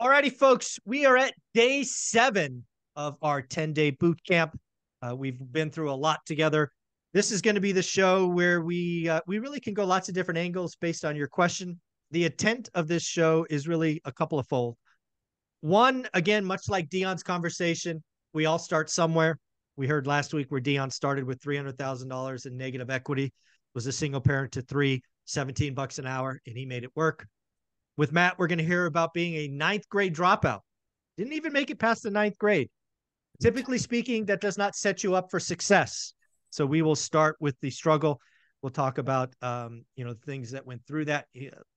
Alrighty, folks, we are at day seven of our 10 day boot camp. Uh, we've been through a lot together. This is going to be the show where we uh, we really can go lots of different angles based on your question. The intent of this show is really a couple of fold. One, again, much like Dion's conversation, we all start somewhere. We heard last week where Dion started with $300,000 in negative equity, was a single parent to three, 17 bucks an hour, and he made it work. With Matt, we're going to hear about being a ninth grade dropout. Didn't even make it past the ninth grade. Typically speaking, that does not set you up for success. So we will start with the struggle. We'll talk about um, you know things that went through that.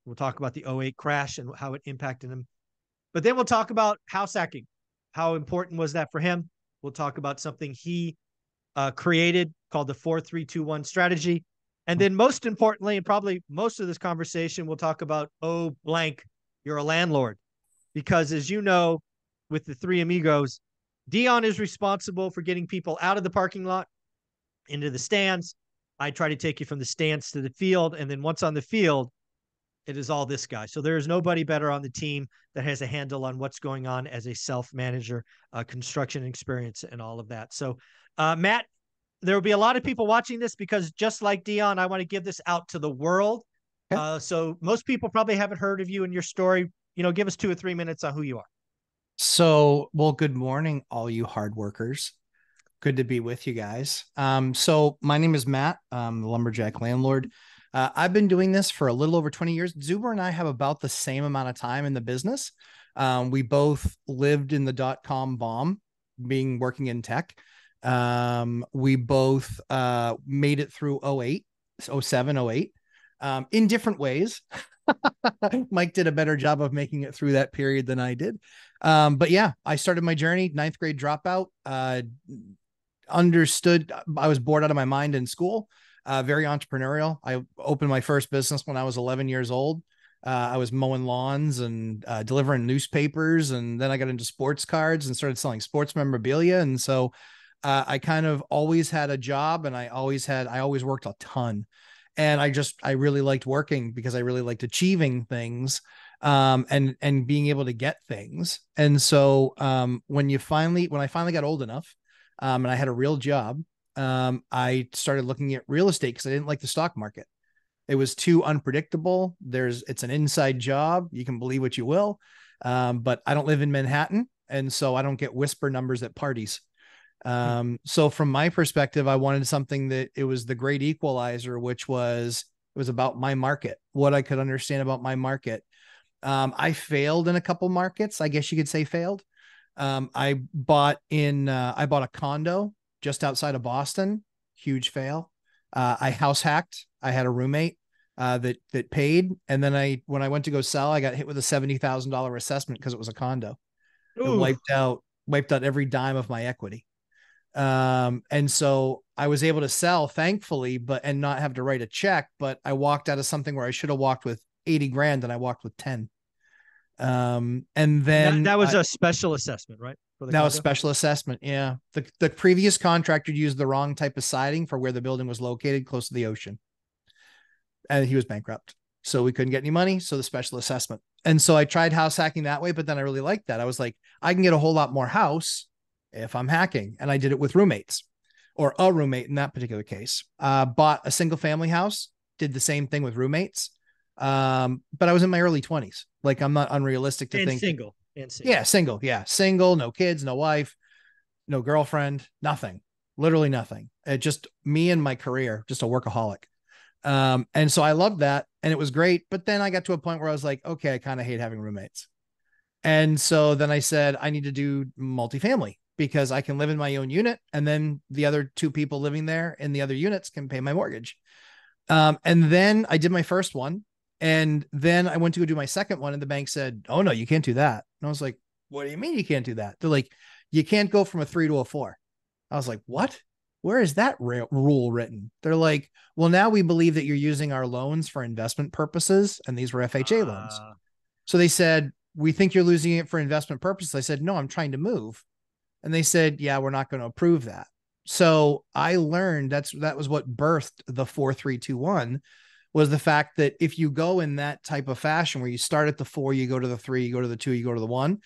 We'll talk about the 08 crash and how it impacted him. But then we'll talk about house hacking. How important was that for him? We'll talk about something he uh, created called the 4321 strategy. And then, most importantly, and probably most of this conversation, we'll talk about oh, blank, you're a landlord. Because as you know, with the three amigos, Dion is responsible for getting people out of the parking lot into the stands. I try to take you from the stands to the field. And then once on the field, it is all this guy. So there is nobody better on the team that has a handle on what's going on as a self manager, uh, construction experience, and all of that. So, uh, Matt, there will be a lot of people watching this because just like Dion, I want to give this out to the world. Okay. Uh, so most people probably haven't heard of you and your story. You know, give us two or three minutes on who you are. So, well, good morning, all you hard workers. Good to be with you guys. Um, so my name is Matt, I'm the lumberjack landlord. Uh, I've been doing this for a little over 20 years. Zuber and I have about the same amount of time in the business. Um, we both lived in the dot com bomb, being working in tech. Um, we both uh, made it through 08, 07, 08 um, in different ways. Mike did a better job of making it through that period than I did. Um, but yeah, I started my journey, ninth grade dropout, uh, understood I was bored out of my mind in school, uh, very entrepreneurial. I opened my first business when I was 11 years old. Uh, I was mowing lawns and uh, delivering newspapers, and then I got into sports cards and started selling sports memorabilia. And so uh, I kind of always had a job and I always had, I always worked a ton. And I just, I really liked working because I really liked achieving things um, and, and being able to get things. And so um, when you finally, when I finally got old enough um, and I had a real job, um, I started looking at real estate because I didn't like the stock market. It was too unpredictable. There's, it's an inside job. You can believe what you will. Um, but I don't live in Manhattan. And so I don't get whisper numbers at parties. Um, so from my perspective, I wanted something that it was the great equalizer, which was it was about my market, what I could understand about my market. Um, I failed in a couple markets, I guess you could say failed. Um, I bought in uh, I bought a condo just outside of Boston, huge fail. Uh, I house hacked. I had a roommate uh, that that paid, and then I when I went to go sell, I got hit with a seventy thousand dollar assessment because it was a condo. It wiped out wiped out every dime of my equity um and so i was able to sell thankfully but and not have to write a check but i walked out of something where i should have walked with 80 grand and i walked with 10 um and then that, that was I, a special assessment right that condo? was special assessment yeah. The the previous contractor used the wrong type of siding for where the building was located close to the ocean. And he was bankrupt so we couldn't get any money so the special assessment. And so i tried house hacking that way but then i really liked that. I was like i can get a whole lot more house if I'm hacking. And I did it with roommates or a roommate in that particular case. Uh, bought a single family house, did the same thing with roommates. Um, but I was in my early 20s. Like I'm not unrealistic to and think single. And single. Yeah, single. Yeah, single, no kids, no wife, no girlfriend, nothing. Literally nothing. It just me and my career, just a workaholic. Um, and so I loved that and it was great. But then I got to a point where I was like, okay, I kind of hate having roommates. And so then I said, I need to do multifamily because I can live in my own unit and then the other two people living there in the other units can pay my mortgage. Um, and then I did my first one. And then I went to go do my second one, and the bank said, Oh, no, you can't do that. And I was like, What do you mean you can't do that? They're like, You can't go from a three to a four. I was like, What? Where is that ra- rule written? They're like, Well, now we believe that you're using our loans for investment purposes. And these were FHA uh... loans. Ah. So they said, We think you're losing it for investment purposes. I said, No, I'm trying to move. And they said, yeah, we're not going to approve that. So I learned that's that was what birthed the 4321 was the fact that if you go in that type of fashion where you start at the four, you go to the three, you go to the two, you go to the one,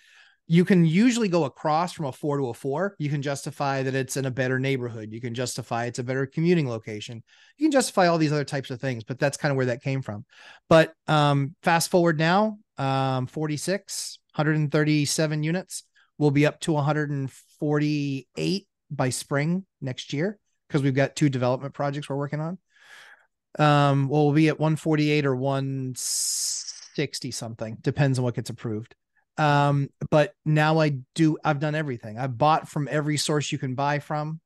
you can usually go across from a four to a four. You can justify that it's in a better neighborhood. You can justify it's a better commuting location. You can justify all these other types of things, but that's kind of where that came from. But um, fast forward now, um, 46, 137 units. We'll be up to 148 by spring next year because we've got two development projects we're working on. Um, well, we'll be at 148 or 160 something, depends on what gets approved. Um, but now I do, I've done everything. I've bought from every source you can buy from.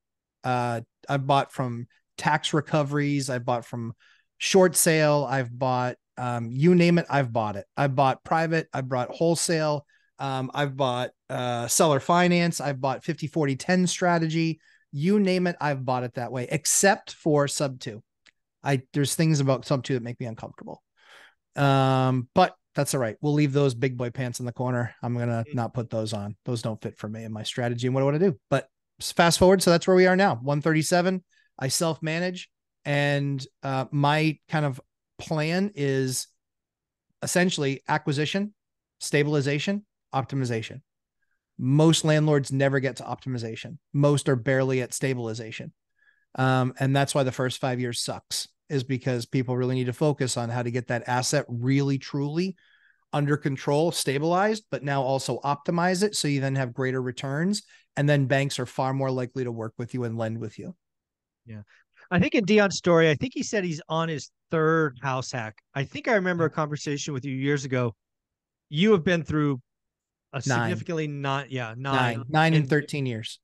Uh, I've bought from tax recoveries, I've bought from short sale, I've bought um, you name it, I've bought it. I've bought private, I've bought wholesale, um, I've bought uh, seller finance, I've bought 50 40 10 strategy. You name it, I've bought it that way, except for sub two. I there's things about sub two that make me uncomfortable. Um, but that's all right. We'll leave those big boy pants in the corner. I'm gonna mm. not put those on. Those don't fit for me and my strategy and what I want to do. But fast forward, so that's where we are now. 137. I self manage, and uh, my kind of plan is essentially acquisition, stabilization, optimization. Most landlords never get to optimization. Most are barely at stabilization. Um, and that's why the first five years sucks is because people really need to focus on how to get that asset really truly under control, stabilized, but now also optimize it so you then have greater returns. And then banks are far more likely to work with you and lend with you. Yeah. I think in Dion's story, I think he said he's on his third house hack. I think I remember a conversation with you years ago. You have been through a nine. significantly not, yeah, nine, nine, nine and, and 13 years.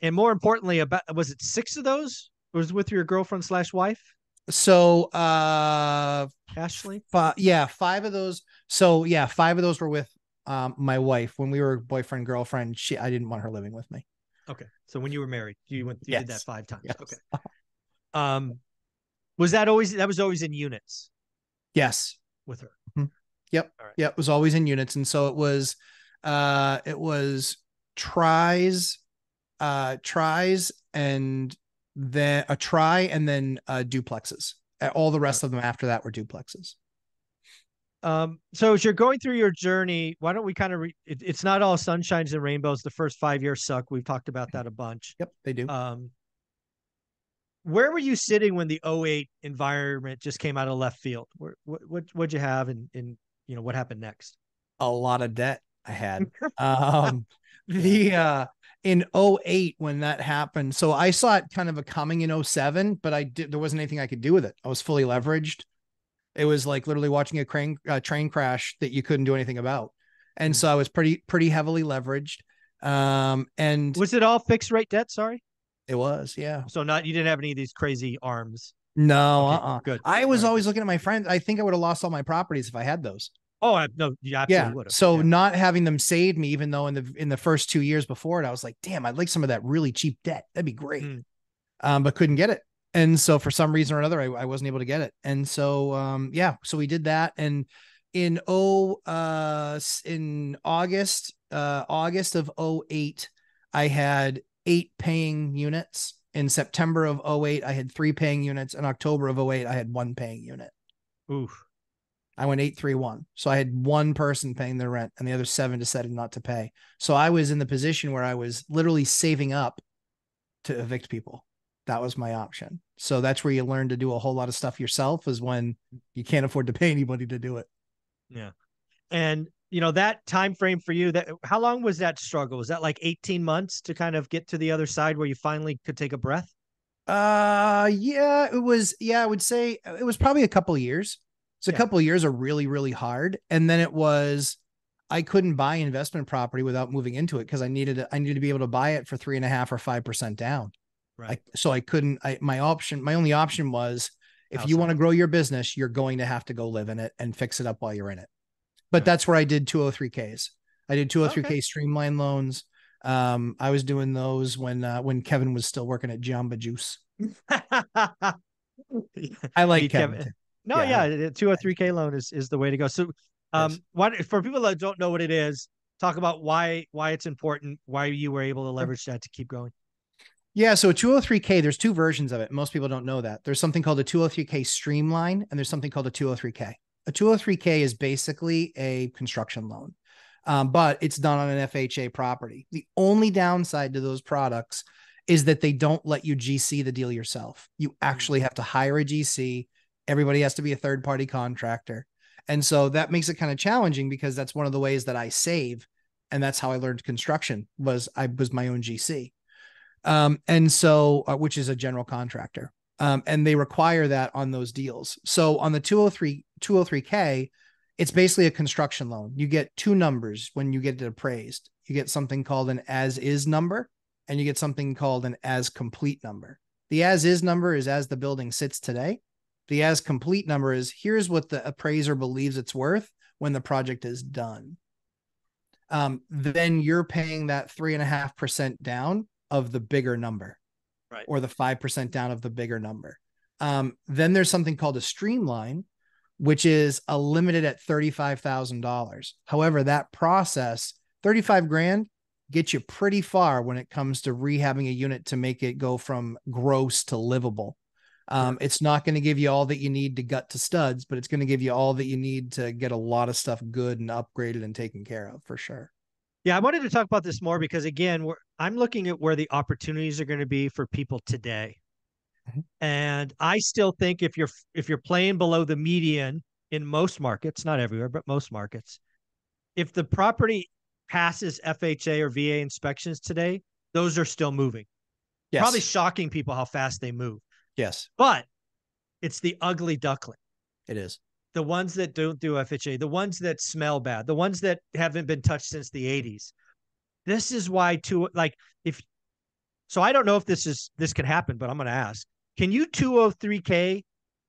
And more importantly, about was it six of those was with your girlfriend slash wife? So uh Ashley? Five, yeah, five of those. So yeah, five of those were with um my wife when we were boyfriend girlfriend. She I didn't want her living with me. Okay. So when you were married, you went you yes. did that five times. Yes. Okay. Um was that always that was always in units? Yes. With her. Mm-hmm. Yep. Right. Yep. It was always in units. And so it was uh it was tries, uh tries and then a try and then uh duplexes. All the rest of them after that were duplexes. Um, so as you're going through your journey, why don't we kind of re- it, it's not all sunshines and rainbows. The first five years suck. We've talked about that a bunch. Yep, they do. Um, where were you sitting when the 08 environment just came out of left field? Where, what what what'd you have and and you know what happened next? A lot of debt I had. um, the uh in 08 when that happened. So I saw it kind of a coming in 07, but I did there wasn't anything I could do with it. I was fully leveraged. It was like literally watching a crane uh, train crash that you couldn't do anything about. And mm. so I was pretty pretty heavily leveraged. Um and was it all fixed rate debt? Sorry. It was, yeah. So not you didn't have any of these crazy ARMs. No, okay, uh-uh. good. I was right. always looking at my friends. I think I would have lost all my properties if I had those. Oh, I, no, yeah, yeah. So yeah. not having them save me, even though in the in the first two years before it, I was like, damn, I'd like some of that really cheap debt. That'd be great. Mm. Um, but couldn't get it and so for some reason or another I, I wasn't able to get it and so um yeah so we did that and in oh uh in august uh august of 08 i had eight paying units in september of 08 i had three paying units in october of 08 i had one paying unit oof I went 831. So I had one person paying their rent and the other seven decided not to pay. So I was in the position where I was literally saving up to evict people that was my option. So that's where you learn to do a whole lot of stuff yourself is when you can't afford to pay anybody to do it. Yeah. And you know that time frame for you that how long was that struggle? Was that like 18 months to kind of get to the other side where you finally could take a breath? Uh yeah, it was yeah, I would say it was probably a couple years. It's a yeah. couple years are really really hard and then it was I couldn't buy investment property without moving into it because I needed I needed to be able to buy it for three and a half or five percent down. Right. I, so I couldn't. I my option, my only option was if Outside. you want to grow your business, you're going to have to go live in it and fix it up while you're in it. But that's where I did 203ks. I did 203k okay. streamline loans. Um, I was doing those when uh, when Kevin was still working at Jamba Juice. I like Kevin. Kevin. No, yeah, yeah, 203k loan is is the way to go. So, um, yes. what for people that don't know what it is, talk about why why it's important, why you were able to leverage that to keep going. Yeah, so a 203K, there's two versions of it. Most people don't know that. There's something called a 203K Streamline, and there's something called a 203K. A 203K is basically a construction loan, um, but it's done on an FHA property. The only downside to those products is that they don't let you GC the deal yourself. You actually have to hire a GC. Everybody has to be a third party contractor. And so that makes it kind of challenging because that's one of the ways that I save. And that's how I learned construction was I was my own GC um, and so uh, which is a general contractor. Um, and they require that on those deals. So on the 203 203k, it's basically a construction loan. You get two numbers when you get it appraised. You get something called an as is number, and you get something called an as complete number. The as is number is as the building sits today. The as complete number is here's what the appraiser believes it's worth when the project is done. Um, then you're paying that three and a half percent down of the bigger number, right? Or the 5% down of the bigger number. Um, then there's something called a streamline, which is a limited at $35,000. However, that process, 35 grand, gets you pretty far when it comes to rehabbing a unit to make it go from gross to livable. Um, it's not going to give you all that you need to gut to studs, but it's going to give you all that you need to get a lot of stuff good and upgraded and taken care of for sure. Yeah, I wanted to talk about this more because again, I'm looking at where the opportunities are going to be for people today. Mm-hmm. And I still think if you're if you're playing below the median in most markets, not everywhere, but most markets, if the property passes FHA or VA inspections today, those are still moving. Yes. Probably shocking people how fast they move. Yes. But it's the ugly duckling. It is the ones that don't do FHA, the ones that smell bad, the ones that haven't been touched since the 80s. This is why to like if so I don't know if this is this can happen, but I'm going to ask. Can you 203k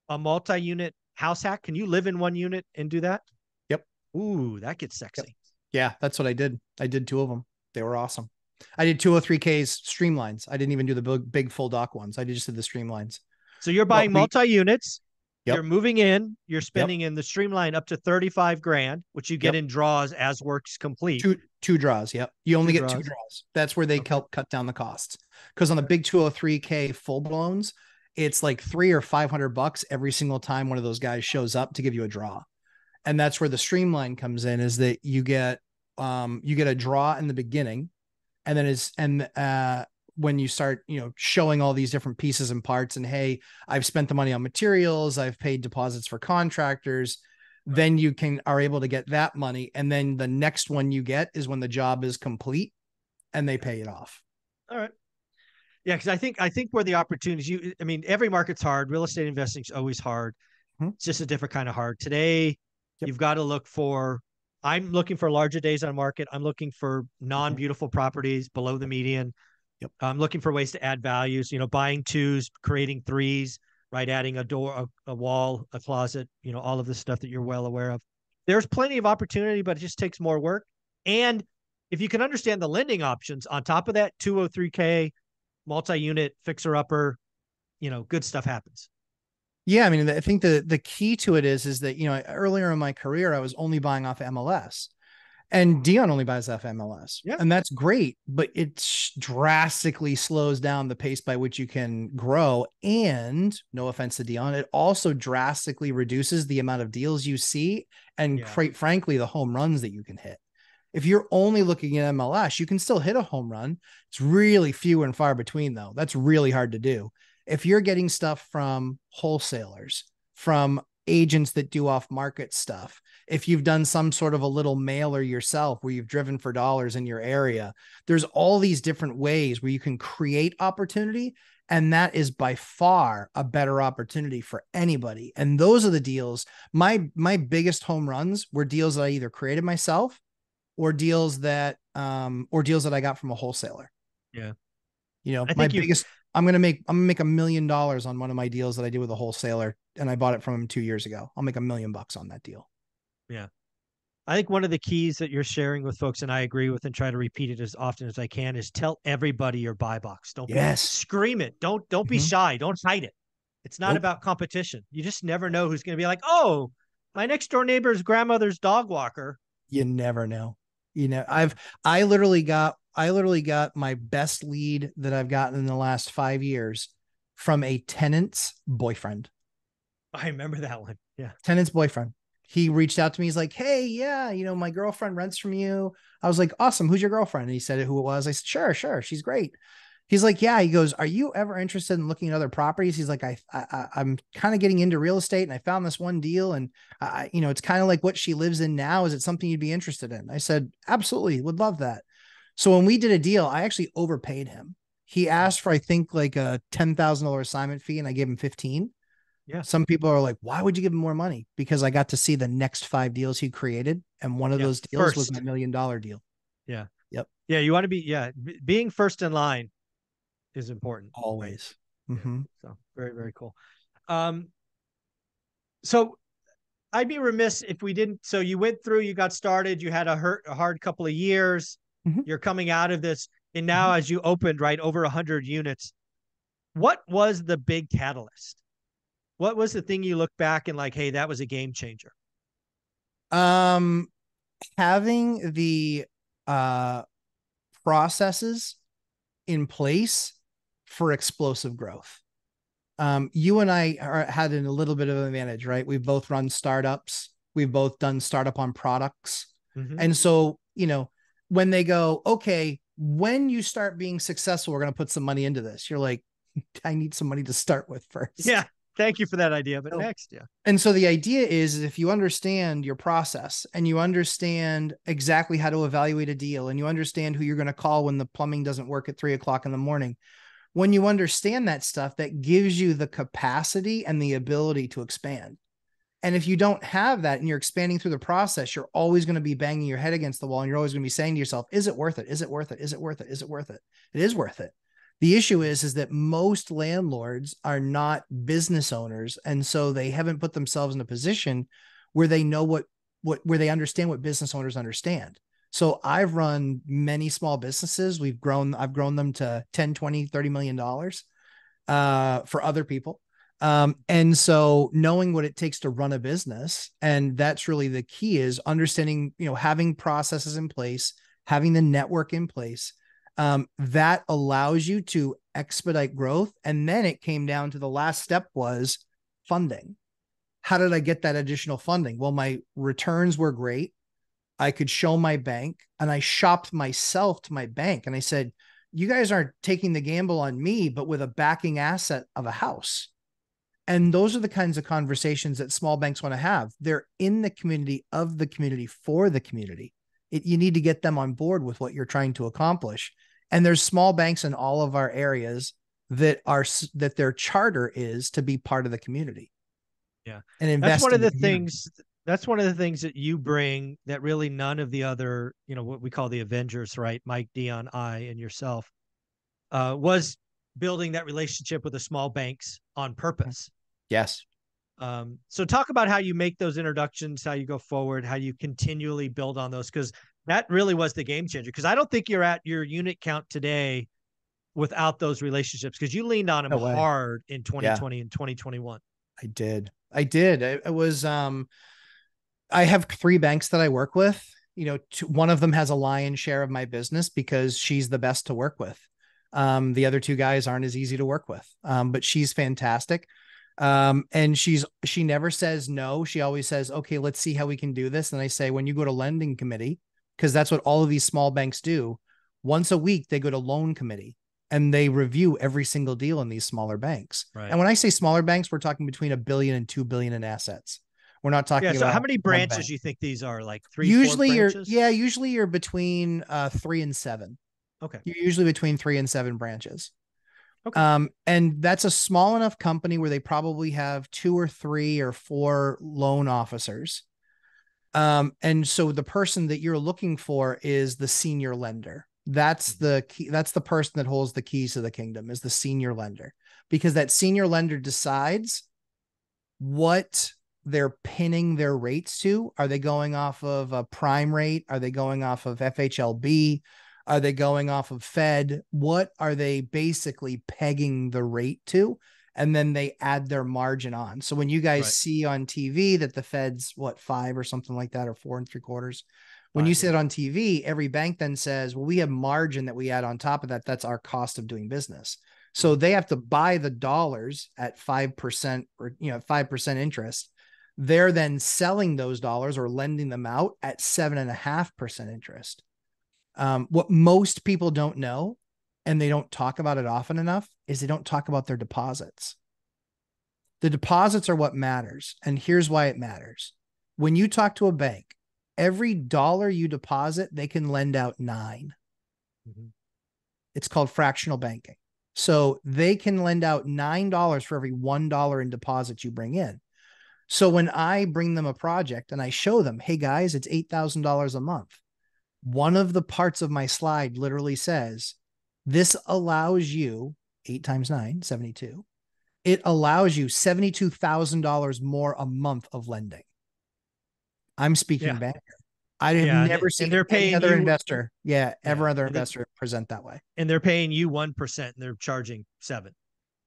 a multi-unit house hack? Can you live in one unit and do that? Yep. Ooh, that gets sexy. Yep. Yeah, that's what I did. I did two of them. They were awesome. I did 203Ks streamlines. I didn't even do the big, big full dock ones. I just did the streamlines. So you're buying well, multi units. Yep. You're moving in, you're spending yep. in the streamline up to 35 grand, which you get yep. in draws as works complete. Two two draws, yep. You only two get draws. two draws. That's where they okay. help cut down the costs. Because on the big 203k full blowns, it's like three or five hundred bucks every single time one of those guys shows up to give you a draw. And that's where the streamline comes in, is that you get um you get a draw in the beginning, and then is and uh when you start you know showing all these different pieces and parts and hey i've spent the money on materials i've paid deposits for contractors then you can are able to get that money. And then the next one you get is when the job is complete and they pay it off. All right. Yeah because i think i think where the opportunities you i mean every market's hard. Real estate investing is always hard. Mm-hmm. it's just a different kind of hard. Today yep. you've got to look for i'm looking for larger days on market. I'm looking for mm-hmm. non-beautiful properties below the median Yep. I'm looking for ways to add values, you know, buying twos, creating threes, right? Adding a door, a, a wall, a closet, you know, all of the stuff that you're well aware of. There's plenty of opportunity, but it just takes more work. And if you can understand the lending options on top of that, 203K, multi unit, fixer upper, you know, good stuff happens. Yeah, I mean, I think the the key to it is is that you know earlier in my career I was only buying off MLS, and Dion only buys off MLS. Yeah. And that's great, but it drastically slows down the pace by which you can grow. And no offense to Dion, it also drastically reduces the amount of deals you see and yeah. quite frankly, the home runs that you can hit. If you're only looking at MLS, you can still hit a home run. It's really few and far between, though. That's really hard to do. If you're getting stuff from wholesalers, from agents that do off market stuff, if you've done some sort of a little mailer yourself where you've driven for dollars in your area, there's all these different ways where you can create opportunity. And that is by far a better opportunity for anybody. And those are the deals. My my biggest home runs were deals that I either created myself or deals that um or deals that I got from a wholesaler. Yeah. You know, I my biggest I'm gonna make I'm gonna make a million dollars on one of my deals that I did with a wholesaler, and I bought it from him two years ago. I'll make a million bucks on that deal. Yeah. I think one of the keys that you're sharing with folks, and I agree with and try to repeat it as often as I can, is tell everybody your buy box. Don't yes. Be, scream it. Don't don't be mm-hmm. shy. Don't hide it. It's not nope. about competition. You just never know who's going to be like, oh, my next door neighbor's grandmother's dog walker. You never know. You know, I've I literally got I literally got my best lead that I've gotten in the last five years from a tenant's boyfriend. I remember that one. Yeah. Tenant's boyfriend. He reached out to me. He's like, Hey, yeah, you know, my girlfriend rents from you. I was like, Awesome. Who's your girlfriend? And he said who it was. I said, Sure, sure. She's great. He's like, Yeah. He goes, Are you ever interested in looking at other properties? He's like, I, I I'm kind of getting into real estate and I found this one deal. And I, you know, it's kind of like what she lives in now. Is it something you'd be interested in? I said, Absolutely, would love that. So when we did a deal, I actually overpaid him. He asked for, I think, like a ten thousand dollar assignment fee, and I gave him fifteen. Yeah. Some people are like, why would you give him more money? Because I got to see the next five deals he created. And one of Yeah, those deals was first. my million dollar deal. Yeah. Yep. Yeah. You want to be, yeah, b- being first in line is important. Always. Yeah. Mhm. So very, very cool. Um, so I'd be remiss if we didn't. So you went through, you got started, you had a hurt, a hard couple of years. Mhm. You're coming out of this, and now as you opened, right, over a hundred units. What was the big catalyst? What was the thing you look back and like, hey, that was a game changer? Um, having the uh processes in place for explosive growth. Um, you and I are, had a little bit of an advantage, right? We've both run startups. We've both done startup on products. Mhm. And so, you know, when they go, okay, when you start being successful, we're going to put some money into this. You're like, I need some money to start with first. Yeah. Thank you for that idea. But So- next, yeah. And so the idea is, is if you understand your process and you understand exactly how to evaluate a deal and you understand who you're going to call when the plumbing doesn't work at three o'clock in the morning, when you understand that stuff, that gives you the capacity and the ability to expand. And if you don't have that and you're expanding through the process, you're always going to be banging your head against the wall and you're always going to be saying to yourself, is it worth it? Is it worth it? Is it worth it? Is it worth it? It is worth it. The issue is, is that most landlords are not business owners. And so they haven't put themselves in a position where they know what, what, where they understand what business owners understand. So I've run many small businesses. We've grown, I've grown them to 10, 20, 30 million dollars uh, for other people. Um, and so knowing what it takes to run a business, and that's really the key is understanding, you know, having processes in place, having the network in place, um, that allows you to expedite growth. And then it came down to the last step was funding. How did I get that additional funding? Well, my returns were great. I could show my bank and I shopped myself to my bank and I said, you guys aren't taking the gamble on me, but with a backing asset of a house. And those are the kinds of conversations that small banks want to have. They're in the community of the community for the community. It, you need to get them on board with what you're trying to accomplish. And there's small banks in all of our areas that are that their charter is to be part of the community. Yeah. and invest. that's one in of the community. things that's one of the things that you bring that really none of the other you know what we call the avengers right mike dion i and yourself uh, was building that relationship with the small banks on purpose Yes. Um, so talk about how you make those introductions how you go forward how you continually build on those because that really was the game changer because i don't think you're at your unit count today without those relationships because you leaned on them No hard in 2020 and 2021 I did. I did. I, it was um I have three banks that I work with. You know, two, one of them has a lion's share of my business because she's the best to work with. Um, the other two guys aren't as easy to work with. Um, but she's fantastic. Um, and she's she never says no. She always says, "Okay, let's see how we can do this." And I say, when you go to lending committee, because that's what all of these small banks do, once a week they go to loan committee and they review every single deal in these smaller banks. right And when I say smaller banks, we're talking between a billion and two billion in assets. We're not talking yeah so about how many branches do you think these are like three usually you're yeah, usually you're between uh three and seven. okay You're usually between three and seven branches. Okay. Um, and that's a small enough company where they probably have two or three or four loan officers. Um, and so the person that you're looking for is the senior lender. That's the key. That's the person that holds the keys to the kingdom is the senior lender because that senior lender decides what they're pinning their rates to. Are they going off of a prime rate? Are they going off of FHLB? Are they going off of Fed? What are they basically pegging the rate to? and then they add their margin on. So when you guys Right. see on TV that the Fed's what five or something like that, or four and three quarters, when you see it on TV, every bank then says, well, we have margin that we add on top of that. That's our cost of doing business. So mm-hmm. they have to buy the dollars at 5% or, you know, 5% interest. They're then selling those dollars or lending them out at seven and a half percent interest. Um, what most people don't know, and they don't talk about it often enough, is they don't talk about their deposits. The deposits are what matters. And here's why it matters. When you talk to a bank, every dollar you deposit, they can lend out nine. mm-hmm. It's called fractional banking. So they can lend out $9 for every $1 in deposits you bring in. So when I bring them a project and I show them, hey guys, it's $8,000 a month. One of the parts of my slide literally says, this allows you eight times nine, 72. It allows you $72,000 more a month of lending. I'm speaking Yeah. banker. I have Yeah, never seen and they're any paying other you- investor. Yeah, ever Yeah, other and they- investor present that way. And they're paying you 1% and they're charging seven.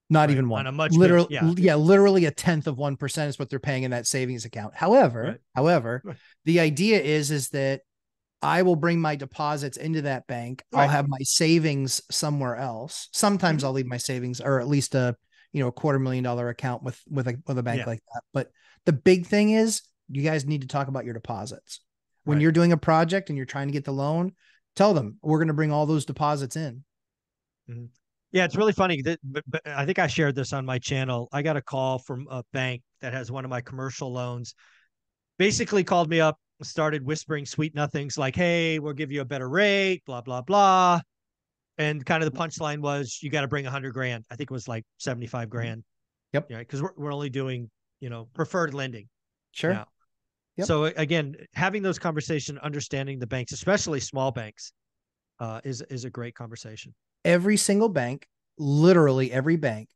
Not Right, even on one. a much literally, yeah. yeah. literally a tenth of one percent is what they're paying in that savings account. However, Right. however, Right. the idea is is that I will bring my deposits into that bank. I'll have my savings somewhere else. Sometimes Mhm. I'll leave my savings or at least a you know a quarter million dollar account with with a with a bank Yeah. like that. But the big thing is you guys need to talk about your deposits. When Right. you're doing a project and you're trying to get the loan, tell them we're going to bring all those deposits in. Yeah, it's really funny. That, but, but I think I shared this on my channel. I got a call from a bank that has one of my commercial loans. Basically, called me up, started whispering sweet nothings like, "Hey, we'll give you a better rate," blah blah blah. And kind of the punchline was, "You got to bring a hundred grand." I think it was like seventy-five grand. Yep. Yeah, because we're we're only doing you know preferred lending. Sure. now. Yep. So again, having those conversations, understanding the banks, especially small banks, uh, is is a great conversation. every single bank, literally every bank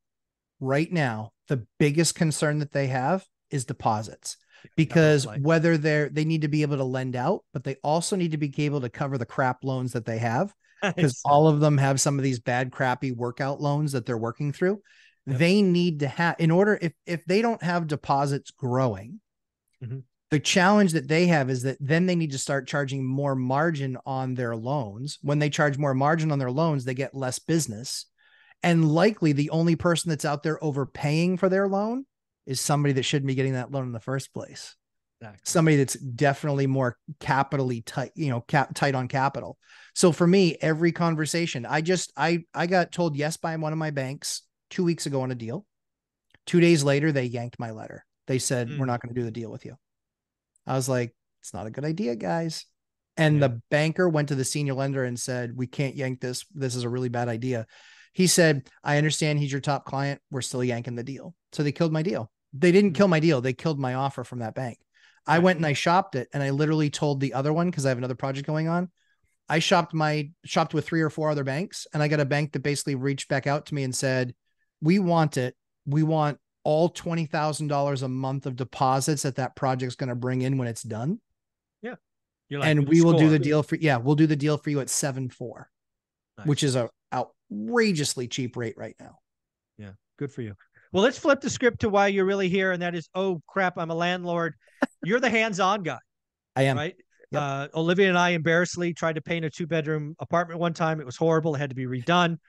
right now, the biggest concern that they have is deposits because whether they're they need to be able to lend out, but they also need to be able to cover the crap loans that they have because all of them have some of these bad crappy workout loans that they're working through. Yep. They need to have in order if if they don't have deposits growing, Mhm. the challenge that they have is that then they need to start charging more margin on their loans. When they charge more margin on their loans, they get less business. And likely the only person that's out there overpaying for their loan is somebody that shouldn't be getting that loan in the first place. Exactly. Somebody that's definitely more capitally tight, you know, cap tight on capital. So for me, every conversation, I just I I got told yes by one of my banks two weeks ago on a deal. Two days later, they yanked my letter. They said, Mm. We're not going to do the deal with you. I was like, It's not a good idea, guys. And Yeah. the banker went to the senior lender and said, We can't yank this. This is a really bad idea. He said, I understand he's your top client. We're still yanking the deal. So they killed my deal. They didn't Mm. kill my deal. They killed my offer from that bank. I went and I shopped it and I literally told the other one because I have another project going on. I shopped my shopped with three or four other banks and I got a bank that basically reached back out to me and said, "We want it. We want all $20,000 a month of deposits that that project's going to bring in when it's done. Yeah. You're like, and we will do score. the deal for yeah, we'll do the deal for you at 7-4, Nice. which is a outrageously cheap rate right now. Yeah, good for you. Well, let's flip the script to why you're really here, and that is, oh crap, I'm a landlord. You're the hands-on guy, I am right? Yep. Uh, Olivia and I embarrassedly tried to paint a two-bedroom apartment one time. It was horrible. It had to be redone.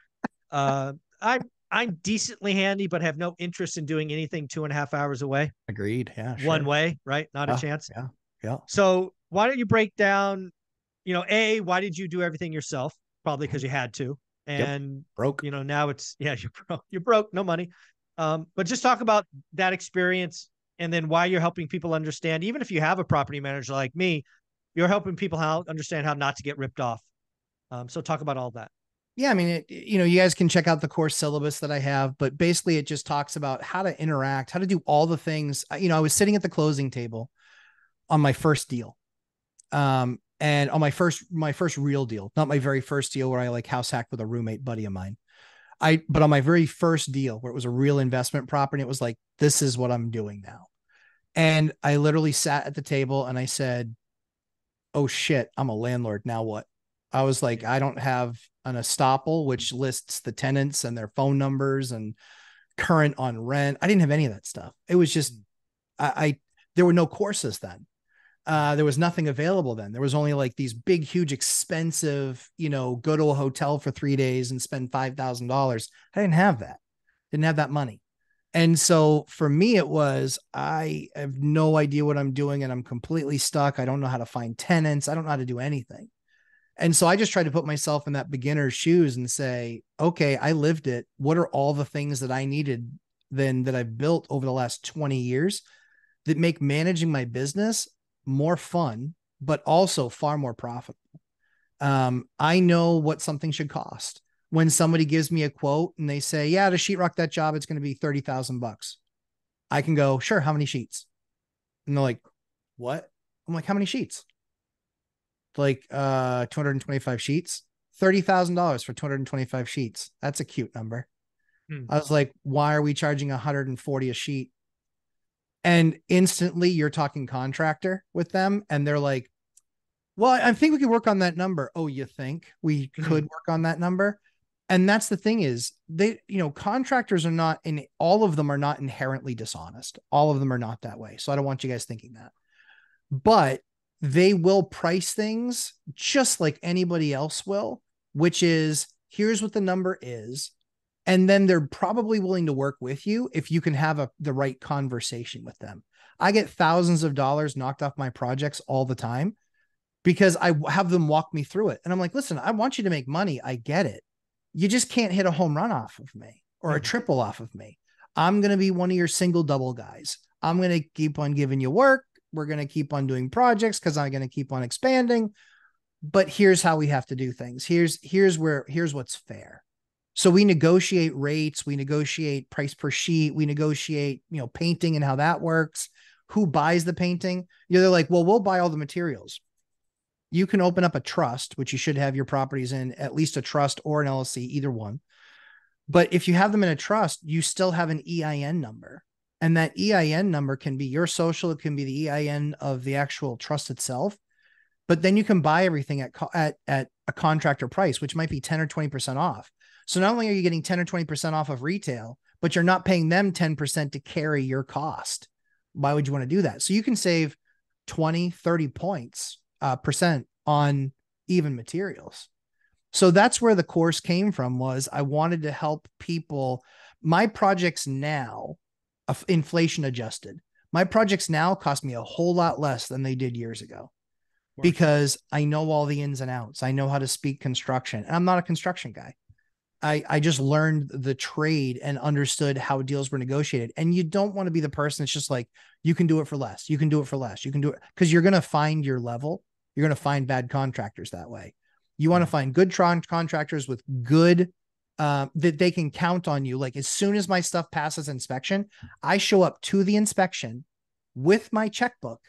Uh, I'm I'm decently handy, but have no interest in doing anything two and a half hours away, agreed. Yeah. one way, right? Not Yeah, a chance. yeah, yeah. So why don't you break down? You know, a why did you do everything yourself? Probably because you had to, and Broke. you know now it's yeah you're broke you're broke no money um but just talk about that experience and then why you're helping people understand even if you have a property manager like me you're helping people how understand how not to get ripped off um so talk about all that Yeah, I mean, it, you know, you guys can check out the course syllabus that I have, but basically it just talks about how to interact, how to do all the things. You know, I was sitting at the closing table on my first deal. Um, and on my first my first real deal, not my very first deal where I like house hacked with a roommate buddy of mine. I but on my very first deal where it was a real investment property, it was like, this is what I'm doing now. And I literally sat at the table and I said, Oh shit, I'm a landlord. Now what? I was like, I don't have an estoppel which lists the tenants and their phone numbers and current on rent. I didn't have any of that stuff. It was just mm. I, I there were no courses then. Uh, there was nothing available then. There was only like these big, huge, expensive, you know, go to a hotel for three days and spend five thousand dollars. I didn't have that. Didn't have that money. And so for me, it was I have no idea what I'm doing and I'm completely stuck. I don't know how to find tenants. I don't know how to do anything. And so I just tried to put myself in that beginner's shoes and say, okay, I lived it. What are all the things that I needed then that I've built over the last 20 years that make managing my business more fun, but also far more profitable? Um, I know what something should cost. When somebody gives me a quote and they say, yeah, to sheetrock that job, it's going to be 30,000 bucks. I can go, sure. How many sheets? And they're like, what? I'm like, how many sheets? like uh 225 sheets $30,000 for 225 sheets. That's a cute number. Hmm. I was like, why are we charging 140 a sheet? And instantly you're talking contractor with them and they're like, well, I think we could work on that number. Oh, you think we mm-hmm. could work on that number? And that's the thing is they, you know, contractors are not in all of them are not inherently dishonest. All of them are not that way. So I don't want you guys thinking that. But they will price things just like anybody else will, which is here's what the number is. And then they're probably willing to work with you if you can have a, the right conversation with them. I get thousands of dollars knocked off my projects all the time because I have them walk me through it. And I'm like, listen, I want you to make money. I get it. You just can't hit a home run off of me or a mm-hmm. triple off of me. I'm going to be one of your single double guys. I'm going to keep on giving you work we're going to keep on doing projects because I'm going to keep on expanding. But here's how we have to do things. Here's here's where here's what's fair. So we negotiate rates, we negotiate price per sheet, we negotiate, you know, painting and how that works. Who buys the painting? You know, they're like, well, we'll buy all the materials. You can open up a trust, which you should have your properties in, at least a trust or an LLC, either one. But if you have them in a trust, you still have an EIN number. And that EIN number can be your social, it can be the EIN of the actual trust itself. But then you can buy everything at at at a contractor price, which might be 10 or 20% off. So not only are you getting 10 or 20% off of retail, but you're not paying them 10% to carry your cost. Why would you want to do that? So you can save 20, 30 points uh, percent on even materials. So that's where the course came from was I wanted to help people my projects now inflation adjusted. My projects now cost me a whole lot less than they did years ago because I know all the ins and outs. I know how to speak construction. And I'm not a construction guy. I, I just learned the trade and understood how deals were negotiated. And you don't want to be the person that's just like, you can do it for less. You can do it for less. You can do it because you're going to find your level. You're going to find bad contractors that way. You want to find good tron- contractors with good uh, that they can count on you. Like as soon as my stuff passes inspection, I show up to the inspection with my checkbook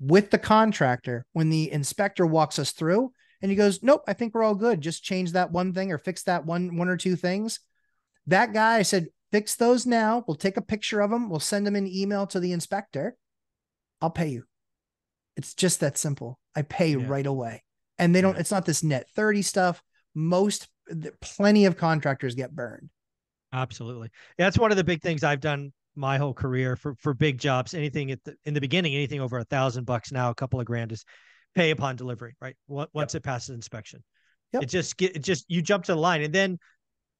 with the contractor when the inspector walks us through and he goes, Nope, I think we're all good. Just change that one thing or fix that one, one or two things. That guy, I said, fix those now. We'll take a picture of them. We'll send them an email to the inspector. I'll pay you. It's just that simple. I pay yeah. right away. And they don't, it's not this net 30 stuff. Most plenty of contractors get burned. Absolutely. That's one of the big things I've done my whole career for for big jobs. Anything at the, in the beginning, anything over a thousand bucks now, a couple of grand is pay upon delivery, right? Once yep. it passes inspection, yep. it just get it just you jump to the line, and then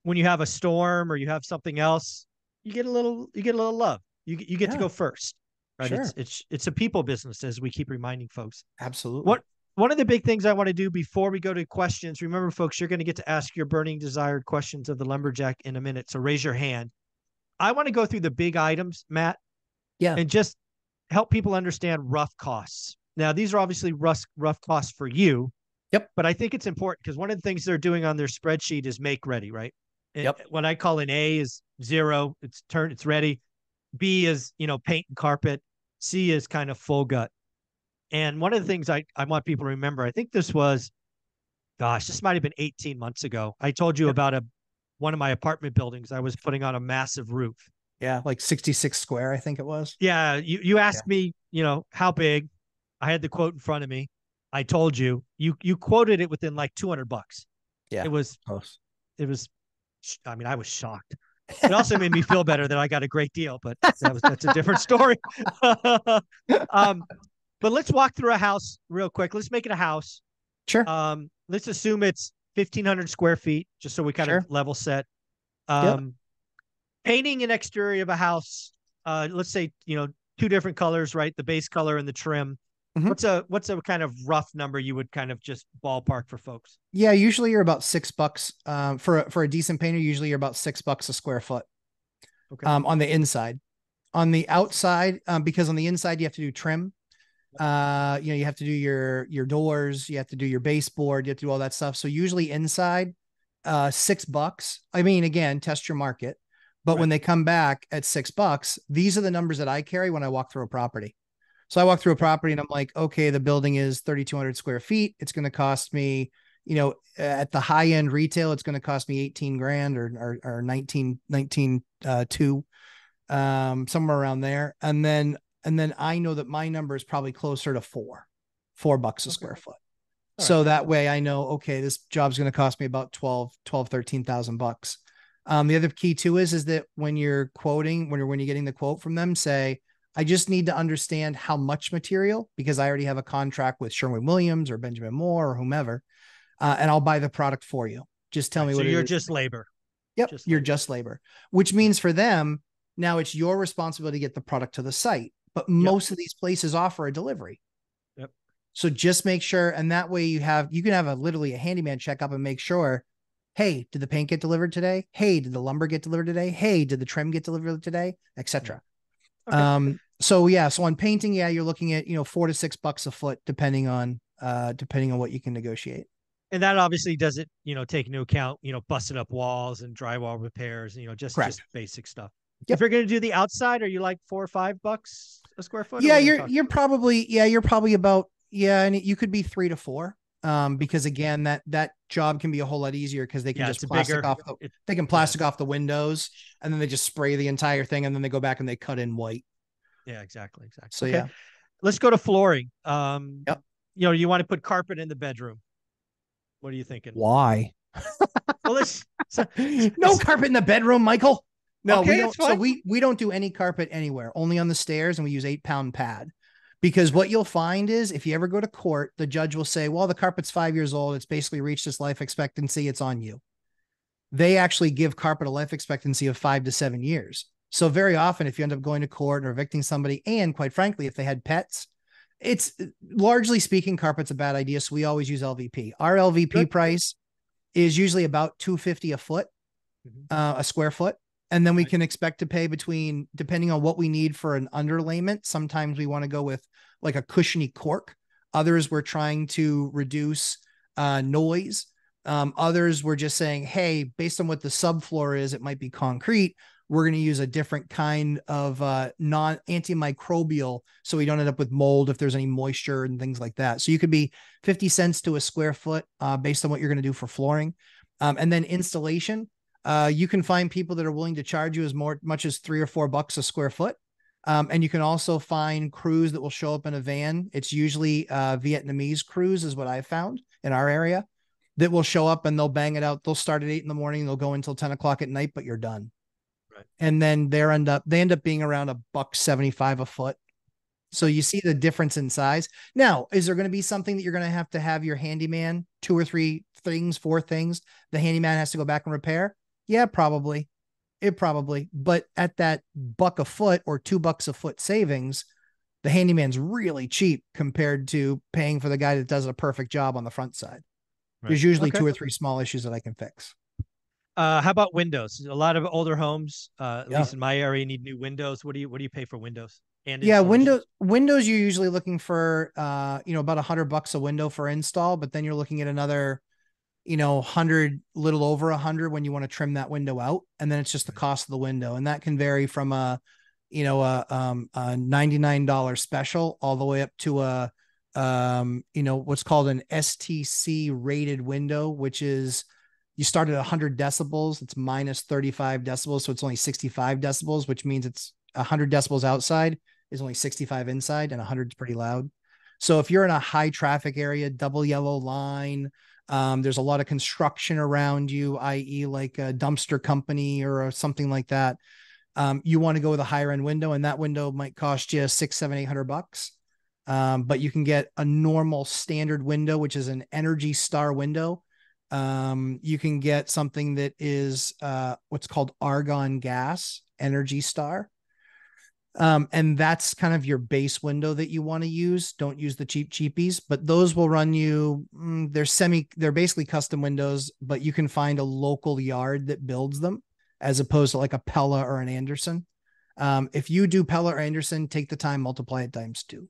when you have a storm or you have something else, you get a little you get a little love. You you get yeah. to go first, right? Sure. It's it's it's a people business, as we keep reminding folks. Absolutely. What one of the big things I want to do before we go to questions, remember, folks, you're going to get to ask your burning desired questions of the lumberjack in a minute. So raise your hand. I want to go through the big items, Matt. Yeah. And just help people understand rough costs. Now, these are obviously rough, rough costs for you. Yep. But I think it's important because one of the things they're doing on their spreadsheet is make ready, right? Yep. What I call an A is zero, it's turn, it's ready. B is, you know, paint and carpet. C is kind of full gut. And one of the things I, I want people to remember, I think this was, gosh, this might have been 18 months ago. I told you about a one of my apartment buildings. I was putting on a massive roof. Yeah, like 66 square, I think it was. Yeah. You you asked yeah. me, you know, how big. I had the quote in front of me. I told you. You you quoted it within like 200 bucks. Yeah. It was close. It was I mean, I was shocked. It also made me feel better that I got a great deal, but that was that's a different story. um, but let's walk through a house real quick. Let's make it a house. Sure. Um, let's assume it's fifteen hundred square feet, just so we kind Sure. of level set. Um, painting an exterior of a house. Uh, let's say you know two different colors, right? The base color and the trim. Mhm. What's a what's a kind of rough number you would kind of just ballpark for folks? Yeah, usually you're about six bucks um, for a, for a decent painter. Usually you're about six bucks a square foot Okay. um, on the inside. On the outside, um, because on the inside you have to do trim. Uh, you know, you have to do your your doors, you have to do your baseboard, you have to do all that stuff. So usually inside, uh, six bucks. I mean, again, test your market. But when they come back at six bucks, these are the numbers that I carry when I walk through a property. So I walk through a property and I'm like, okay, the building is 3,200 square feet. It's going to cost me, you know, at the high end retail, it's going to cost me 18 grand or, or, or 19, 19, uh, two, um, somewhere around there. And then, and then I know that my number is probably closer to four, four bucks a Okay. square foot. All so that way I know, okay, this job's going to cost me about 12, 12, 13,000 bucks. Um, the other key too is, is that when you're quoting, when you're, when you're getting the quote from them, say, I just need to understand how much material because I already have a contract with Sherwin Williams or Benjamin Moore or whomever, uh, and I'll buy the product for you. Just tell Right, me so what you're is. just labor. Yep, just you're labor. just labor, which means for them now it's your responsibility to get the product to the site. But most of these places offer a delivery. Yep. So just make sure, and that way you have you can have a literally a handyman check up and make sure. Hey, did the paint get delivered today? Hey, did the lumber get delivered today? Hey, did the trim get delivered today? Etc. Okay. Um. So yeah. So on painting, yeah, you're looking at you know four to six bucks a foot, depending on uh depending on what you can negotiate. and that obviously doesn't you know take into account you know busted up walls and drywall repairs you know just Correct. just basic stuff Yep. if you're going to do the outside are you like four or five bucks a square foot yeah are you're you're about? probably yeah you're probably about yeah and you could be three to four um because again that that job can be a whole lot easier because they can yeah just plastic bigger off the they can plastic off the windows and then they just spray the entire thing and then they go back and they cut in white yeah exactly exactly. So Okay, yeah. let's go to flooring. Um Yep. you know you want to put carpet in the bedroom. What are you thinking? Why? Well let's so, no carpet in the bedroom michael. No Okay, we don't so we we don't do any carpet anywhere only on the stairs and we use eight pound pad. Because what you'll find is if you ever go to court the judge will say well the carpet's five years old. It's basically reached its life expectancy. It's on you. They actually give carpet a life expectancy of five to seven years so very often if you end up going to court or evicting somebody and quite frankly if they had pets it's largely speaking carpet's a bad idea. So we always use lvp our lvp Good. price is usually about 250 a foot Mhm. uh, a square foot. And then we can expect to pay between depending on what we need for an underlayment sometimes we want to go with like a cushiony cork. Others we're trying to reduce uh, noise. Um, others we're just saying hey based on what the subfloor is it might be concrete we're going to use a different kind of uh, non antimicrobial so we don't end up with mold if there's any moisture and things like that so you could be 50 cents to a square foot uh, based on what you're going to do for flooring um, and then installation uh, you can find people that are willing to charge you as more much as three or four bucks a square foot. Um, and you can also find crews that will show up in a van. It's usually uh, Vietnamese crews, is what I've found in our area, that will show up and they'll bang it out. They'll start at eight in the morning, they'll go until 10 o'clock at night, but you're done. And then they end up they end up being around a buck 75 a foot. So you see the difference in size. Now, is there going to be something that you're going to have to have your handyman two or three things, four things the handyman has to go back and repair? Yeah, probably. It probably, but at that buck a foot or two bucks a foot savings, the handyman's really cheap compared to paying for the guy that does a perfect job on the front side. Right. There's usually Okay. two or three small issues that I can fix. Uh how about windows a lot of older homes uh at Yeah. least in my area need new windows what do you what do you pay for windows and Yeah, windows windows you're usually looking for uh, you know, about a hundred bucks a window for install, but then you're looking at another, you know, hundred, little over a hundred when you want to trim that window out. And then it's just the cost of the window. And that can vary from a, you know, a um a $99 special all the way up to a um, you know, what's called an STC rated window, which is you start at 100 decibels, it's minus 35 decibels, so it's only 65 decibels, which means it's 100 decibels outside is only 65 inside and 100 is pretty loud. So if you're in a high traffic area, double yellow line, Um, there's a lot of construction around you, i.e., like a dumpster company or something like that. Um, you want to go with a higher end window, and that window might cost you six, seven, eight hundred bucks. Um, but you can get a normal standard window, which is an Energy Star window. Um, you can get something that is uh, what's called argon gas Energy Star. Um, and that's kind of your base window that you want to use. Don't use the cheap cheapies, but those will run you. Mm, they're semi, they're basically custom windows, but you can find a local yard that builds them as opposed to like a Pella or an Andersen. Um, if you do Pella or Andersen, take the time, multiply it times 2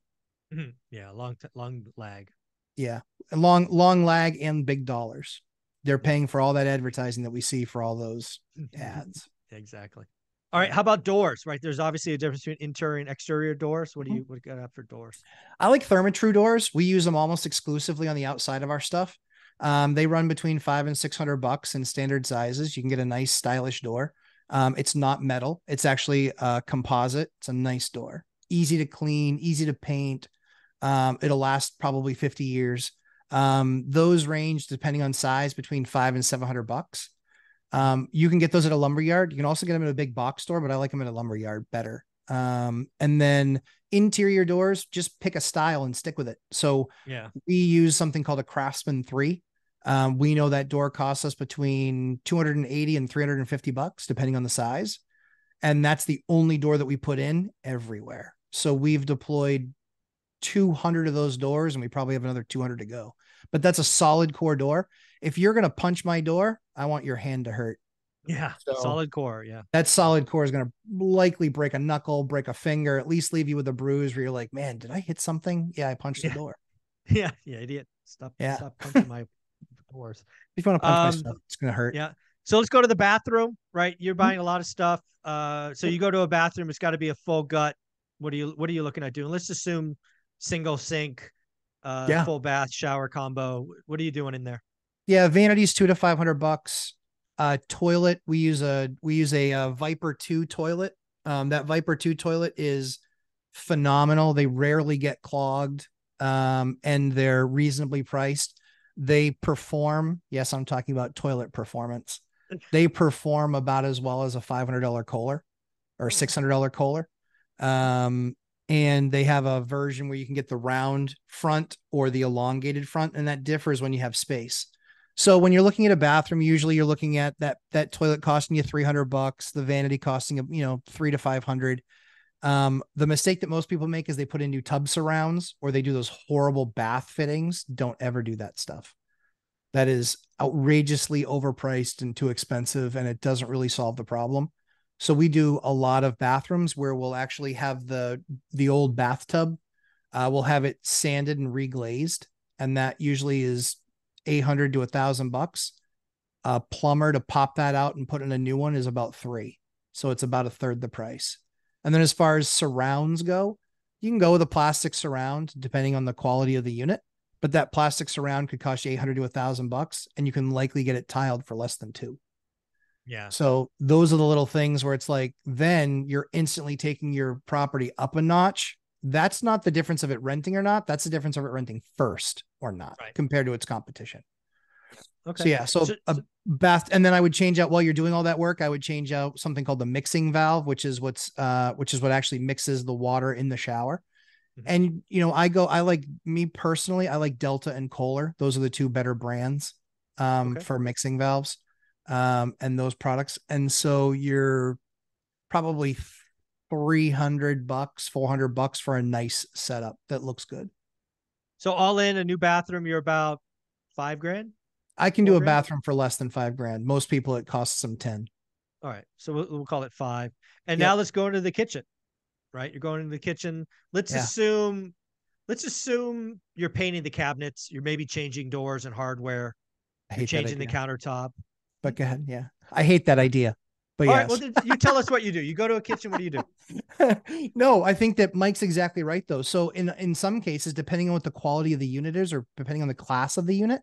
mm-hmm. Yeah, long long lag. Yeah, long long lag and big dollars. They're paying for all that advertising that we see for all those ads. exactly. All right. How about doors? Right. There's obviously a difference between interior and exterior doors. What do mm-hmm. you what do you got for doors? I like Therma-Tru doors. We use them almost exclusively on the outside of our stuff. Um, they run between five and six hundred bucks in standard sizes. You can get a nice, stylish door. Um, it's not metal. It's actually a composite. It's a nice door. Easy to clean, easy to paint. Um, it'll last probably 50 years. Um, those range depending on size between five and 700 bucks. Um, you can get those at a lumber yard. You can also get them at a big box store, but I like them at a lumber yard better. Um, and then interior doors, just pick a style and stick with it. So yeah, we use something called a Craftsman three. Um, we know that door costs us between 280 and 350 bucks, depending on the size. And that's the only door that we put in everywhere. So we've deployed 200 of those doors and we probably have another 200 to go. But that's a solid core door if you're going to punch my door, I want your hand to hurt. Yeah. So solid core. Yeah. That solid core is going to likely break a knuckle, break a finger, at least leave you with a bruise where you're like, man, did I hit something? Yeah. I punched yeah. the door. Yeah. Yeah. Idiot. Stop. Yeah. Stop punching my doors. If you want to punch um, my stuff, it's going to hurt. Yeah. So let's go to the bathroom, right? You're buying a lot of stuff. Uh, so you go to a bathroom, it's got to be a full gut. What are you, what are you looking at doing? Let's assume single sink, uh, yeah. full bath shower combo. What are you doing in there? Yeah, vanity's two to five hundred bucks. Uh, toilet we use a we use a, a uh, Viper two toilet. Um, that Viper two toilet is phenomenal. They rarely get clogged, um, and they're reasonably priced. They perform. Yes, I'm talking about toilet performance. They perform about as well as a five hundred dollar Kohler or six hundred dollar Kohler. Um, and they have a version where you can get the round front or the elongated front, and that differs when you have space. So when you're looking at a bathroom, usually you're looking at that that toilet costing you 300 bucks, the vanity costing you know 3 to 500. Um, the mistake that most people make is they put in new tub surrounds or they do those horrible bath fittings. Don't ever do that stuff. That is outrageously overpriced and too expensive and it doesn't really solve the problem. So we do a lot of bathrooms where we'll actually have the the old bathtub uh, we'll have it sanded and reglazed and that usually is 800 to a thousand bucks. A plumber to pop that out and put in a new one is about three. So it's about a third the price. And then as far as surrounds go, you can go with a plastic surround depending on the quality of the unit. But that plastic surround could cost you 800 to a thousand bucks, and you can likely get it tiled for less than two. Yeah. So those are the little things where it's like, then you're instantly taking your property up a notch that's not the difference of it renting or not. That's the difference of it renting first or not right. compared to its competition. Okay. So yeah, so, so a bath, and then I would change out while you're doing all that work. I would change out something called the mixing valve, which is what's uh, which is what actually mixes the water in the shower. Mm-hmm. And you know, I go, I like me personally, I like Delta and Kohler. Those are the two better brands um, okay. for mixing valves um, and those products. And so you're probably 300 bucks, 400 bucks for a nice setup that looks good. So all in a new bathroom, you're about five grand. I can do a grand? bathroom for less than five grand. Most people, it costs them 10. All right. So we'll, we'll call it five. And yep. now let's go into the kitchen, right? You're going into the kitchen. Let's yeah. assume, let's assume you're painting the cabinets. You're maybe changing doors and hardware. You're changing the countertop. But go ahead. Yeah. I hate that idea. But All yes. right, well, you tell us what you do. You go to a kitchen. What do you do? no, I think that Mike's exactly right, though. So in in some cases, depending on what the quality of the unit is, or depending on the class of the unit,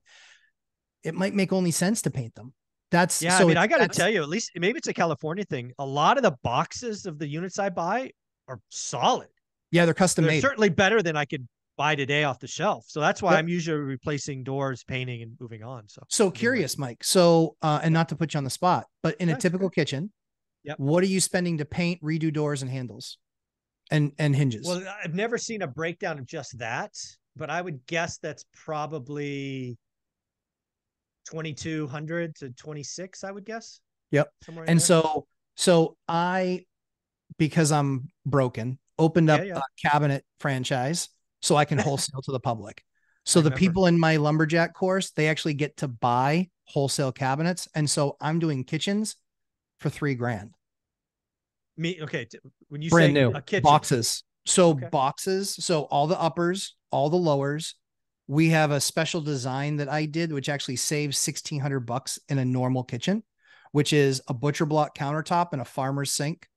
it might make only sense to paint them. That's yeah. So I mean, I got to tell you, at least maybe it's a California thing. A lot of the boxes of the units I buy are solid. Yeah, they're custom they're made. Certainly better than I could buy today off the shelf. So that's why Yep. I'm usually replacing doors, painting, and moving on. So So curious, Mike. So, uh, and not to put you on the spot, but in a typical kitchen, Yep. what are you spending to paint, redo doors and handles, and and hinges? well, I've never seen a breakdown of just that, but I would guess that's probably 2200 to 26, I would guess. Yep. Somewhere and so, so I, because I'm broken, opened Yeah, up yeah. a cabinet franchise so I can wholesale to the public. So I the remember. people in my lumberjack course, they actually get to buy wholesale cabinets, and so I'm doing kitchens for three grand. me okay, when you brand say new a kitchen, boxes. So Okay. boxes. So all the uppers, all the lowers. We have a special design that I did, which actually saves sixteen hundred bucks in a normal kitchen, which is a butcher block countertop and a farmer's sink.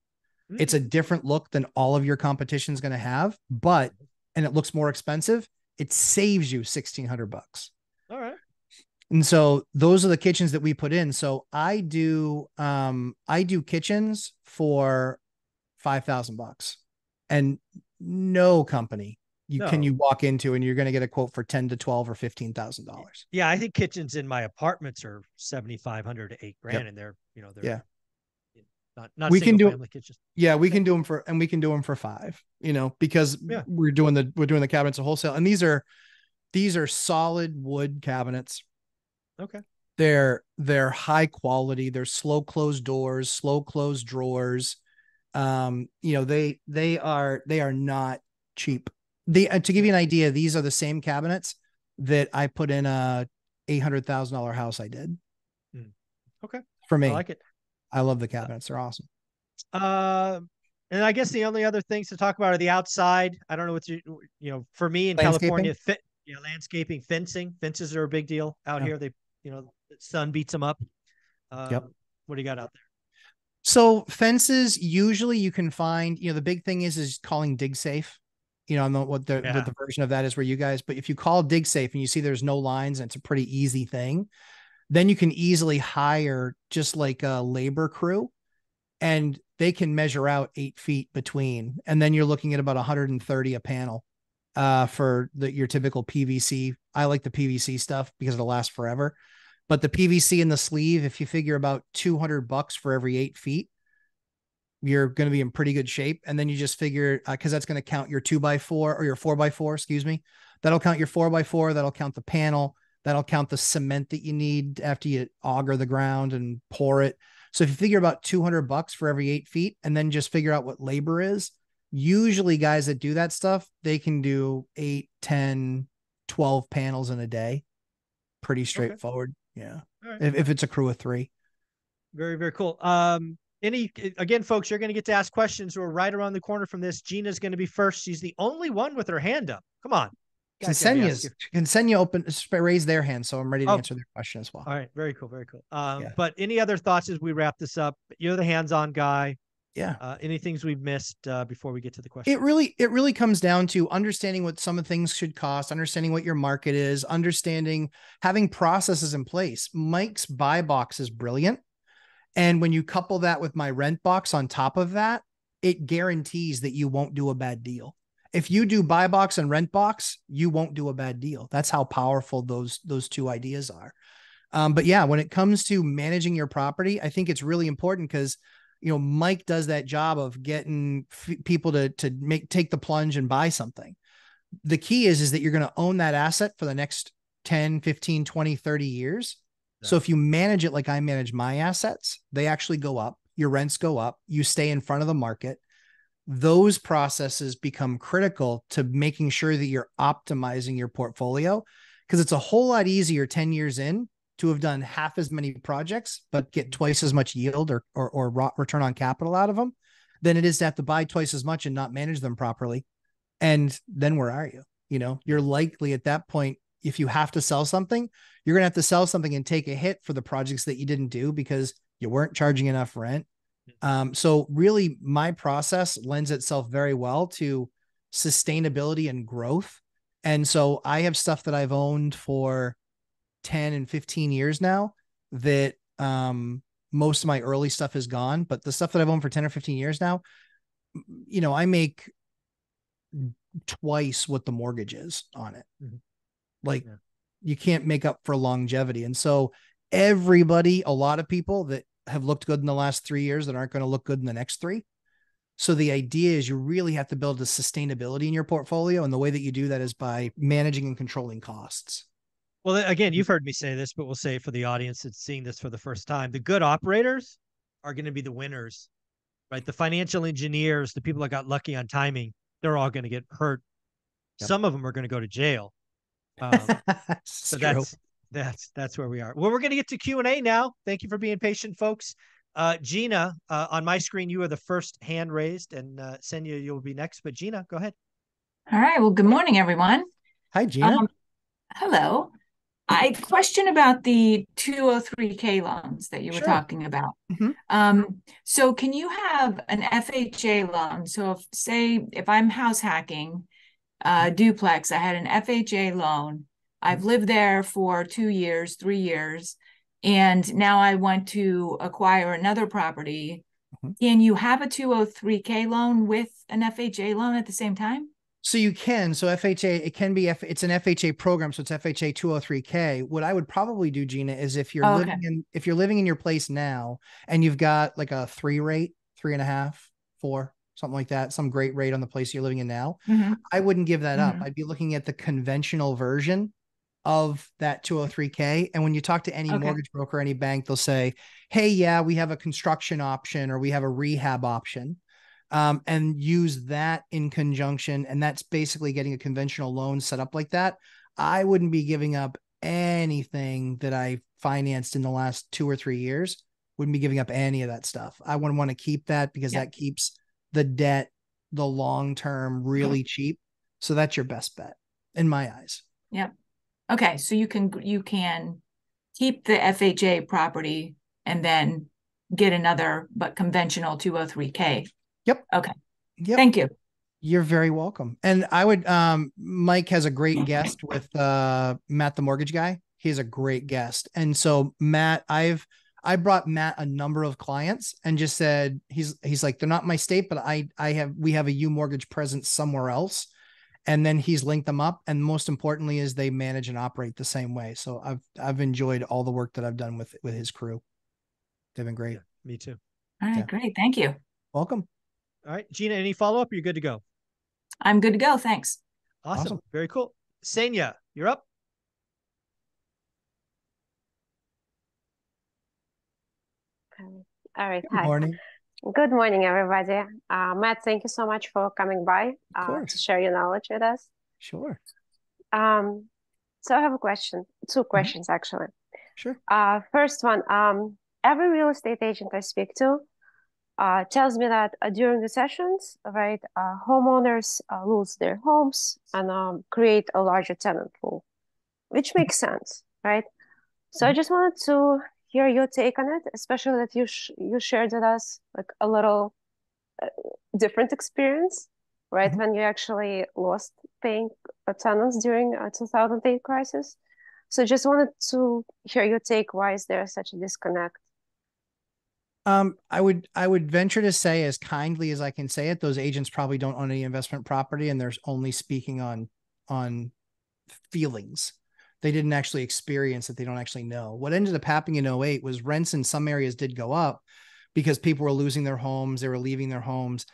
Mm. It's a different look than all of your competition is going to have, but and it looks more expensive. It saves you sixteen hundred bucks. all right. And so those are the kitchens that we put in. So I do um I do kitchens for 5000 bucks. And no company you can you walk into and you're going to get a quote for 10 to 12 or 15,000 dollars. Yeah, I think kitchens in my apartments are 7500 to 8 grand and they're, you know, they're Yeah. Not not We can do- family kitchens. Yeah, we can do them for and we can do them for 5, you know, because Yeah. we're doing the we're doing the cabinets of wholesale and these are these are solid wood cabinets. Okay. they're they're high quality they're slow closed doors slow closed drawers um you know they they are they are not cheap The uh, to give you an idea these are the same cabinets that i put in a $800000 house i did Mm. Okay. for me I, like it. Love the cabinets they're awesome Uh, and I guess the only other things to talk about are the outside. I don't know what you you know, for me in California, fit yeah, landscaping, fencing, fences are a big deal out Yeah. here. They, you know, the sun beats them up. Um, What do you got out there? So fences, usually you can find, you know, the big thing is is calling dig safe. You know, I don't know what the Yeah. what the version of that is where you guys, but if you call dig safe and you see there's no lines and it's a pretty easy thing, then you can easily hire just like a labor crew and they can measure out eight feet between. And then you're looking at about 130 a panel uh for the your typical PVC. I like the PVC stuff because it'll last forever. But the PVC in the sleeve, if you figure about 200 bucks for every eight feet, you're going to be in pretty good shape. And then you just figure, because that's going to count your two by four or your four by four, excuse me. That'll count your four by four. That'll count the panel. That'll count the cement that you need after you auger the ground and pour it. So if you figure about 200 bucks for every eight feet and then just figure out what labor is, usually guys that do that stuff, they can do eight, 10, 12 panels in a day. Pretty straightforward. Yeah. All right. If, if it's a crew of three. Very, very cool. Um, any again, folks, you're going to get to ask questions. We're right around the corner from this. Gina's going to be first. She's the only one with her hand up. Come on. Guys gotta be Consenya's asking- open raise their hand, so I'm ready to Oh. answer their question as well. All right, very cool, very cool. Um, Yeah. But any other thoughts as we wrap this up? You're the hands-on guy. Yeah. Uh, any things we've missed uh, before we get to the question? It really it really comes down to understanding what some of things should cost, understanding what your market is, understanding having processes in place. Mike's buy box is brilliant. And when you couple that with my rent box on top of that, it guarantees that you won't do a bad deal. If you do buy box and rent box, you won't do a bad deal. That's how powerful those those two ideas are. Um, but yeah, when it comes to managing your property, I think it's really important because you know Mike does that job of getting f- people to to make take the plunge and buy something. The key is is that you're going to own that asset for the next 10, 15, 20, 30 years. So if you manage it like I manage my assets, they actually go up, your rents go up, you stay in front of the market. Those processes become critical to making sure that you're optimizing your portfolio because it's a whole lot easier 10 years in to have done half as many projects but get twice as much yield or or, or return on capital out of them than it is to have to buy twice as much and not manage them properly. And then where are you? You know, you're likely at that point if you have to sell something, you're going to have to sell something and take a hit for the projects that you didn't do because you weren't charging enough rent. Um, so really my process lends itself very well to sustainability and growth. And so I have stuff that I've owned for 10 and 15 years now that um most of my early stuff is gone, but the stuff that I've owned for 10 or 15 years now, you know, I make twice what the mortgage is on it. Mhm. Like Yeah. you can't make up for longevity. And so everybody, a lot of people that have looked good in the last three years that aren't going to look good in the next three. So the idea is you really have to build a sustainability in your portfolio. And the way that you do that is by managing and controlling costs. Well, again, you've heard me say this, but we'll say for the audience that's seeing this for the first time. The good operators are going to be the winners, right? The financial engineers, the people that got lucky on timing, they're all going to get hurt. Yep. Some of them are going to go to jail. Um, so so that's that's that's where we are. Well, we're going to get to Q and A now. Thank you for being patient, folks. Uh, Gina, uh, on my screen, you are the first hand raised, and uh, Senya, you'll be next. But Gina, go ahead. All right. Well, good morning, everyone. Hi, Gina. Um, hello. I question about the 203k loans that you were Sure. talking about. Mhm. Um, so can you have an FHA loan? So if say if I'm house hacking uh duplex, I had an FHA loan. I've lived there for two years, three years, and now I want to acquire another property. Mhm. Can you have a 203k loan with an FHA loan at the same time? So you can. So FHA, it can be F, it's an FHA program, so it's FHA 203k. What I would probably do, Gina, is if you're Oh, living in if you're living in your place now and you've got like a three rate, three and a half, four, something like that, some great rate on the place you're living in now, Mhm. I wouldn't give that up. Mhm. I'd be looking at the conventional version of that 203k. And when you talk to any Okay. mortgage broker, any bank, they'll say, Hey, yeah, we have a construction option or we have a rehab option. Um, and use that in conjunction. And that's basically getting a conventional loan set up like that. I wouldn't be giving up anything that I financed in the last two or three years. Wouldn't be giving up any of that stuff. I wouldn't want to keep that because Yeah. that keeps the debt, the long term, really cheap. So that's your best bet in my eyes. Okay, so you can you can keep the FHA property and then get another but conventional 203k. Yep. Okay. Yep. Thank you. You're very welcome. And I would um Mike has a great guest with uh Matt the mortgage guy. He's a great guest. And so Matt, I've I brought Matt a number of clients and just said he's he's like they're not my state, but I I have we have a U mortgage presence somewhere else. And then he's linked them up. And most importantly, is they manage and operate the same way. So I've I've enjoyed all the work that I've done with with his crew. They've been great. Me too. All right, Yeah. great. Thank you. Welcome. All right, Gina, any follow up? You're good to go. I'm good to go. Thanks. Awesome. Awesome. Very cool. Senya, you're up. Okay. All right. Good Hi. morning. Good morning, everybody. Uh, Matt, thank you so much for coming by uh, to share your knowledge with us. Sure. Um, so I have a question, two questions actually. Sure. Uh, first one, um, every real estate agent I speak to uh, tells me that uh, during the sessions, right, uh, homeowners uh, lose their homes and um, create a larger tenant pool, which makes sense, right? So I just wanted to hear your take on it, especially that you sh you shared with us like a little uh, different experience, right? Mhm. When you actually lost paying tenants during a 2008 crisis. So just wanted to hear your take. Why is there such a disconnect? Um, I would I would venture to say, as kindly as I can say it, those agents probably don't own any investment property, and they're only speaking on on feelings. They didn't actually experience it. They don't actually know. What ended up happening in 08 was rents in some areas did go up because people were losing their homes, they were leaving their homes.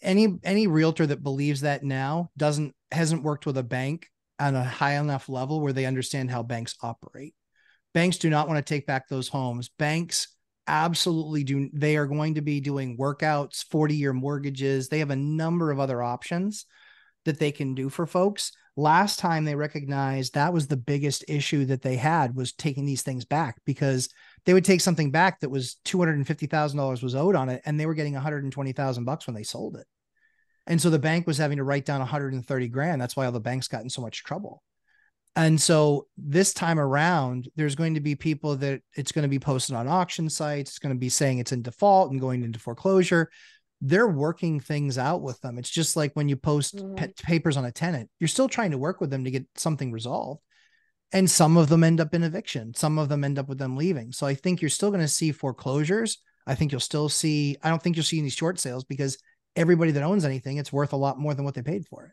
Any any realtor that believes that now doesn't hasn't worked with a bank on a high enough level where they understand how banks operate. Banks do not want to take back those homes. Banks absolutely do they are going to be doing workouts 40 year mortgages they have a number of other options that they can do for folks last time they recognized that was the biggest issue that they had was taking these things back because they would take something back that was $250,000 was owed on it and they were getting 120,000 bucks when they sold it and so the bank was having to write down 130 grand that's why all the banks got in so much trouble and so this time around, there's going to be people that it's going to be posted on auction sites. It's going to be saying it's in default and going into foreclosure. They're working things out with them. It's just like when you post Mhm. pa- papers on a tenant, you're still trying to work with them to get something resolved. And some of them end up in eviction. Some of them end up with them leaving. So I think you're still going to see foreclosures. I think you'll still see, I don't think you'll see any short sales because everybody that owns anything, it's worth a lot more than what they paid for it.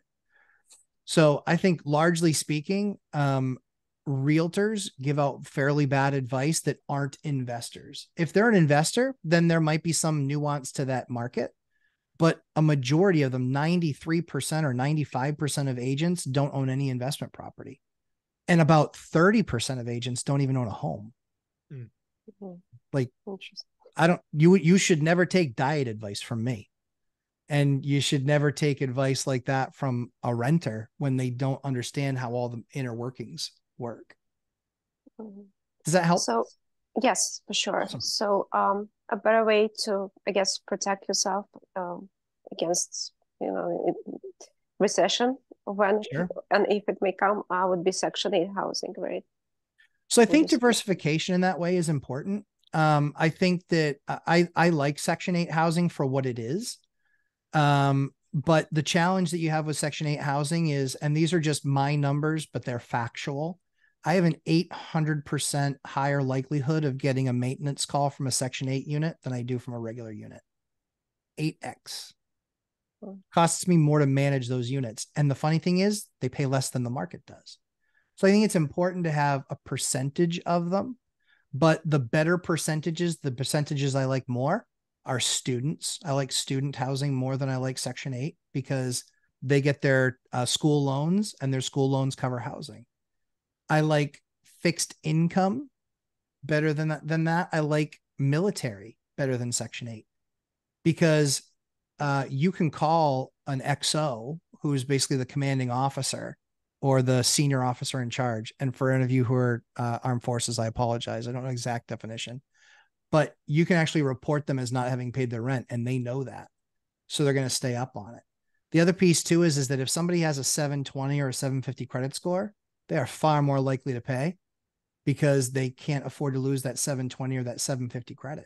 So I think largely speaking, um, realtors give out fairly bad advice that aren't investors. If they're an investor, then there might be some nuance to that market. But a majority of them, 93% or 95% of agents don't own any investment property. And about 30% of agents don't even own a home. Mhm. Like I don't you you should never take diet advice from me. And you should never take advice like that from a renter when they don't understand how all the inner workings work. Mhm. Does that help? So, yes, for sure. Awesome. So, um, a better way to, I guess, protect yourself, um, against, you know, recession when Sure. and if it may come, uh, would be Section 8 housing, right? So I think diversification in that way is important. Um, I think that I I like Section 8 housing for what it is. Um, but the challenge that you have with Section 8 housing is, and these are just my numbers, but they're factual. I have an 800% higher likelihood of getting a maintenance call from a Section 8 unit than I do from a regular unit. 8x. Hmm. Costs me more to manage those units. And the funny thing is, they pay less than the market does. So I think it's important to have a percentage of them, but the better percentages, the percentages I like more are students. I like student housing more than I like Section 8 because they get their uh, school loans and their school loans cover housing. I like fixed income better than that, than that. I like military better than Section 8 because uh, you can call an XO who's basically the commanding officer or the senior officer in charge. And for any of you who are uh, armed forces, I apologize. I don't know exact definition, but you can actually report them as not having paid their rent, and they know that, so they're going to stay up on it. The other piece too is is that if somebody has a 720 or a 750 credit score, they are far more likely to pay because they can't afford to lose that 720 or that 750 credit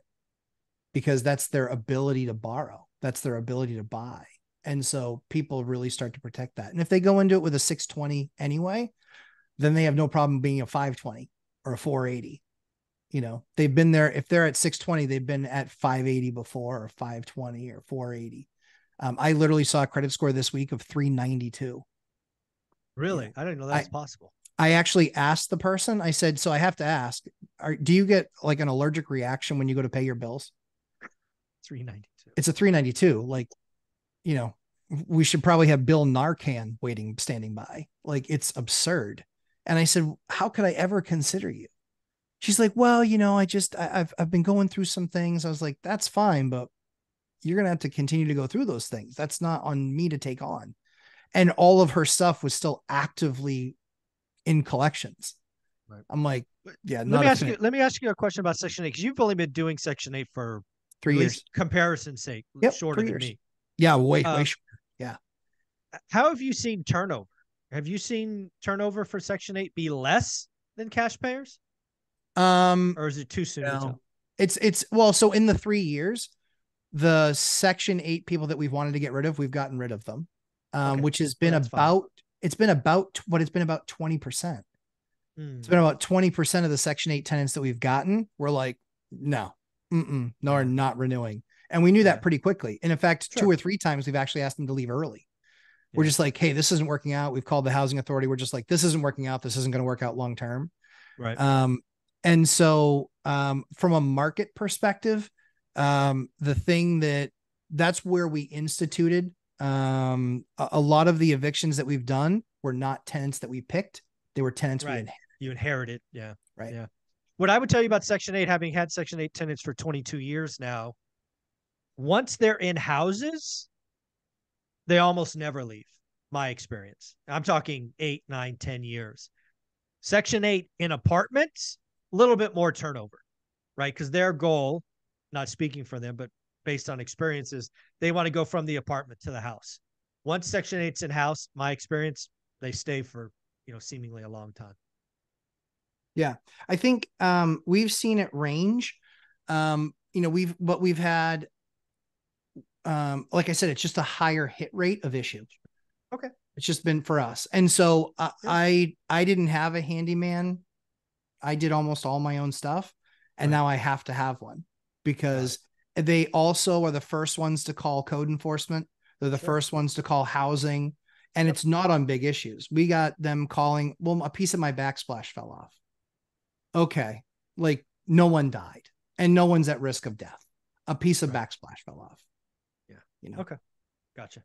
because that's their ability to borrow. That's their ability to buy. And so people really start to protect that. And if they go into it with a 620 anyway, then they have no problem being a 520 or a 480. You know, they've been there. If they're at 620, they've been at 580 before or 520 or 480. Um, I literally saw a credit score this week of 392. Really? I didn't know that was possible. I actually asked the person, I said, so I have to ask, are, do you get like an allergic reaction when you go to pay your bills? 392. It's a 392. Like, you know, we should probably have Bill Narcan waiting, standing by. Like, it's absurd. And I said, how could I ever consider you? She's like, well, you know, I just, I, I've, I've been going through some things. I was like, that's fine, but you're going to have to continue to go through those things. That's not on me to take on. And all of her stuff was still actively in collections. Right. I'm like, yeah, Let not me ask fan. you. Let me ask you a question about Section Eight because you've only been doing Section Eight for three years. least comparison's sake, Yep, shorter three than years. me. Yeah, way, Um, way short. How have you seen turnover? Have you seen turnover for Section Eight be less than cash payers, Um, or is it too soon No. tell? It's it's well, so in the three years, the section eight people that we've wanted to get rid of, we've gotten rid of them. Um, Okay, which has been that's fine. It's been about what it's been about 20%. Hmm. It's been about 20% of the section eight tenants that we've gotten. We're like, no, mm-mm, no, we're not renewing. And we knew that pretty quickly. And in fact, two or three times we've actually asked them to leave early. We're just like, hey, this isn't working out. We've called the housing authority. We're just like, this isn't working out. This isn't going to work out long term. Right. Um, and so um, from a market perspective, um, the thing that that's where we instituted um, a, a lot of the evictions that we've done were not tenants that we picked; they were tenants we inherited. you inherit it. Yeah. Right. Yeah. What I would tell you about Section 8, having had Section 8 tenants for 22 years now, once they're in houses, they almost never leave. My experience. I'm talking eight, nine, ten years. Section 8 in apartments, a little bit more turnover, right? Because their goal, not speaking for them, but based on experiences, they want to go from the apartment to the house. Once Section 8's in house, my experience, they stay for, you know, seemingly a long time. Yeah. I think um, we've seen it range. Um, you know, we've but we've had, um, like I said, it's just a higher hit rate of issues. Okay. It's just been for us, and so uh, Yeah. I I didn't have a handyman. I did almost all my own stuff, and Right. now I have to have one because they also are the first ones to call code enforcement. They're the Sure. first ones to call housing. and Yep. it's not on big issues. We got them calling, well, a piece of my backsplash fell off. Okay. Like no one died and no one's at risk of death. A piece of Right. backsplash fell off. Yeah. You know, Okay. Gotcha.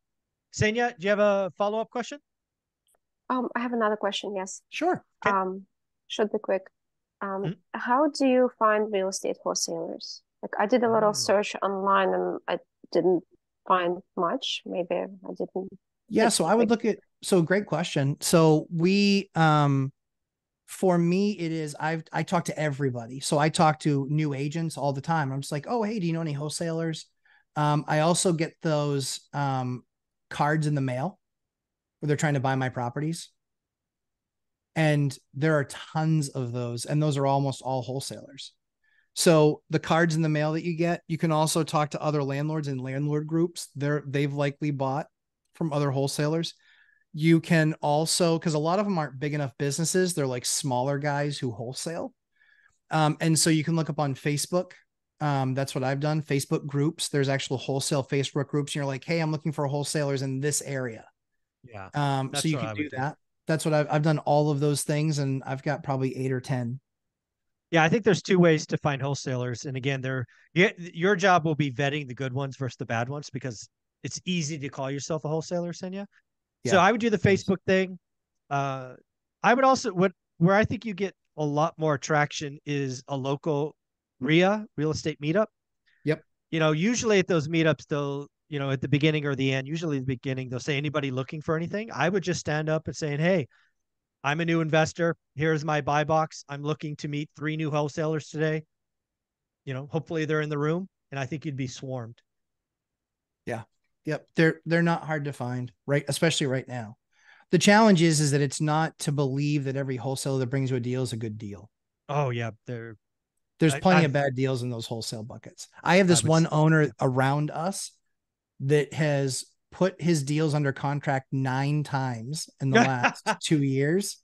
Senya, do you have a follow up question? Um, I have another question. Yes. sure. Okay. Um, should be quick. Um, Mhm. how do you find real estate wholesalers? Like I did a little Oh. search online and I didn't find much. Maybe I didn't. Yeah, so I would look at so great question. So we um for me it is I've I talk to everybody. So I talk to new agents all the time. I'm just like, "Oh, hey, do you know any wholesalers?" Um I also get those um cards in the mail where they're trying to buy my properties. And there are tons of those and those are almost all wholesalers. So the cards in the mail that you get, you can also talk to other landlords and landlord groups. They're they've likely bought from other wholesalers. You can also because a lot of them aren't big enough businesses; they're like smaller guys who wholesale. Um, and so you can look up on Facebook. Um, that's what I've done. Facebook groups. There's actual wholesale Facebook groups. And you're like, hey, I'm looking for wholesalers in this area. Yeah. Um, so you can do. that. That's what I've I've done all of those things, and I've got probably eight or ten. Yeah, I think there's two ways to find wholesalers, and again, they're your job will be vetting the good ones versus the bad ones because it's easy to call yourself a wholesaler, Senya. So I would do the. Facebook thing. Uh, I would also what where I think you get a lot more traction is a local REIA real estate meetup. Yep. You know, usually at those meetups, they'll you know at the beginning or the end, usually the beginning, they'll say anybody looking for anything. I would just stand up and saying, hey. I'm a new investor. Here's my buy box. I'm looking to meet three new wholesalers today. You know, hopefully they're in the room, and I think you'd be swarmed. Yeah. Yep, they're they're not hard to find, right? Especially right now. The challenge is is that it's not to believe that every wholesaler that brings you a deal is a good deal. Oh yeah, they're There's plenty I've- of bad deals in those wholesale buckets. I have this would one owner around us that has put his deals under contract nine times in the last two years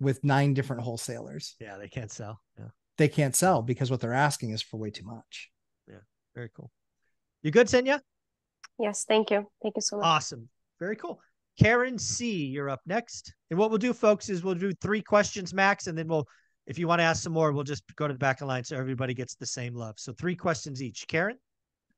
with nine different wholesalers. yeah, they can't sell. Yeah, They can't sell because what they're asking is for way too much. Yeah. Very cool. You good, Senya? Yes, thank you. Thank you so much. Awesome. Very cool. Karen C, you're up next. And what we'll do, folks, is we'll do three questions max, and then we'll, if you want to ask some more, we'll just go to the back of the line so everybody gets the same love. So three questions each. Karen?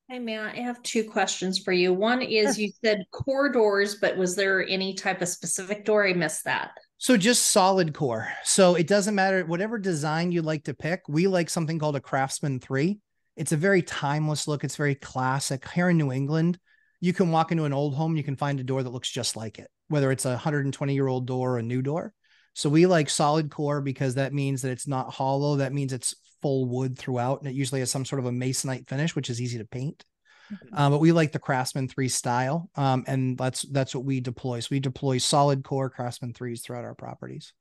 Hey, Matt, I have two questions for you. One is you said core doors, but was there any type of specific door? I missed that. So just solid core. So it doesn't matter whatever design you like to pick. We like something called a Craftsman 3. It's a very timeless look. It's very classic. Here in New England, you can walk into an old home, you can find a door that looks just like it, whether it's a 120 year old door or a new door. So we like solid core because that means that it's not hollow. That means it's full wood throughout, and it usually has some sort of a masonite finish, which is easy to paint. Um, but we like the Craftsman three style, um, and that's that's what we deploy. So we deploy solid core Craftsman threes throughout our properties.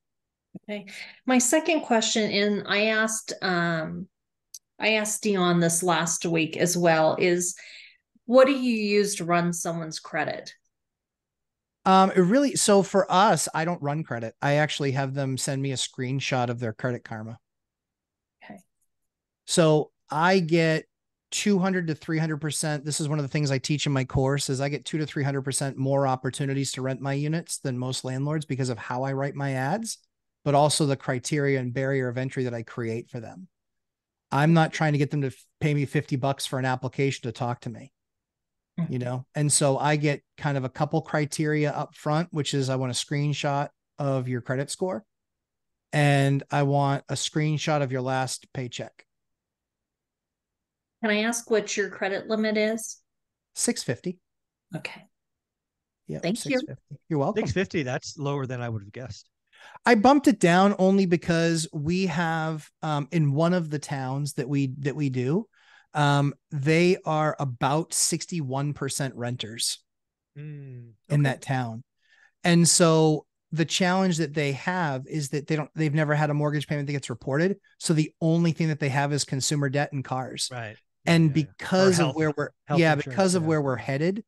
Okay. My second question, and I asked um I asked Dion this last week as well, is what do you use to run someone's credit? Um, it really so for us, I don't run credit. I actually have them send me a screenshot of their credit karma. So I get 200 to 300%. This is one of the things I teach in my course is I get 2 to 300% more opportunities to rent my units than most landlords because of how I write my ads, but also the criteria and barrier of entry that I create for them. I'm not trying to get them to pay me 50 bucks for an application to talk to me. Mm. You know, and so I get kind of a couple criteria up front, which is I want a screenshot of your credit score and I want a screenshot of your last paycheck. Can I ask what your credit limit is? 650. Okay. Yeah. Thank you. You're welcome. 650, that's lower than I would have guessed. I bumped it down only because we have um, in one of the towns that we that we do, um, they are about 61% renters Mm, in that town. And so the challenge that they have is that they don't they've never had a mortgage payment that gets reported. So the only thing that they have is consumer debt and cars. Right. And Yeah, yeah, yeah. Because health- of where we're yeah insurance, because of yeah. where we're headed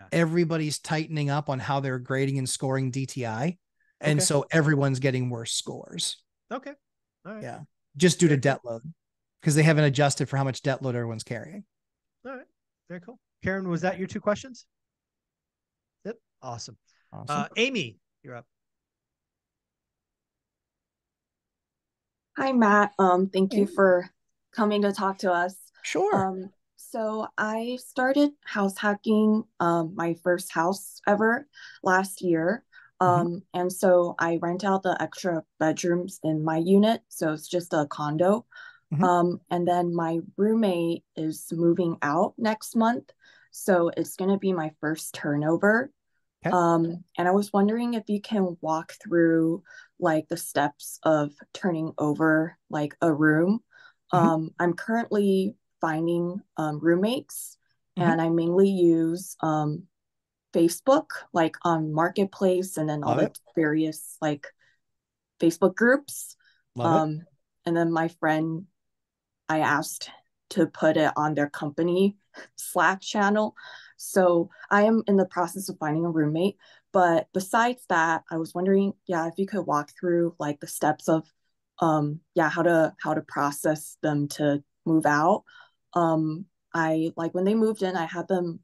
Yeah. everybody's tightening up on how they're grading and scoring dti and Okay. so everyone's getting worse scores Okay. All right. yeah just due to cool. debt load because they haven't adjusted for how much debt load everyone's carrying All right. Very cool. Karen, was that your two questions? Yep. Awesome. Awesome. Uh, Amy, you're up. Hi, Matt. Um, thank you for coming to talk to us. Sure. Um, so I started house hacking, um, my first house ever last year. Mhm. Um, and so I rent out the extra bedrooms in my unit, so it's just a condo. Mhm. Um, and then my roommate is moving out next month, so it's gonna be my first turnover. Okay. Um, and I was wondering if you can walk through like the steps of turning over like a room. Mhm. Um, I'm currently finding um, roommates, Mhm. and I mainly use um, Facebook, like on Marketplace, and then all Love the it. various like Facebook groups. Love it. Um, and then my friend, I asked to put it on their company Slack channel. So I am in the process of finding a roommate. But besides that, I was wondering, yeah, if you could walk through like the steps of, um, yeah, how to how to process them to move out. Um, I like when they moved in, I had them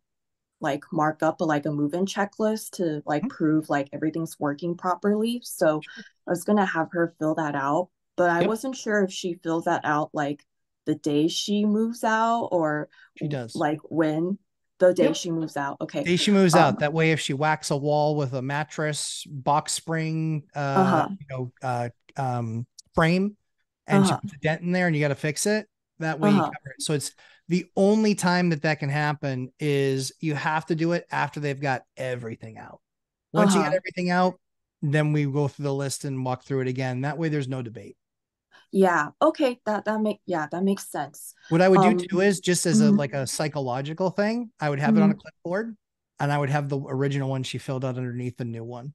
like mark up a, like a move-in checklist to like Mhm. prove like everything's working properly. So I was gonna have her fill that out, but I Yep. wasn't sure if she fills that out like the day she moves out or She does. like when the day Yep. she moves out. Okay. Day she moves Um, out. That way, if she whacks a wall with a mattress, box spring, uh, Uh-huh. you know, uh, um, frame, and Uh-huh. she puts a dent in there, and you got to fix it. That way, you Uh-huh. cover it. So it's the only time that that can happen is you have to do it after they've got everything out. Once you Uh-huh. get everything out, then we go through the list and walk through it again. That way, there's no debate. Yeah. Okay. That that make yeah, that makes sense. What I would do Um, too is just as a mhm. like a psychological thing, I would have it on a clipboard and I would have the original one she filled out underneath the new one.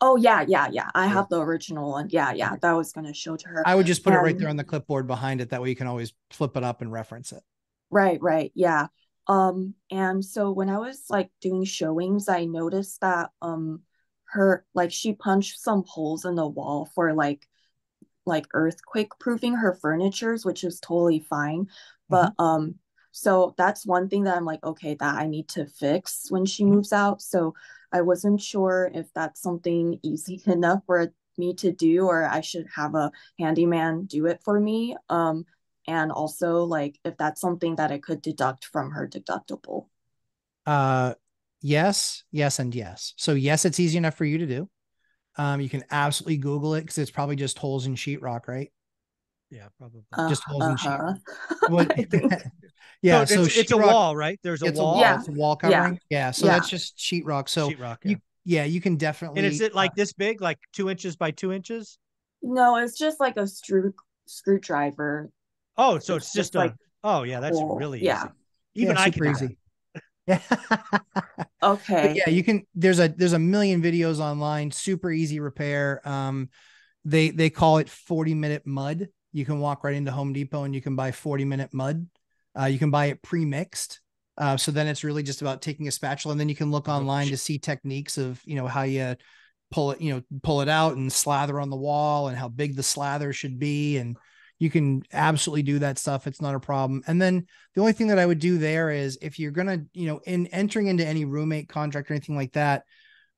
Oh yeah, yeah, yeah. I have the original one. Yeah, yeah. That was gonna show to her. I would just put it right there on the clipboard behind it. That way you can always flip it up and reference it. Right, right. Yeah. Um, and so when I was like doing showings, I noticed that um her like she punched some holes in the wall for like like earthquake proofing her furnitures, which is totally fine. But um so that's one thing that I'm like, okay, that I need to fix when she moves out. So I wasn't sure if that's something easy enough for me to do or I should have a handyman do it for me. Um and also like if that's something that I could deduct from her deductible. Uh, yes, yes, and yes. So yes, it's easy enough for you to do. Um, you can absolutely Google it because it's probably just holes in sheetrock, right? Yeah, probably. Uh, Just holes in sheet. uh-huh. What- I yeah, So so, it's, it's a sheetrock- wall, right? There's a It's a wall. wall. Yeah. It's a wall covering. Yeah. So Yeah. that's just sheetrock. So sheetrock. you, yeah. yeah, you can definitely. And is it like uh, this big, like two inches by two inches? No, it's just like a screw screwdriver. Oh, so it's It's just just a. like oh, yeah, that's hole. really Yeah. easy. Even yeah, I can do easy. Yeah. Okay. But yeah, you can. There's a there's a million videos online. Super easy repair. Um, they they call it 40 minute mud. You can walk right into Home Depot and you can buy 40 minute mud. Uh, you can buy it pre mixed. Uh, so then it's really just about taking a spatula and then you can look online to see techniques of you know how you pull it you know pull it out and slather on the wall and how big the slather should be. And you can absolutely do that stuff. It's not a problem. And then the only thing that i would do there is if you're gonna you know in entering into any roommate contract or anything like that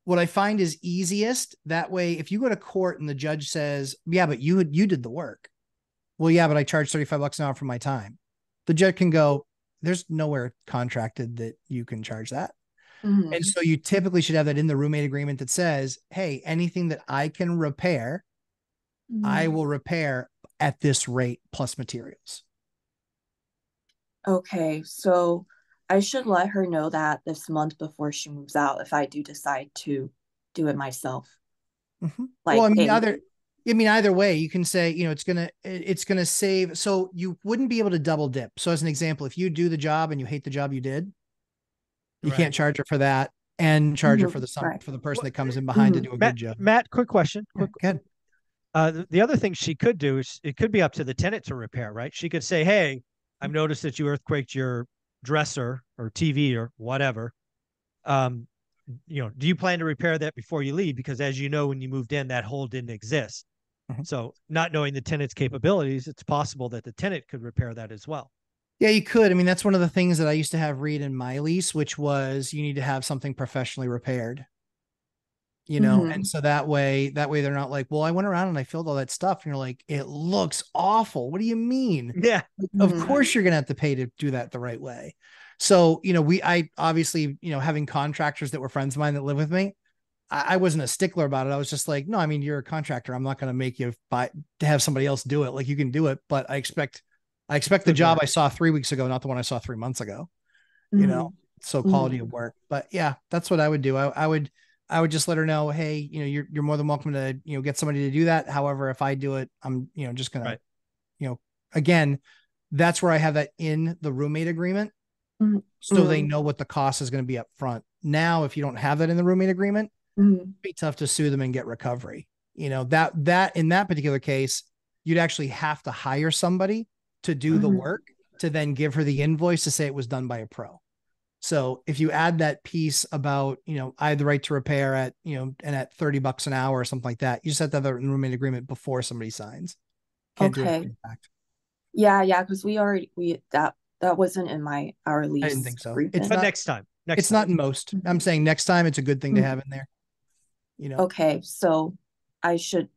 what i find is easiest. That way if you go to court and the judge says yeah but you you did the work well yeah but i charge 35 bucks an hour for my time the judge can go there's nowhere contracted that you can charge that Mhm. and so you typically should have that in the roommate agreement that says, hey, anything that I can repair, I Mhm. will repair at this rate plus materials. Okay, so I should let her know that this month before she moves out if I do decide to do it myself. Mhm. Like, well, I mean, hey, either I mean, either way, you can say, you know, it's gonna it's gonna save. So you wouldn't be able to double dip. So as an example, if you do the job and you hate the job you did, you Right. can't charge her for that and charge her Mhm, for the some right. for the person Well, that comes in behind to mhm. do a Matt, good job. Matt, quick question. Yeah, Quick, good. Uh, the, the other thing she could do is it could be up to the tenant to repair, right? She could say, "Hey, I've noticed that you earthquaked your dresser or TV or whatever. Um, you know, do you plan to repair that before you leave? Because as you know, when you moved in, that hole didn't exist. Mhm. So, not knowing the tenant's capabilities, it's possible that the tenant could repair that as well. Yeah, you could. I mean, that's one of the things that I used to have read in my lease, which was you need to have something professionally repaired. you know Mhm. and so that way that way they're not like well i went around and i filled all that stuff and you're like it looks awful what do you mean Yeah. of Mhm. course you're gonna have to pay to do that the right way so you know we i obviously you know having contractors that were friends of mine that live with me I, I wasn't a stickler about it. I was just like no i mean you're a contractor. I'm not gonna make you buy to have somebody else do it. Like you can do it but i expect i expect the job i saw three weeks ago not the one i saw three months ago you know? So quality of work. But yeah that's what i would do. I, I would i would just let her know hey you know you're, you're more than welcome to you know get somebody to do that. However if i do it i'm you know just gonna Right. you know again that's where i have that in the roommate agreement. Mhm. so they Mhm. know what the cost is going to be up front. Now if you don't have that in the roommate agreement Mhm. it'd be tough to sue them and get recovery you know that that in that particular case you'd actually have to hire somebody to do the Mhm. work to then give her the invoice to say it was done by a pro so if you add that piece about you know i have the right to repair at you know and at 30 bucks an hour or something like that you just have to have a roommate agreement before somebody signs Can't do it after Okay. Yeah, yeah, because we already we that that wasn't in my our lease. I didn't think so. agreement. It's But next time. Next it's time. not in most i'm saying next time it's a good thing to Mhm. have in there you know Okay, so I should,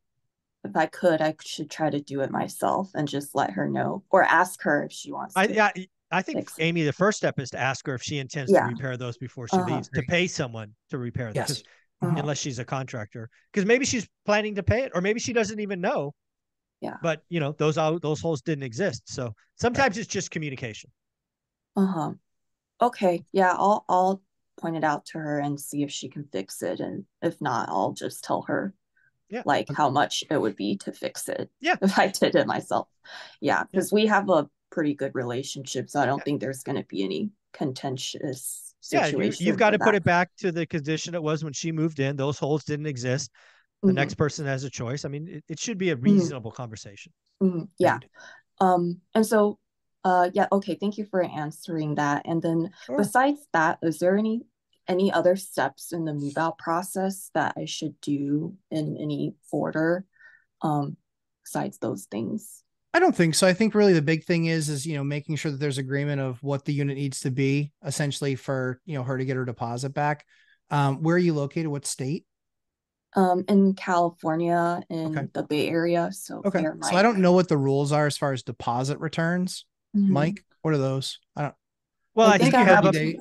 if I could, I should try to do it myself and just let her know or ask her if she wants I to. yeah, I think fix. Amy, the first step is to ask her if she intends Yeah. to repair those before she Uh-huh. leaves, to pay someone to repair them. yes 'cause Uh-huh. Unless she's a contractor, because maybe she's planning to pay it, or maybe she doesn't even know. Yeah. But you know, those those holes didn't exist. So sometimes it's just communication. Uh-huh. Okay, yeah, I'll I'll point it out to her and see if she can fix it, and if not, I'll just tell her Yeah. like how much it would be to fix it. Yeah. If I did it myself. Yeah, because we have a pretty good relationship, so I don't Yeah. think there's gonna be any contentious situation. Yeah, you, you've got to for put it back to the condition it was when she moved in. Those holes didn't exist. The Mhm, next person has a choice. I mean, it, it should be a Mm-hmm. reasonable conversation. mhm, Yeah. Um, and so, uh, yeah, okay, thank you for answering that. And then Sure. besides that, is there any any other steps in the move out process that I should do in any order, um, besides those things? I don't think so. I think really the big thing is is you know making sure that there's agreement of what the unit needs to be essentially for you know her to get her deposit back. Um, where are you located? What state? Um, in California, in Okay. the Bay Area, so Okay, so I don't know what the rules are as far as deposit returns. Mhm. Mike, what are those? I don't. Well, I, I think, think you I have a have 30 day,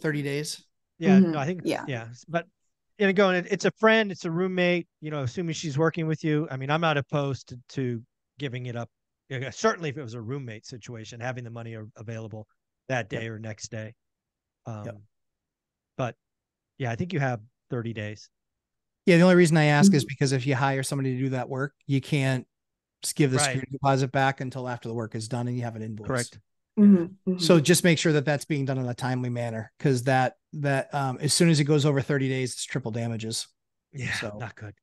30 days. yeah. Mhm, No, I think yeah. yeah. But you know, going, it's a friend, it's a roommate. You know, assuming she's working with you. I mean, I'm not opposed to, to giving it up. Certainly, if it was a roommate situation, having the money available that day or next day. Um, But yeah, I think you have 30 days. Yeah, the only reason I ask Mm-hmm. is because if you hire somebody to do that work, you can't just give the Right. security deposit back until after the work is done and you have an invoice. Correct. Mhm, mhm. So just make sure that that's being done in a timely manner because that that um, as soon as it goes over 30 days, it's triple damages. Yeah, So- not good.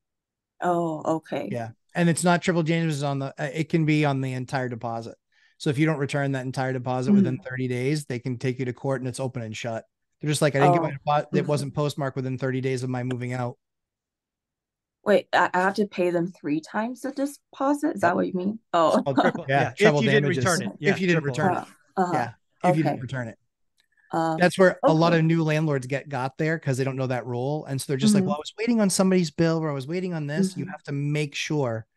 Oh, okay. Yeah. And it's not triple damages on the uh, it can be on the entire deposit. So if you don't return that entire deposit within Mm. 30 days, they can take you to court and it's open and shut. They're just like, I didn't get my Oh. deposit. It Mhm. wasn't postmarked within 30 days of my moving out. Wait, I, I have to pay them three times the deposit? Is that what you mean? Oh, called Triple, Yeah, yeah. If treble you didn't damages. return it. If you didn't triple. return it. Uh, uh-huh. Yeah. If you didn't return it. Um, That's where a lot of new landlords get got there because they don't know that rule. And so they're just like, Mhm. well, I was waiting on somebody's bill or I was waiting on this. You Mhm. have to make sure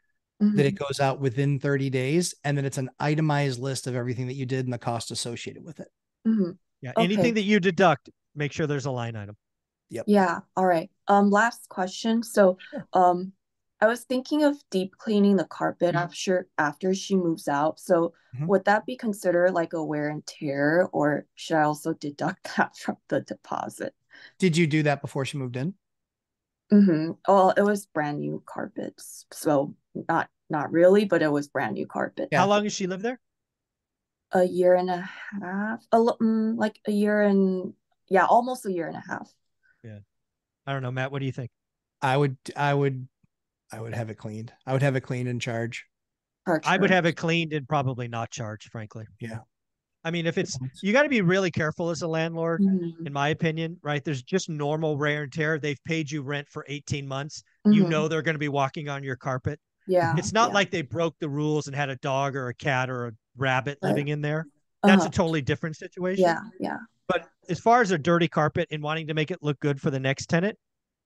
mhm. that it goes out within 30 days and then it's an itemized list of everything that you did and the cost associated with it. Mhm. Yeah. Okay. Anything that you deduct, make sure there's a line item. Yeah, all right. Um, last question. So, um, I was thinking of deep cleaning the carpet Mhm. after after she moves out. So, Mhm. would that be considered like a wear and tear, or should I also deduct that from the deposit? Did you do that before she moved in? Mm-hmm. Well, it was brand new carpets, so not not really, but it was brand new carpet. Yeah. How long has she lived there? A year and a half, a lo- mm, like a year and yeah, almost a year and a half. I don't know, Matt. What do you think? I would, I would, I would have it cleaned. I would have it cleaned in charge. I would have it cleaned and probably not charged, frankly. Yeah. I mean, if it's you got to be really careful as a landlord, Mhm, in my opinion, right? There's just normal wear and tear. They've paid you rent for 18 months. You mhm. know they're going to be walking on your carpet. yeah. It's not yeah. like they broke the rules and had a dog or a cat or a rabbit Right. living in there. That's Uh-huh. a totally different situation. Yeah, yeah. But as far as a dirty carpet and wanting to make it look good for the next tenant,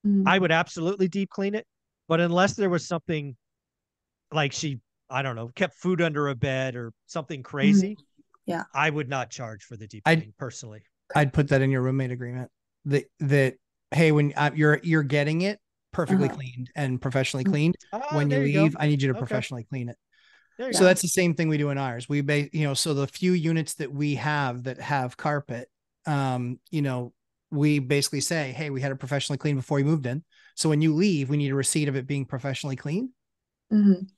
Mhm. I would absolutely deep clean it. But unless there was something like she, I don't know, kept food under a bed or something crazy, Yeah. I would not charge for the deep I'd- cleaning personally. I'd put that in your roommate agreement. That that hey, when uh, you're you're getting it perfectly Uh-huh. cleaned and professionally Mm. cleaned, Ah, when you there go. leave, I need you to Okay. professionally clean it. So go. that's the same thing we do in ours. We ba- you know, so the few units that we have that have carpet, um, you know, we basically say, hey, we had it professionally cleaned before you moved in. So when you leave, we need a receipt of it being professionally cleaned. Mhm.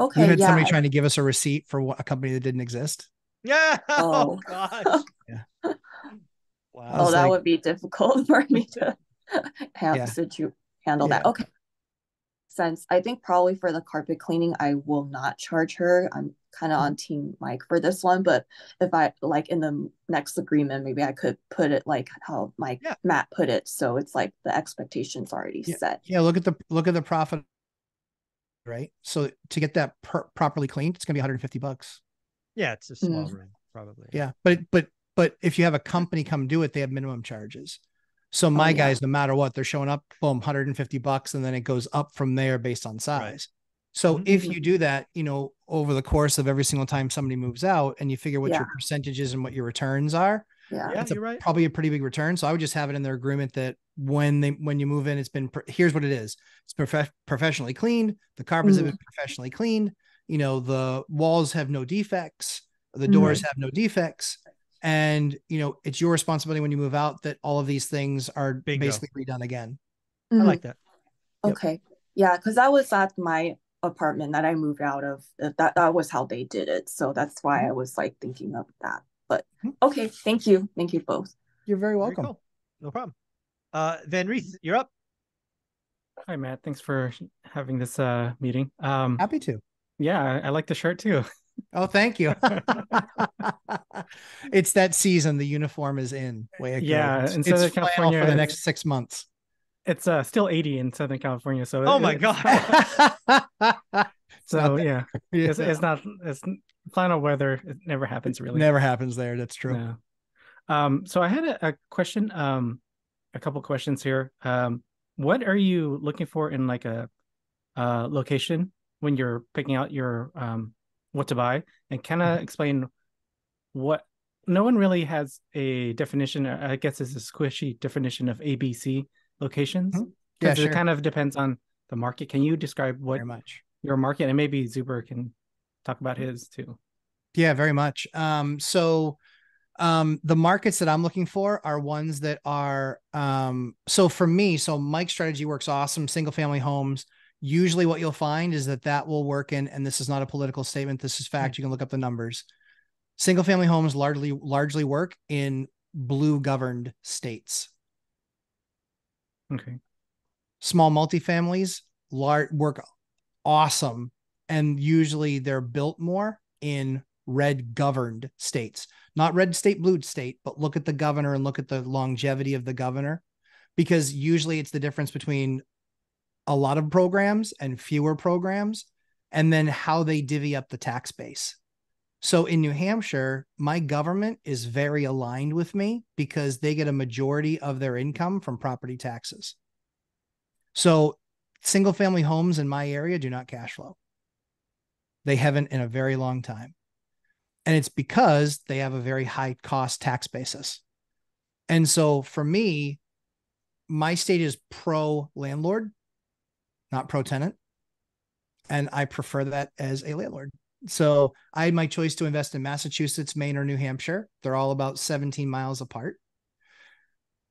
Okay, We've had yeah. somebody trying to give us a receipt for a company that didn't exist. Yeah. Oh, Oh. gosh. I Wow. Oh, that like- would be difficult for me to have Yeah. to handle that. Okay. Since I think probably for the carpet cleaning, I will not charge her. I'm kind of on team Mike for this one, but if I like in the next agreement, maybe I could put it like how Mike Yeah. Matt put it. So it's like the expectations already set. Yeah, look at the look at the profit. Right. So to get that per- properly cleaned, it's gonna be 150 bucks. Yeah, it's a small Mm. room, probably. Yeah, but but but if you have a company come do it, they have minimum charges. So my Oh, yeah. guys, no matter what, they're showing up, boom, 150 bucks, and then it goes up from there based on size. So Mhm. if you do that, you know, over the course of every single time somebody moves out, and you figure what your percentages and what your returns are, Yeah. Yeah, a, you're right. probably a pretty big return. So I would just have it in their agreement that when they when you move in, it's been here's what it is: it's prof- professionally cleaned, the carpets have been professionally cleaned, you know, the walls have no defects, the doors have no defects, and you know it's your responsibility when you move out that all of these things are Bingo. basically redone again. I Mhm. like that. Yep. Okay. Yeah, because I was at my apartment that I moved out of. uh, That that was how they did it. So that's why I was like thinking of that. But Mhm. okay, thank you. Thank you both. You're very Very welcome. cool. No problem. Uh, Van Reeth, you're up. Hi, Matt. Thanks for having this uh meeting. Um, Happy to. yeah, I, I like the shirt too. Oh, thank you. it's that season. The uniform is in. Way it Yeah, goes. in It's Southern flannel California, for the next six months. It's uh still 80 in Southern California, so Oh it- my god. So that- yeah, it's, it's not it's flannel weather. It never happens really. Never happens there. That's true. No. Um, so I had a, a question, um, a couple questions here. Um, what are you looking for in like a uh location when you're picking out your um what to buy? And kind Mm-hmm. of explain what no one really has a definition. I guess it's a squishy definition of ABC locations. Mhm. Yeah, Because sure. it kind of depends on the market. Can you describe what Very much. your market and maybe Zuber can talk about his too? Yeah, very much. Um, so um the markets that I'm looking for are ones that are um so for me, so Mike's strategy works awesome, single family homes. Usually what you'll find is that that will work in and this is not a political statement, this is fact, you can look up the numbers. Single family homes largely largely work in blue governed states. Okay. small multifamilies large work awesome and usually they're built more in red governed states not red state blue state but look at the governor and look at the longevity of the governor because usually it's the difference between a lot of programs and fewer programs and then how they divvy up the tax base so in New Hampshire, my government is very aligned with me because they get a majority of their income from property taxes. So single family homes in my area do not cash flow. They haven't in a very long time. And it's because they have a very high cost tax basis. And so for me, my state is pro landlord, not pro tenant. And I prefer that as a landlord. So I had my choice to invest in Massachusetts, Maine, or New Hampshire. They're all about 17 miles apart.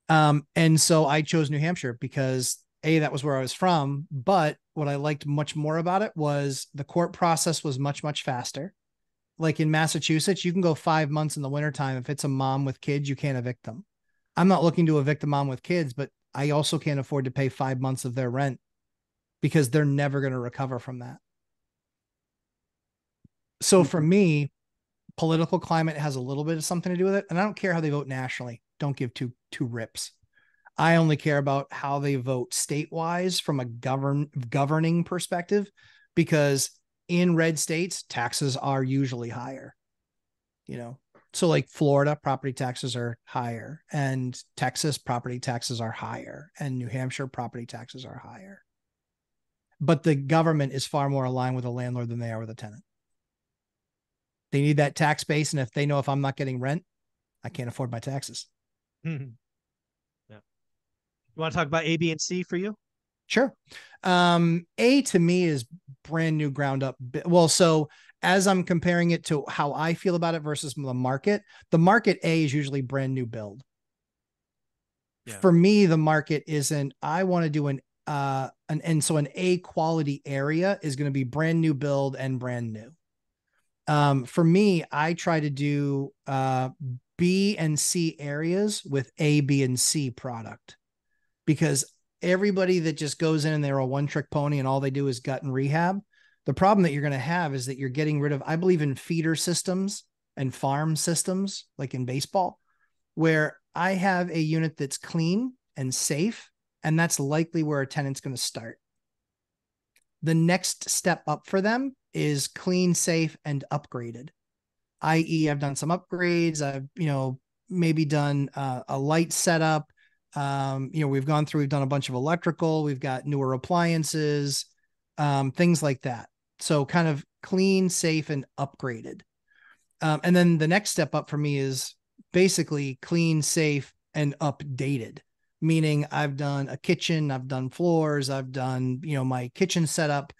Um, and so I chose New Hampshire because A, that was where I was from. But what I liked much more about it was the court process was much, much faster. Like in Massachusetts, you can go five months in the wintertime. If it's a mom with kids, you can't evict them. I'm not looking to evict a mom with kids, but I also can't afford to pay five months of their rent because they're never going to recover from that. So hmm. for me, political climate has a little bit of something to do with it. And I don't care how they vote nationally. Don't give two two rips. I only care about how they vote state-wise from a govern governing perspective, because in red states, taxes are usually higher. You know, So like Florida property taxes are higher and Texas property taxes are higher and New Hampshire property taxes are higher. But the government is far more aligned with a landlord than they are with a tenant. They need that tax base and if they know if I'm not getting rent, I can't afford my taxes. yeah. You want to talk about A, B, and C for you? Sure. Um, A to me is brand new ground up. Well, so as I'm comparing it to how I feel about it versus the market, the market A is usually brand new build. Yeah. For me, the market isn't. I want to do an uh an and so an A quality area is going to be brand new build and brand new. Um, for me, I try to do uh B and C areas with A, B, and C product because everybody that just goes in and they're a one trick pony and all they do is gut and rehab the problem that you're going to have is that you're getting rid of, I believe in feeder systems and farm systems, like in baseball, where I have a unit that's clean and safe, and that's likely where a tenant's going to start. The next step up for them is clean, safe, and upgraded. I.e., I've done some upgrades. I've, you know, maybe done uh, a light setup. Um, you know, we've gone through, we've done a bunch of electrical, we've got newer appliances, um, things like that. So kind of clean, safe, and upgraded. Um, and then the next step up for me is basically clean, safe, and updated. Meaning I've done a kitchen, I've done floors, I've done, you know, my kitchen setup.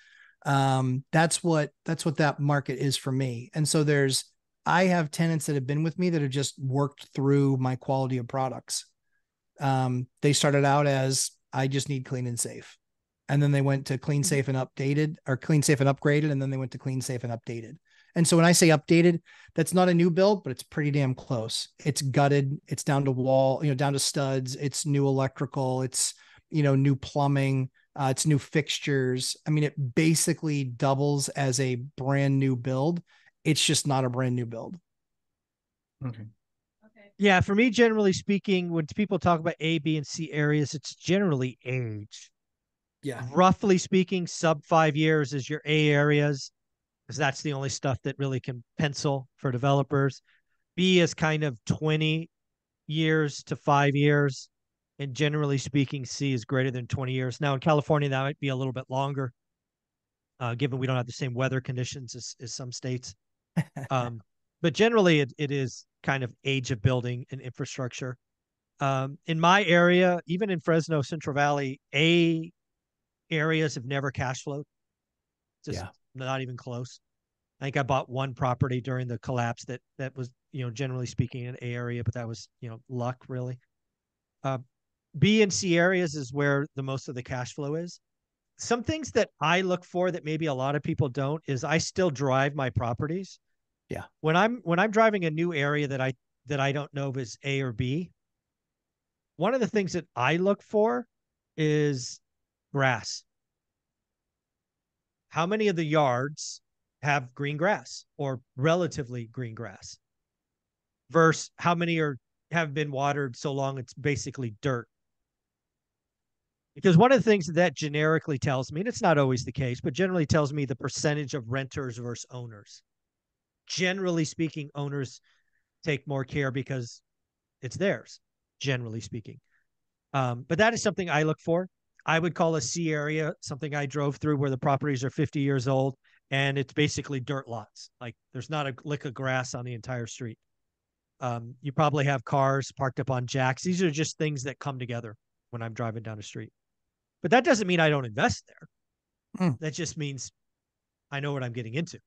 Um, that's what that's what that market is for me. And so there's I have tenants that have been with me that have just worked through my quality of products. Um, they started out as I just need clean and safe and then they went to clean mm-hmm. safe and updated or clean safe and upgraded and then they went to clean safe and updated and so when i say updated that's not a new build but it's pretty damn close it's gutted it's down to wall you know down to studs it's new electrical it's you know new plumbing uh, it's new fixtures. I mean it basically doubles as a brand new build. It's just not a brand new build. Okay. Okay. yeah, for me, generally speaking, when people talk about A, B, and C areas, it's generally age. Yeah. Roughly speaking sub five years is your a areas because that's the only stuff that really can pencil for developers. B is kind of 20 years to five years and generally speaking c is greater than 20 years now in california that might be a little bit longer uh, given we don't have the same weather conditions as, as some states um, but generally it, it is kind of age of building and infrastructure um, in my area even in fresno central valley a areas have never cash flowed. Just yeah. not even close. I think I bought one property during the collapse that that was, you know, generally speaking, an A area, but that was, you know, luck really. Uh, B and C areas is where the most of the cash flow is. Some things that I look for that maybe a lot of people don't is I still drive my properties. Yeah. When I'm when I'm driving a new area that I that I don't know if it's A or B, one of the things that I look for is grass. How many of the yards have green grass or relatively green grass? Versus how many are have been watered so long it's basically dirt. Because one of the things that, generically tells me, and it's not always the case, but generally tells me the percentage of renters versus owners. Generally speaking, owners take more care because it's theirs, generally speaking. Um, but that is something I look for. I would call a C area something I drove through where the properties are 50 years old and it's basically dirt lots. Like there's not a lick of grass on the entire street. Um, you probably have cars parked up on jacks. These are just things that come together when I'm driving down the street. But that doesn't mean I don't invest there. Mm. That just means I know what I'm getting into.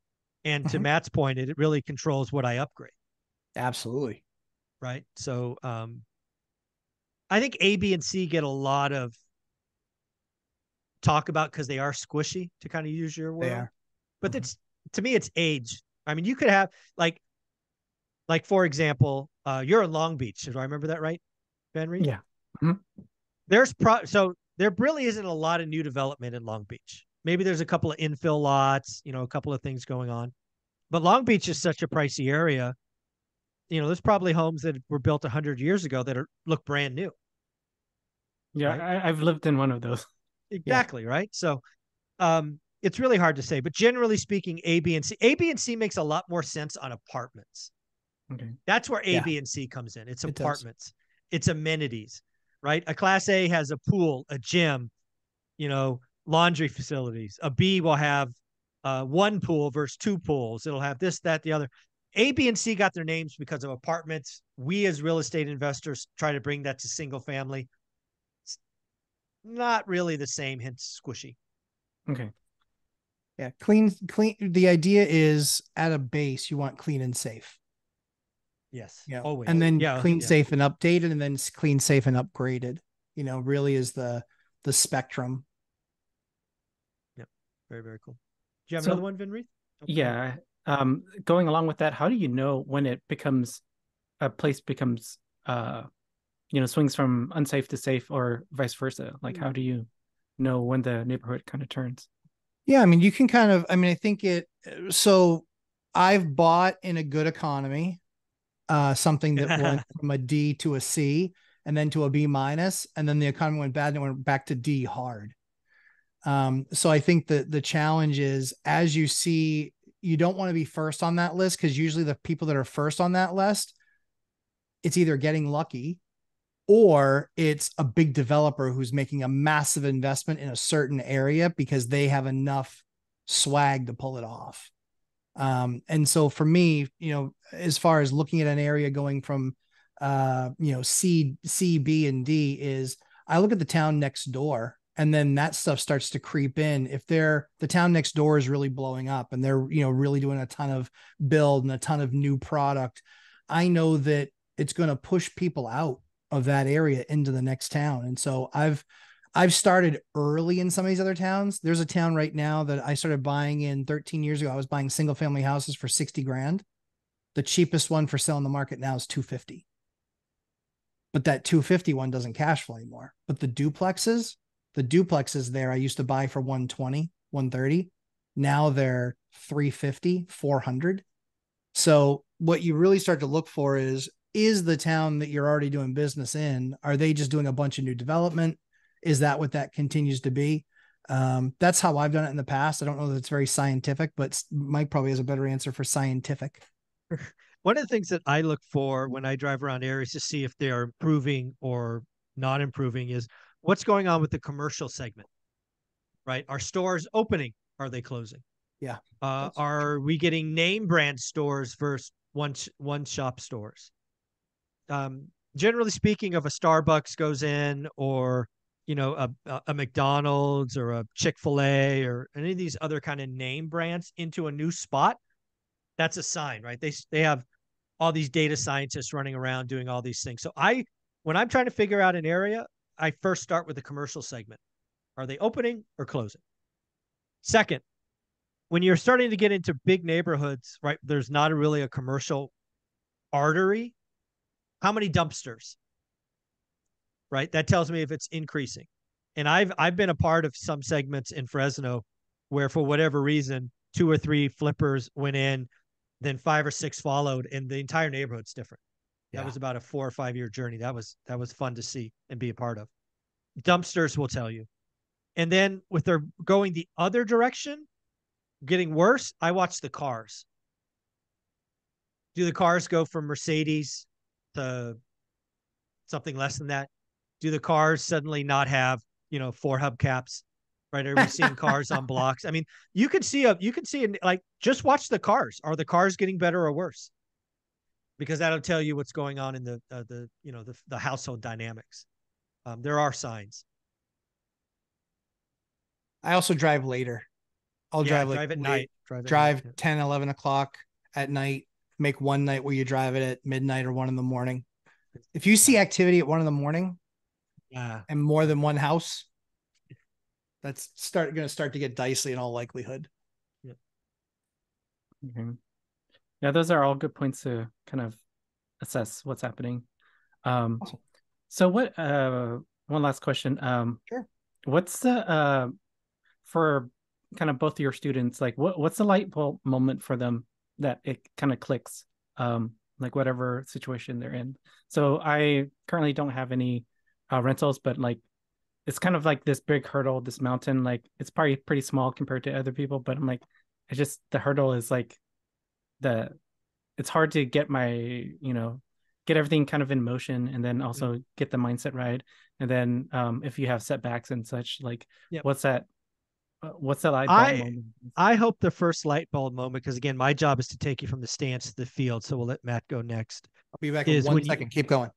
And to mm-hmm. Matt's point, it, really controls what I upgrade. Absolutely. Right. So um, I think A, B, and C get a lot of talk about because they are squishy to kind of use your word. But mm-hmm. it's to me, it's age. I mean, you could have like, like for example, uh, you're in Long Beach. Do I remember that right, Ben Reed? Yeah. Mm-hmm. There's pro so there really isn't a lot of new development in Long Beach. Maybe there's a couple of infill lots, you know, a couple of things going on. But Long Beach is such a pricey area. You know, there's probably homes that were built 100 years ago that are look brand new. Yeah, right? I, have lived in one of those. Exactly, yeah. right? So um it's really hard to say, but generally speaking, A, B, and C, A, B, and C makes a lot more sense on apartments. Okay. That's where A, Yeah. B, and C comes in. It's It does. apartments, it's amenities, right? A class A has a pool, a gym, you know, laundry facilities. A B will have uh, one pool versus two pools. It'll have this, that, the other. A, B, and C got their names because of apartments. We as real estate investors try to bring that to single family. It's not really the same, hence squishy. Okay. Yeah, clean, clean. The idea is at a base, you want clean and safe. Yes. Yeah, Always. and then Yeah, clean, yeah. safe, and updated, and then clean, safe, and upgraded. You know, really is the the spectrum. Yep. Very, very cool. Do you have So- another one, Vinreith? Okay. Yeah. Um, going along with that, how do you know when it becomes a place becomes uh you know swings from unsafe to safe or vice versa? Like how do you know when the neighborhood kind of turns? Yeah, I mean, you can kind of. I mean, I think it. uh, So, I've bought in a good economy, uh, something that went from a D to a C, and then to a B minus, and then the economy went bad and it went back to D hard. Um, so I think that the challenge is as you see, you don't want to be first on that list because usually the people that are first on that list, it's either getting lucky or it's a big developer who's making a massive investment in a certain area because they have enough swag to pull it off. Um, and so for me, you know, as far as looking at an area going from uh, you know, C, C, B, and D is I look at the town next door and then that stuff starts to creep in. If they're the town next door is really blowing up and they're, you know, really doing a ton of build and a ton of new product, I know that it's going to push people out of that area into the next town. And so I've I've started early in some of these other towns. There's a town right now that I started buying in 13 years ago. I was buying single family houses for 60 grand. The cheapest one for sale in the market now is 250. But that 250 one doesn't cash flow anymore. But the duplexes, the duplexes there I used to buy for 120, 130. Now they're 350, 400. So what you really start to look for is is the town that you're already doing business in are they just doing a bunch of new development is that what that continues to be um, that's how i've done it in the past i don't know that it's very scientific but mike probably has a better answer for scientific One of the things that I look for when I drive around areas to see if they are improving or not improving is what's going on with the commercial segment. Right? Are stores opening? Are they closing? Yeah, Uh, are we getting name brand stores versus one one shop stores? Um, generally speaking, if a Starbucks goes in, or you know, a a- McDonald's or a Chick Fil A or any of these other kind of name brands into a new spot, that's a sign, right? They they have all these data scientists running around doing all these things. So I, when I'm trying to figure out an area, I first start with the commercial segment. Are they opening or closing? Second, when you're starting to get into big neighborhoods, right? There's not really a commercial artery. How many dumpsters? Right? That tells me if it's increasing. And I've I've been a part of some segments in Fresno where for whatever reason, two or three flippers went in, then five or six followed, and the entire neighborhood's different. That was about a four or five year journey. That was that was fun to see and be a part of. Dumpsters will tell you. And then with their going the other direction, getting worse, I watch the cars. Do the cars go from Mercedes to something less than that? Do the cars suddenly not have, you know, four hubcaps? Right? Are we seeing cars on blocks? I mean, you can see a you can see like just watch the cars. Are the cars getting better or worse? Because that'll tell you what's going on in the uh, the you know the the household dynamics. Um, there are signs. i also drive later i'll Yeah, drive like drive at late- night. Drive, at drive night, 10 11 o'clock at night make one night where you drive it at midnight or one in the morning if you see activity at one in the morning Yeah. and more than one house that's start going to start to get dicey in all likelihood Okay. Yeah, those are all good points to kind of assess what's happening. Um, Awesome. so what? Uh, one last question. Um, Sure. What's the uh for kind of both of your students? Like, what what's the light bulb moment for them that it kind of clicks? Um, like whatever situation they're in. So I currently don't have any uh, rentals, but like it's kind of like this big hurdle, this mountain. Like it's probably pretty small compared to other people, but I'm like, I just the hurdle is like the it's hard to get my you know get everything kind of in motion and then also get the mindset right and then um if you have setbacks and such like Yep. what's that uh, what's that light I- moment? I hope the first light bulb moment, because again, my job is to take you from the stance to the field. So we'll let Matt go next. I'll be back in is one when you- Keep going.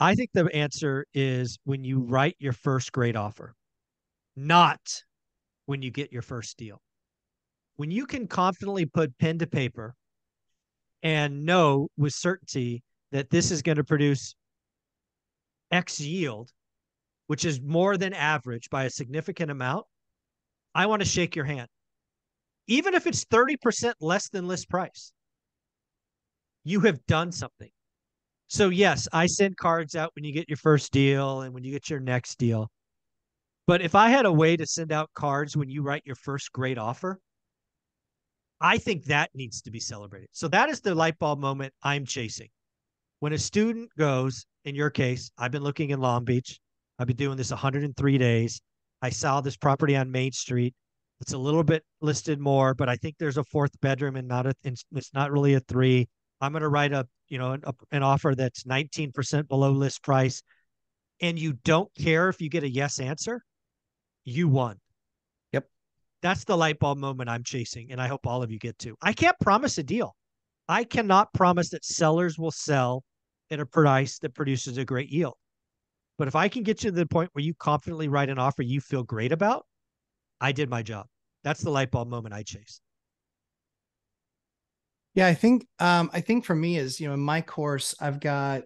I think the answer is when you write your first great offer, not when you get your first deal. When you can confidently put pen to paper and know with certainty that this is going to produce X yield, which is more than average by a significant amount, I want to shake your hand. Even if it's 30% less than list price, you have done something. So yes, I send cards out when you get your first deal and when you get your next deal. But if I had a way to send out cards when you write your first great offer, I think that needs to be celebrated. So that is the light bulb moment I'm chasing. When a student goes, in your case, I've been looking in Long Beach. I've been doing this 103 days. I saw this property on Main Street. It's a little bit listed more, but I think there's a fourth bedroom and not a, and it's not really a three. I'm going to write a, you know, an, an offer that's 19% below list price and you don't care if you get a yes answer, you won. Yep. That's the light bulb moment I'm chasing. And I hope all of you get to. I can't promise a deal. I cannot promise that sellers will sell at a price that produces a great yield. But if I can get you to the point where you confidently write an offer you feel great about, I did my job. That's the light bulb moment I chase. Yeah, I think um I think for me is, you know, in my course, I've got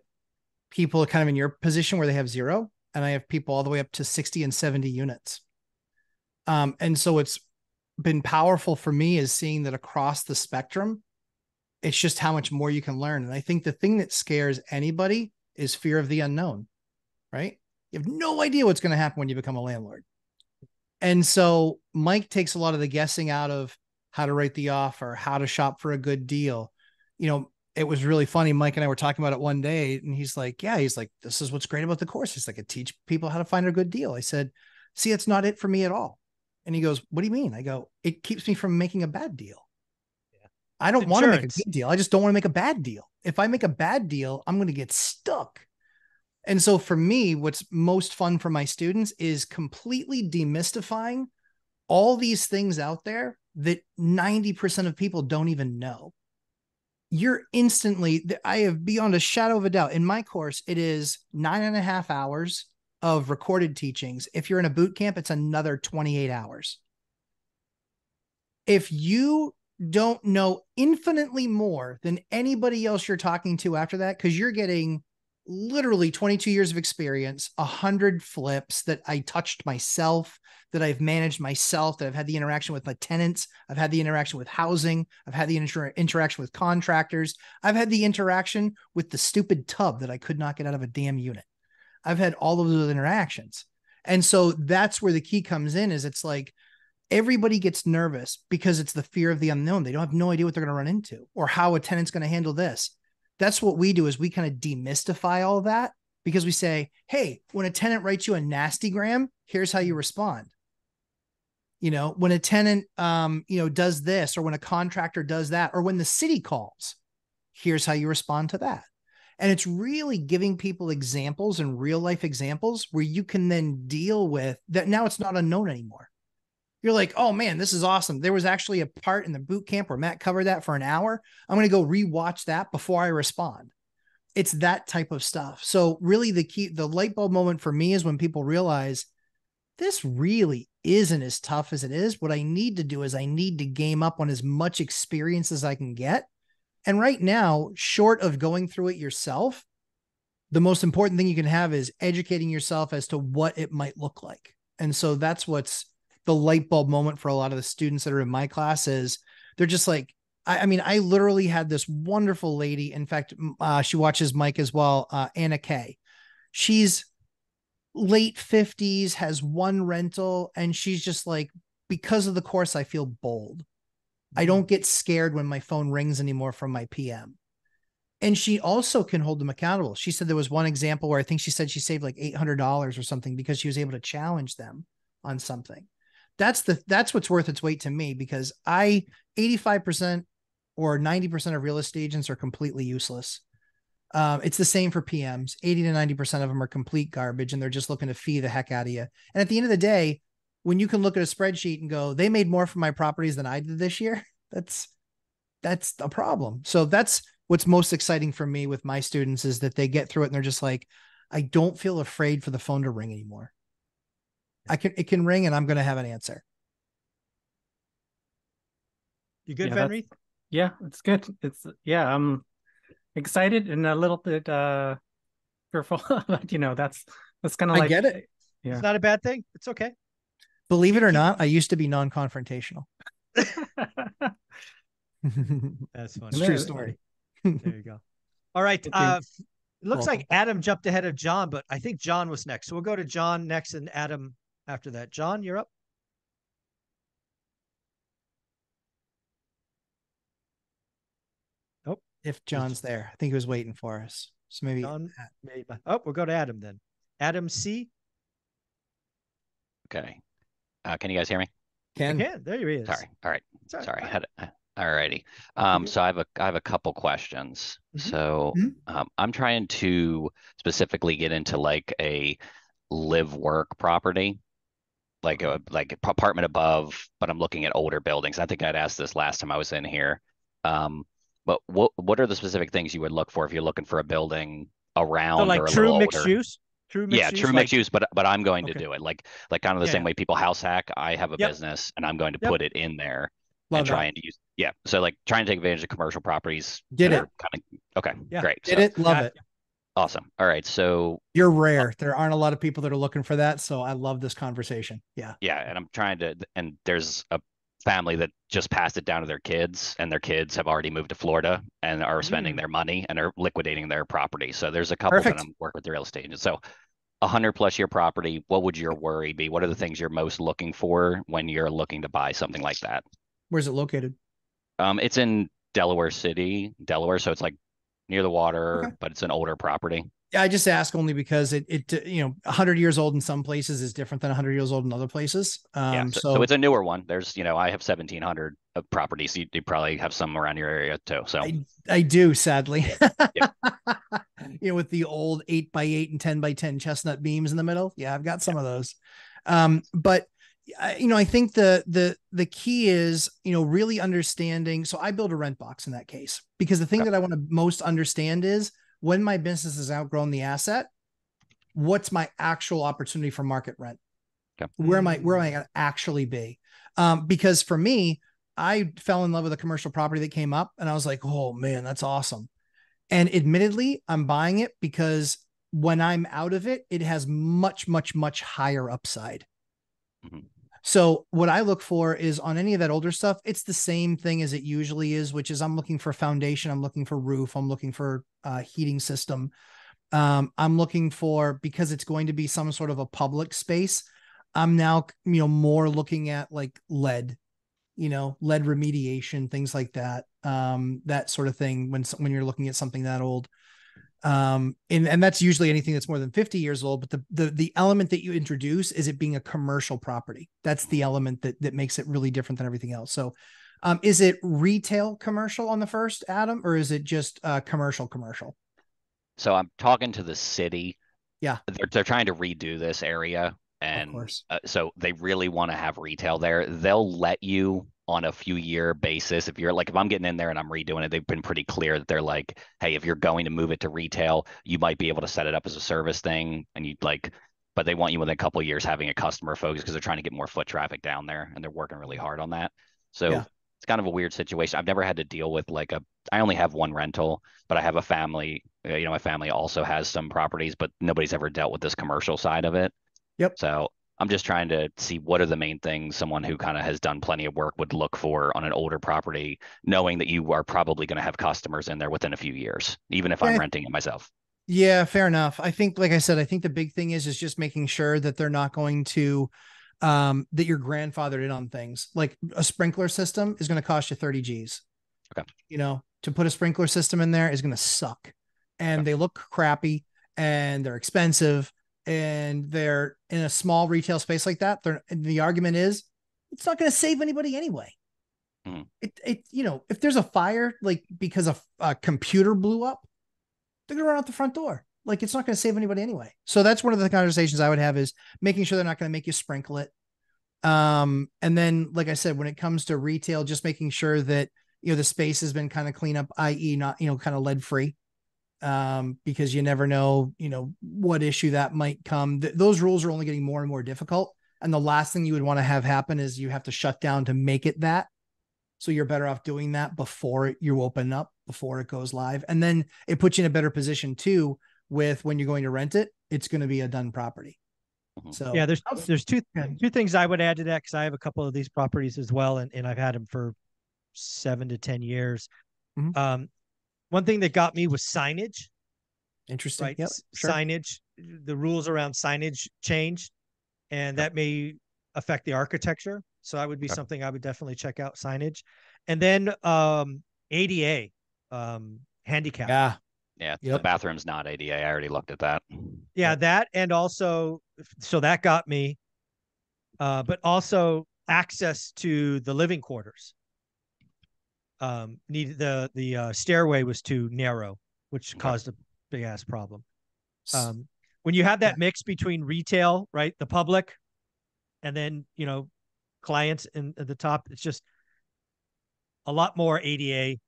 people kind of in your position where they have zero, and I have people all the way up to 60 and 70 units. Um, and so it's been powerful for me is seeing that across the spectrum, it's just how much more you can learn. And I think the thing that scares anybody is fear of the unknown, right? You have no idea what's going to happen when you become a landlord. And so Mike takes a lot of the guessing out of how to write the offer, how to shop for a good deal. You know, it was really funny. Mike and I were talking about it one day, and he's like, Yeah, he's like, This is what's great about the course. He's like, I teach people how to find a good deal. I said, See, it's not it for me at all. And he goes, What do you mean? I go, It keeps me from making a bad deal. Yeah. I don't want to make a good deal. I just don't want to make a bad deal. If I make a bad deal, I'm going to get stuck. And so for me, what's most fun for my students is completely demystifying all these things out there that 90% of people don't even know. You're instantly, I have beyond a shadow of a doubt in my course, it is nine and a half hours of recorded teachings. If you're in a boot camp, it's another 28 hours. If you don't know infinitely more than anybody else you're talking to after that, because you're getting literally 22 years of experience, 100 flips that I touched myself, that I've managed myself, that I've had the interaction with my tenants, I've had the interaction with housing, I've had the inter- interaction with contractors, I've had the interaction with the stupid tub that I could not get out of a damn unit. I've had all of those interactions. And so that's where the key comes in is it's like everybody gets nervous because it's the fear of the unknown. They don't have no idea what they're going to run into or how a tenant's going to handle this that's what we do is we kind of demystify all that because we say hey when a tenant writes you a nasty gram here's how you respond. You know when a tenant um you know does this or when a contractor does that or when the city calls here's how you respond to that. And it's really giving people examples and real life examples where you can then deal with that now it's not unknown anymore you're like, oh man, this is awesome. There was actually a part in the boot camp where Matt covered that for an hour. I'm going to go rewatch that before I respond. It's that type of stuff. So, really, the key, the light bulb moment for me is when people realize this really isn't as tough as it is. What I need to do is I need to game up on as much experience as I can get. And right now, short of going through it yourself, the most important thing you can have is educating yourself as to what it might look like. And so that's what's the light bulb moment for a lot of the students that are in my classes. they're just like I, I mean I literally had this wonderful lady in fact uh, she watches Mike as well uh, Anna Kay. She's late 50s has one rental and she's just like because of the course I feel bold. I don't get scared when my phone rings anymore from my PM and she also can hold them accountable. She said there was one example where I think she said she saved like $800 or something because she was able to challenge them on something that's the that's what's worth its weight to me because I 85% or 90% of real estate agents are completely useless. Um, it's the same for PMs. 80 to 90% of them are complete garbage and they're just looking to fee the heck out of you. And at the end of the day, when you can look at a spreadsheet and go, they made more from my properties than I did this year, that's that's a problem. So that's what's most exciting for me with my students is that they get through it and they're just like, I don't feel afraid for the phone to ring anymore. I can it can ring and I'm gonna have an answer. You good, Yeah, Van? Yeah, it's good. It's yeah, I'm excited and a little bit uh fearful, but you know, that's that's kind of like I like get it. Yeah. It's not a bad thing. It's okay. Believe it or not, I used to be non-confrontational. That's funny. It's a true story. There you go. All right. Uh, it looks like Adam jumped ahead of John, but I think John was next. So we'll go to John next and Adam after that. John, you're up. Oh, if John's there. I think he was waiting for us. So maybe John made my- Oh, we'll go to Adam then. Adam C. Okay. Uh, can you guys hear me? Ken. Yeah, there he is. Sorry. All right. It's all right. Sorry. Had uh, alrighty. Um, so I have a I have a couple questions. Mhm. So Mhm. um, I'm trying to specifically get into like a live work property, like a like apartment above, but I'm looking at older buildings. I think I'd asked this last time I was in here. Um, but what what are the specific things you would look for if you're looking for a building around So like or a true little mixed older? use. True mixed yeah, use. true like- mixed use, but but I'm going to do it like like kind of the Yeah, same way people house hack. I have a Yep. business and I'm going to Yep. put it in there Love and that. trying to use yeah. So like trying to take advantage of commercial properties. Get it. Kind of okay, Yeah. great. Did so, it? Love Yeah. it. Awesome. All right. So You're rare. There aren't a lot of people that are looking for that. So I love this conversation. Yeah. yeah, and I'm trying to and there's a family that just passed it down to their kids and their kids have already moved to Florida and are spending Mm. their money and are liquidating their property. So there's a couple Perfect. that I'm working with the real estate agents. So a hundred plus year property, what would your worry be? What are the things you're most looking for when you're looking to buy something like that? Where's it located? Um, it's in Delaware City, Delaware, so it's like near the water, Okay. but it's an older property. Yeah, I just ask only because it, it, you know, 100 years old in some places is different than 100 years old in other places. Um, yeah, so, so, so it's a newer one. There's, you know, I have 1,700 of properties. You, you probably have some around your area too. So I, I do sadly, Yeah. you know, with the old eight by eight and 10 by 10 chestnut beams in the middle. Yeah, I've got some of those. Um, but you know, I think the, the, the key is, you know, really understanding. So I build a rent box in that case, because the thing Okay. that I want to most understand is when my business has outgrown the asset, what's my actual opportunity for market rent? Okay. Where am I, where am I going to actually be? Um, because for me, I fell in love with a commercial property that came up and I was like, oh man, that's awesome. And admittedly, I'm buying it because when I'm out of it, it has much, much, much higher upside. Mhm. So what I look for is on any of that older stuff, it's the same thing as it usually is, which is I'm looking for foundation, I'm looking for roof, I'm looking for uh, heating system. Um, I'm looking for because it's going to be some sort of a public space. I'm now, you know, more looking at like lead, you know, lead remediation, things like that. Um, that sort of thing when when you're looking at something that old. Um, and and that's usually anything that's more than 50 years old. But the the the element that you introduce is it being a commercial property. That's the element that that makes it really different than everything else. So, um, is it retail commercial on the first, Adam, or is it just uh commercial commercial? So I'm talking to the city. Yeah. They're, they're trying to redo this area. Of And course. uh, so they really want to have retail there. They'll let you on a few year basis. If you're like, if I'm getting in there and I'm redoing it, they've been pretty clear that they're like, hey, if you're going to move it to retail, you might be able to set it up as a service thing. And you'd like, but they want you within a couple of years having a customer focus because they're trying to get more foot traffic down there and they're working really hard on that. So Yeah. it's kind of a weird situation. I've never had to deal with like a, I only have one rental, but I have a family, uh, you know, my family also has some properties, but nobody's ever dealt with this commercial side of it. Yep. So I'm just trying to see what are the main things someone who kind of has done plenty of work would look for on an older property, knowing that you are probably going to have customers in there within a few years, even if Yeah, I'm renting it myself. Yeah, fair enough. I think, like I said, I think the big thing is is just making sure that they're not going to um that you're grandfathered in on things. Like a sprinkler system is going to cost you 30 G's. Okay. You know, to put a sprinkler system in there is going to suck. And Okay. they look crappy and they're expensive and they're in a small retail space like that. They're the argument is it's not going to save anybody anyway. Mhm. It, it, you know, if there's a fire, like because a, a computer blew up, they're gonna run out the front door. Like it's not gonna save anybody anyway. So that's one of the conversations I would have is making sure they're not gonna make you sprinkle it. Um, and then, like I said, when it comes to retail, just making sure that you know the space has been kind of clean up, i.e., not you know kind of lead free um, because you never know, you know, what issue that might come. Th- those rules are only getting more and more difficult. And the last thing you would want to have happen is you have to shut down to make it that. So you're better off doing that before you open up, before it goes live. And then it puts you in a better position too with when you're going to rent it, it's going to be a done property. Mhm. So Yeah, there's there's two two things I would add to that because I have a couple of these properties as well, and, and I've had them for seven to ten years. Mhm. Um, one thing that got me was signage. interesting. right? Yep. Sure. Signage, the rules around signage changed, and that may affect the architecture. So that would be Okay. something I would definitely check out signage, and then um, ADA, um, handicap. Yeah. Yeah, the bathroom's not ADA. I already looked at that. Yeah, that and also so that got me. Uh, but also access to the living quarters. Um, needed the the uh, stairway was too narrow, which caused a big ass problem. Um, when you have that mix between retail, right, the public, and then you know, clients in at the top, it's just a lot more ADA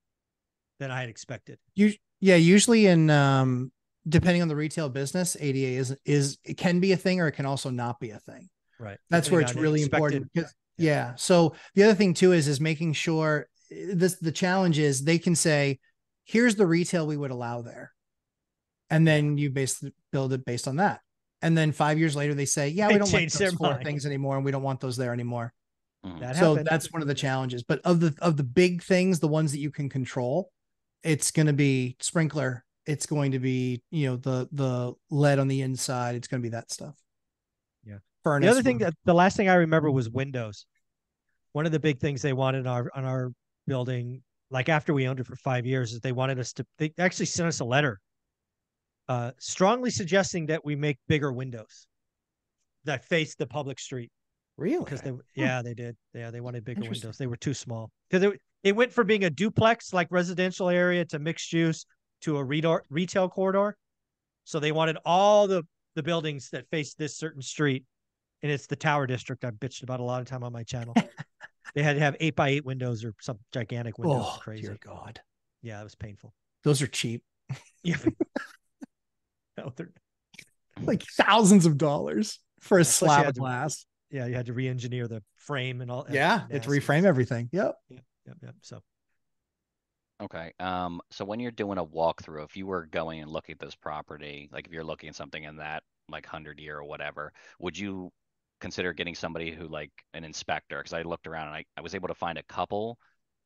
than I had expected. You yeah, usually in um depending on the retail business, ADA is is it can be a thing or it can also not be a thing. Right. That's where it's really important. 'cause- yeah. So the other thing too is is making sure this the challenge is they can say, here's the retail we would allow there. And then you base build it based on that. And then five years later they say, yeah, They we don't like change those four mind. things anymore and we don't want those there anymore. Mhm. That so happened. that's one of the challenges. But of the of the big things, the ones that you can control, it's going to be sprinkler. It's going to be you know the the lead on the inside. It's going to be that stuff. Yeah. Furnace. the other thing that the last thing I remember was windows. One of the big things they wanted on our on our building, like after we owned it for five years, is they wanted us to. They actually sent us a letter, uh, strongly suggesting that we make bigger windows that face the public street. Really? Because they yeah they did. Yeah they wanted bigger windows. They were too small. Because it, it went from being a duplex like residential area to mixed use to a retail retail corridor. So they wanted all the the buildings that face this certain street and it's the tower district. I've bitched about a lot of time on my channel they had to have eight by eight windows or some gigantic windows oh crazy dear God, yeah it was painful those are cheap. yeah No, they're- Like thousands of dollars for a Yeah, slab had of to- glass. yeah you had to re-engineer the frame and all Yeah, it nasty. reframe everything. Yep. yep, yep. so Okay. Um, so when you're doing a walkthrough, if you were going and looking at this property, like if you're looking at something in that like hundred year or whatever, would you consider getting somebody who like an inspector? Because I looked around and I, I was able to find a couple.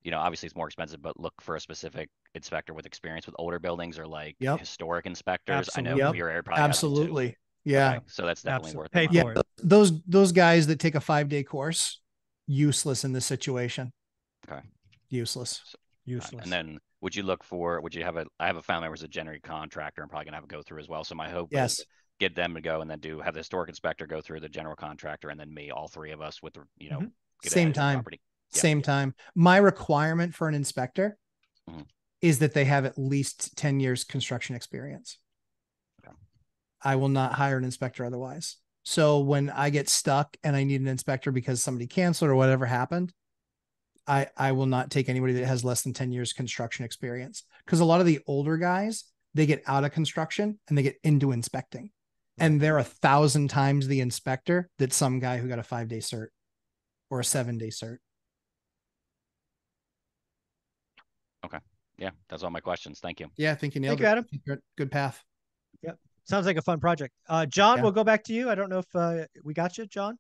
You know, obviously it's more expensive, but look for a specific inspector with experience with older buildings or like Yep. historic inspectors. I know Yep. your area probably has them too. Absolutely. Yeah. Okay, So that's definitely absolutely worth pay it. Yeah. it Those those guys that take a five day course, useless in this situation. Okay. Useless. useless And then would you look for, would you have a, I have a family member who's a general contractor and probably gonna have a go through as well. So my hope Yes. Get them to go and then do, have the historic inspector go through the general contractor and then me, all three of us with, the you know, Mhm. get Same ahead of the time. property. Yeah. Same time. My requirement for an inspector Mhm. is that they have at least 10 years construction experience. Okay. I will not hire an inspector otherwise. So when I get stuck and I need an inspector because somebody canceled or whatever happened, I I will not take anybody that has less than 10 years construction experience because a lot of the older guys, they get out of construction and they get into inspecting. And they're a thousand times the inspector that some guy who got a 5-day cert or a 7-day cert. Okay. Yeah, that's all my questions. Thank you. Yeah, I think you nailed Thank you, it. Adam. Good, good path. Sounds like a fun project. Uh, John, Yeah. we'll go back to you. I don't know if uh, we got you, John.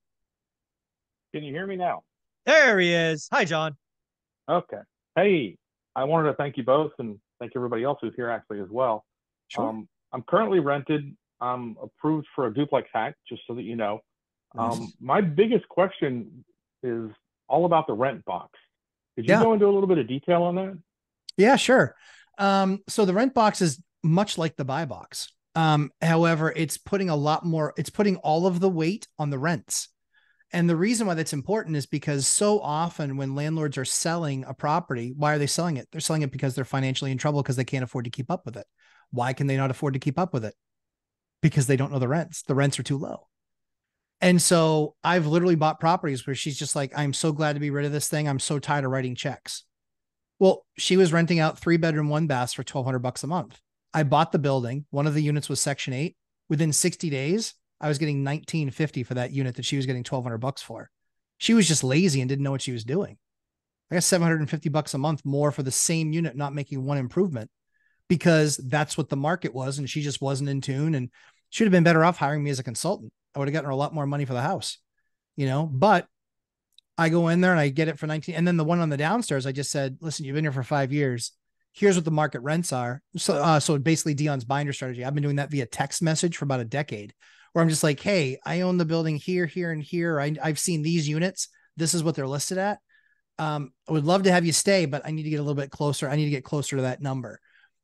Can you hear me now? There he is. Hi, John. Okay. Hey, I wanted to thank you both and thank everybody else who's here actually as well. Sure. Um, I'm currently rented. I'm approved for a duplex hack, just so that you know. Nice. Um, my biggest question is all about the rent box. Could you Yeah. go into a little bit of detail on that? Yeah, sure. Um, so the rent box is much like the buy box. Um, however, it's putting a lot more, it's putting all of the weight on the rents. And the reason why that's important is because so often when landlords are selling a property, why are they selling it? They're selling it because they're financially in trouble because they can't afford to keep up with it. Why can they not afford to keep up with it? Because they don't know the rents. The rents are too low. And so I've literally bought properties where she's just like, I'm so glad to be rid of this thing. I'm so tired of writing checks. Well, she was renting out three bedroom, one bath for 1200 bucks a month. I bought the building. One of the units was section eight. Within 60 days, I was getting 1950 for that unit that she was getting 1200 bucks for. She was just lazy and didn't know what she was doing. I got 750 bucks a month more for the same unit, not making one improvement because that's what the market was. And she just wasn't in tune and should have been better off hiring me as a consultant. I would have gotten her a lot more money for the house, you know, but I go in there and I get it for 19. And then the one on the downstairs, I just said, listen, you've been here for five years. Here's what the market rents are. So, uh, so basically Dion's binder strategy. I've been doing that via text message for about a decade where I'm just like, Hey, I own the building here, here, and here. I, I've seen these units. This is what they're listed at. Um, I would love to have you stay, but I need to get a little bit closer. I need to get closer to that number.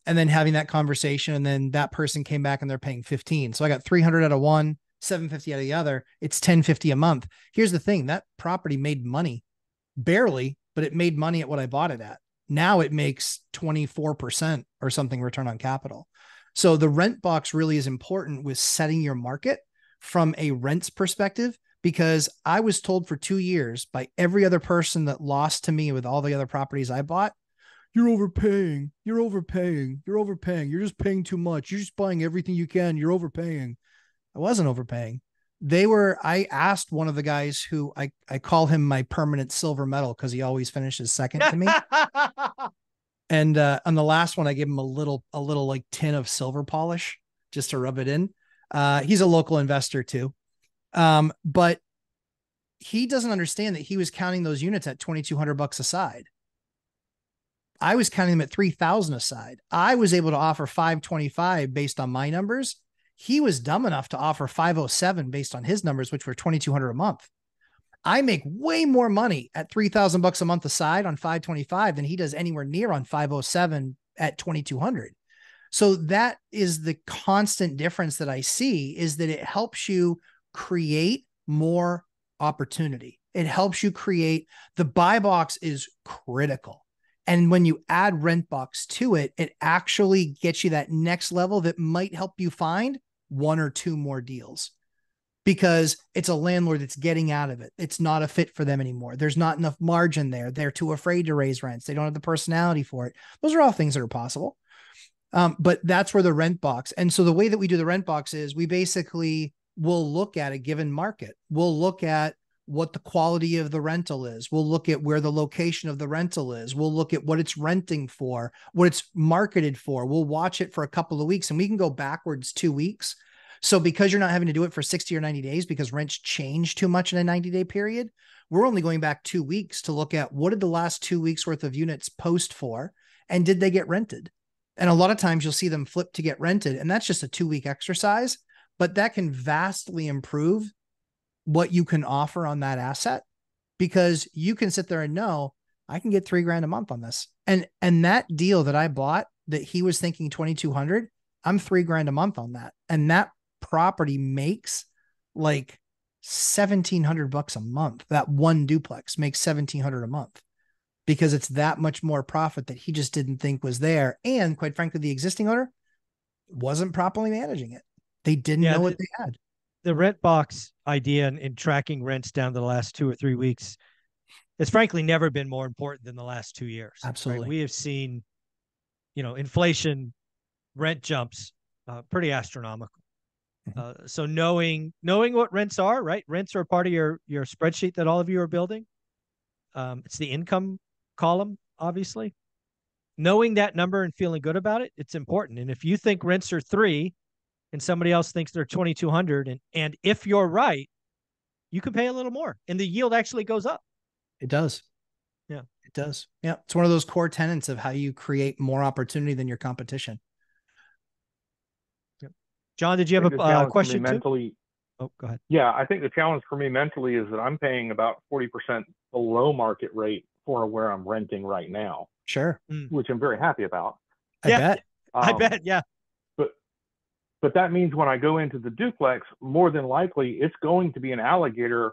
And then having that conversation. And then that person came back and they're paying 15. So I got 300 out of one, 750 out of the other. It's 1050 a month. Here's the thing that property made money barely, but it made money at what I bought it at. Now it makes 24% or something return on capital. So the rent box really is important with setting your market from a rents perspective because I was told for 2 years by every other person that lost to me with all the other properties I bought, you're overpaying. You're overpaying. You're overpaying. You're just paying too much. You're just buying everything you can. You're overpaying. I wasn't overpaying. They were, I asked one of the guys who I, I call him my permanent silver medal because he always finishes second to me. and uh, on the last one, I gave him a little, a little like tin of silver polish just to rub it in. Uh, he's a local investor too. Um, but he doesn't understand that he was counting those units at 2200 bucks a side. I was counting them at 3000 a side. I was able to offer 525 based on my numbers he was dumb enough to offer 507 based on his numbers, which were 2200 a month. I make way more money at 3000 bucks a month aside on 525 than he does anywhere near on 507 at 2200. So that is the constant difference that I see is that it helps you create more opportunity. It helps you create the buy box is critical. And when you add Rentbox to it, it actually gets you that next level that might help you find one or two more deals because it's a landlord that's getting out of it. It's not a fit for them anymore. There's not enough margin there. They're too afraid to raise rents. They don't have the personality for it. Those are all things that are possible. Um, but that's where the rent box. And so the way that we do the rent box is we basically will look at a given market. We'll look at what the quality of the rental is. We'll look at where the location of the rental is. We'll look at what it's renting for, what it's marketed for. We'll watch it for a couple of weeks and we can go backwards two weeks. So because you're not having to do it for 60 or 90 days because rents change too much in a 90 day period, we're only going back two weeks to look at what did the last two weeks worth of units post for and did they get rented? And a lot of times you'll see them flip to get rented. And that's just a two week exercise, but that can vastly improve what you can offer on that asset because you can sit there and know I can get three grand a month on this. And and that deal that I bought that he was thinking 2200, I'm three grand a month on that. And that property makes like 1700 bucks a month. That one duplex makes 1700 a month because it's that much more profit that he just didn't think was there. And quite frankly, the existing owner wasn't properly managing it. They didn't yeah, know what they had the rent box idea and, and tracking rents down the last two or three weeks has frankly never been more important than the last two years. Absolutely. Right? We have seen, you know, inflation rent jumps uh, pretty astronomical. Mm-hmm. Uh, so knowing knowing what rents are, right? Rents are a part of your your spreadsheet that all of you are building. Um, it's the income column, obviously. Knowing that number and feeling good about it, it's important. And if you think rents are three and somebody else thinks they're 2200 and and if you're right you can pay a little more and the yield actually goes up. It does. Yeah. It does. Yeah it's one of those core tenets of how you create more opportunity than your competition. Yeah. john did you have a uh, question mentally oh go ahead. Yeah i think the challenge for me mentally is that i'm paying about 40% below market rate for where i'm renting right now sure. Mm. which i'm very happy about. I yeah. bet. Um, i bet yeah but that means when I go into the duplex, more than likely it's going to be an alligator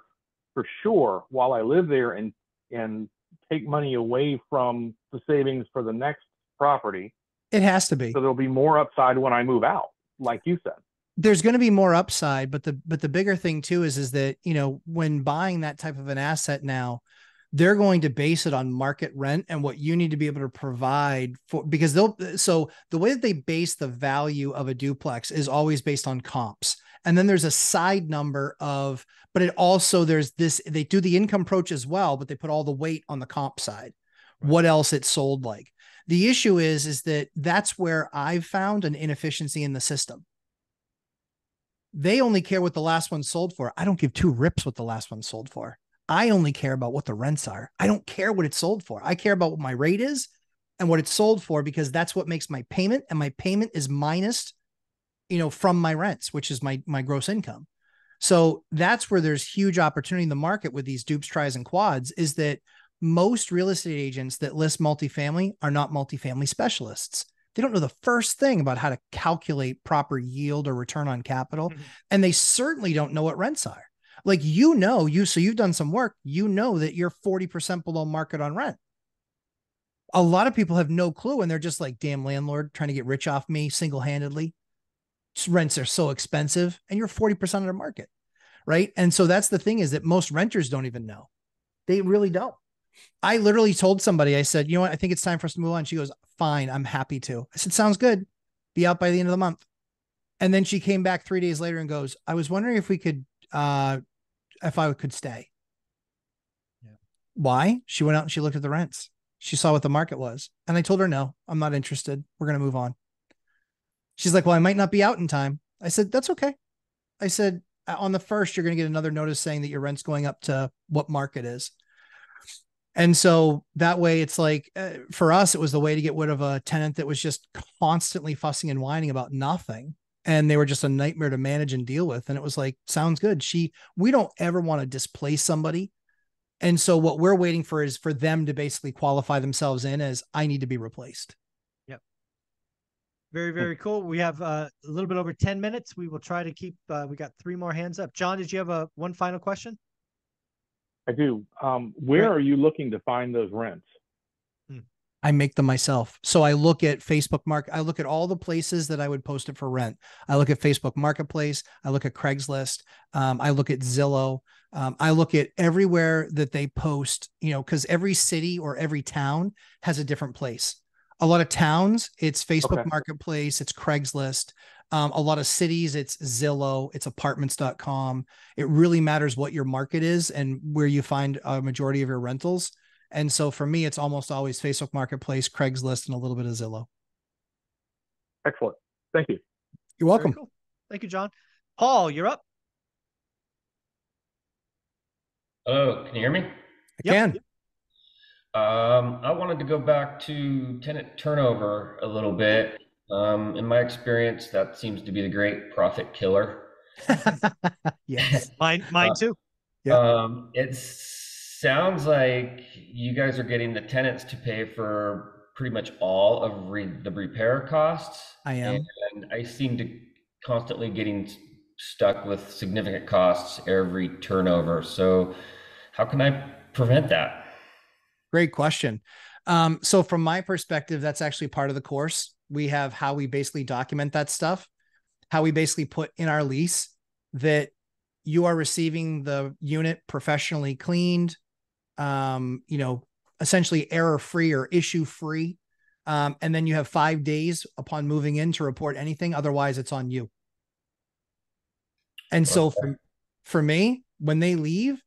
for sure while I live there and and take money away from the savings for the next property. It has to be. So there'll be more upside when I move out, like you said. There's going to be more upside, but the but the bigger thing too is is that you know when buying that type of an asset now, they're going to base it on market rent and what you need to be able to provide for because they'll so the way that they base the value of a duplex is always based on comps. And then there's a side number of but it also there's this they do the income approach as well but they put all the weight on the comp side. What else it sold like. The issue is is that that's where i've found an inefficiency in the system. They only care what the last one sold for. I don't give two rips what the last one sold for i only care about what the rents are. I don't care what it's sold for. I care about what my rate is and what it's sold for because that's what makes my payment and my payment is minus you know from my rents which is my my gross income. So that's where there's huge opportunity in the market with these dupes tries and quads is that most real estate agents that list multifamily are not multifamily specialists. They don't know the first thing about how to calculate proper yield or return on capital Mhm. and they certainly don't know what rents are like you know you so you've done some work you know that you're 40% below market on rent. A lot of people have no clue and they're just like damn landlord trying to get rich off me single-handedly. Rents are so expensive and you're 40% under market. Right? And so that's the thing is that most renters don't even know. They really don't. I literally told somebody i said you know what? I think it's time for us to move on. She goes fine i'm happy to. I said sounds good. Be out by the end of the month. And then she came back three days later and goes i was wondering if we could uh if i could stay Yeah. why she went out and she looked at the rents she saw what the market was and i told her no i'm not interested we're going to move on She's like, Well, I might not be out in time. I said, That's okay. I said, "Uh, On the first, you're going to get another notice saying that your rent's going up to what market is. And so that way, it's like uh, for us, it was the way to get rid of a tenant that was just constantly fussing and whining about nothing. And they were just a nightmare to manage and deal with. And it was like, sounds good. She, we don't ever want to displace somebody. And so what we're waiting for is for them to basically qualify themselves in as I need to be replaced. Yep very, very cool. We have uh, a little bit over 10 minutes. We will try to keep, uh, we got three more hands up. John, did you have a one final question? I do. Um, where Great. are you looking to find those rents? I make them myself. So I look at Facebook Market. I look at all the places that I would post it for rent. I look at Facebook Marketplace. I look at Craigslist. Um, I look at Zillow. Um, I look at everywhere that they post. You know, because every city or every town has a different place. A lot of towns, it's Facebook Okay. Marketplace, it's Craigslist. Um, a lot of cities, it's Zillow, it's apartments.com. It really matters what your market is and where you find a majority of your rentals. And so for me, it's almost always Facebook Marketplace, Craigslist, and a little bit of Zillow. Excellent. Thank you. You're welcome. cool. Thank you, John. Paul, you're up. Hello, can you hear me? I Yep. can. Um, I wanted to go back to tenant turnover a little bit. Um, in my experience, that seems to be the great profit killer. yes. Mine, mine Uh, too. Yep. Um, it sounds like you guys are getting the tenants to pay for pretty much all of re the repair costs. I am. And I seem to constantly getting stuck with significant costs every turnover. So how can I prevent that? Great question. Um, so from my perspective, that's actually part of the course. We have how we basically document that stuff, how we basically put in our lease that you are receiving the unit professionally cleaned, um, you know, essentially error free or issue free. Um, and then you have five days upon moving in to report anything. Otherwise, it's on you. And so for, for me, when they leave,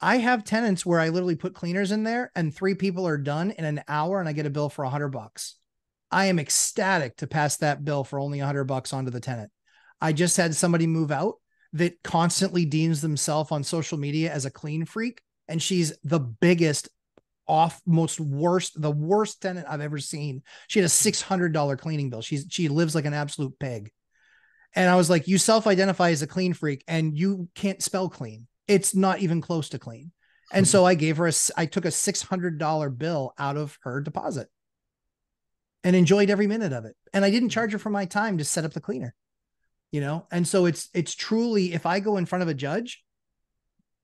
I have tenants where I literally put cleaners in there and three people are done in an hour and I get a bill for a hundred bucks. I am ecstatic to pass that bill for only a hundred bucks onto the tenant. I just had somebody move out that constantly deems themselves on social media as a clean freak. And she's the biggest off most worst, the worst tenant I've ever seen. She had a $600 cleaning bill. She's, she lives like an absolute pig. And I was like, you self-identify as a clean freak and you can't spell clean. It's not even close to clean. And so I gave her a i took a $600 bill out of her deposit and enjoyed every minute of it. And I didn't charge her for my time to set up the cleaner, you know? And so it's, it's truly, if I go in front of a judge,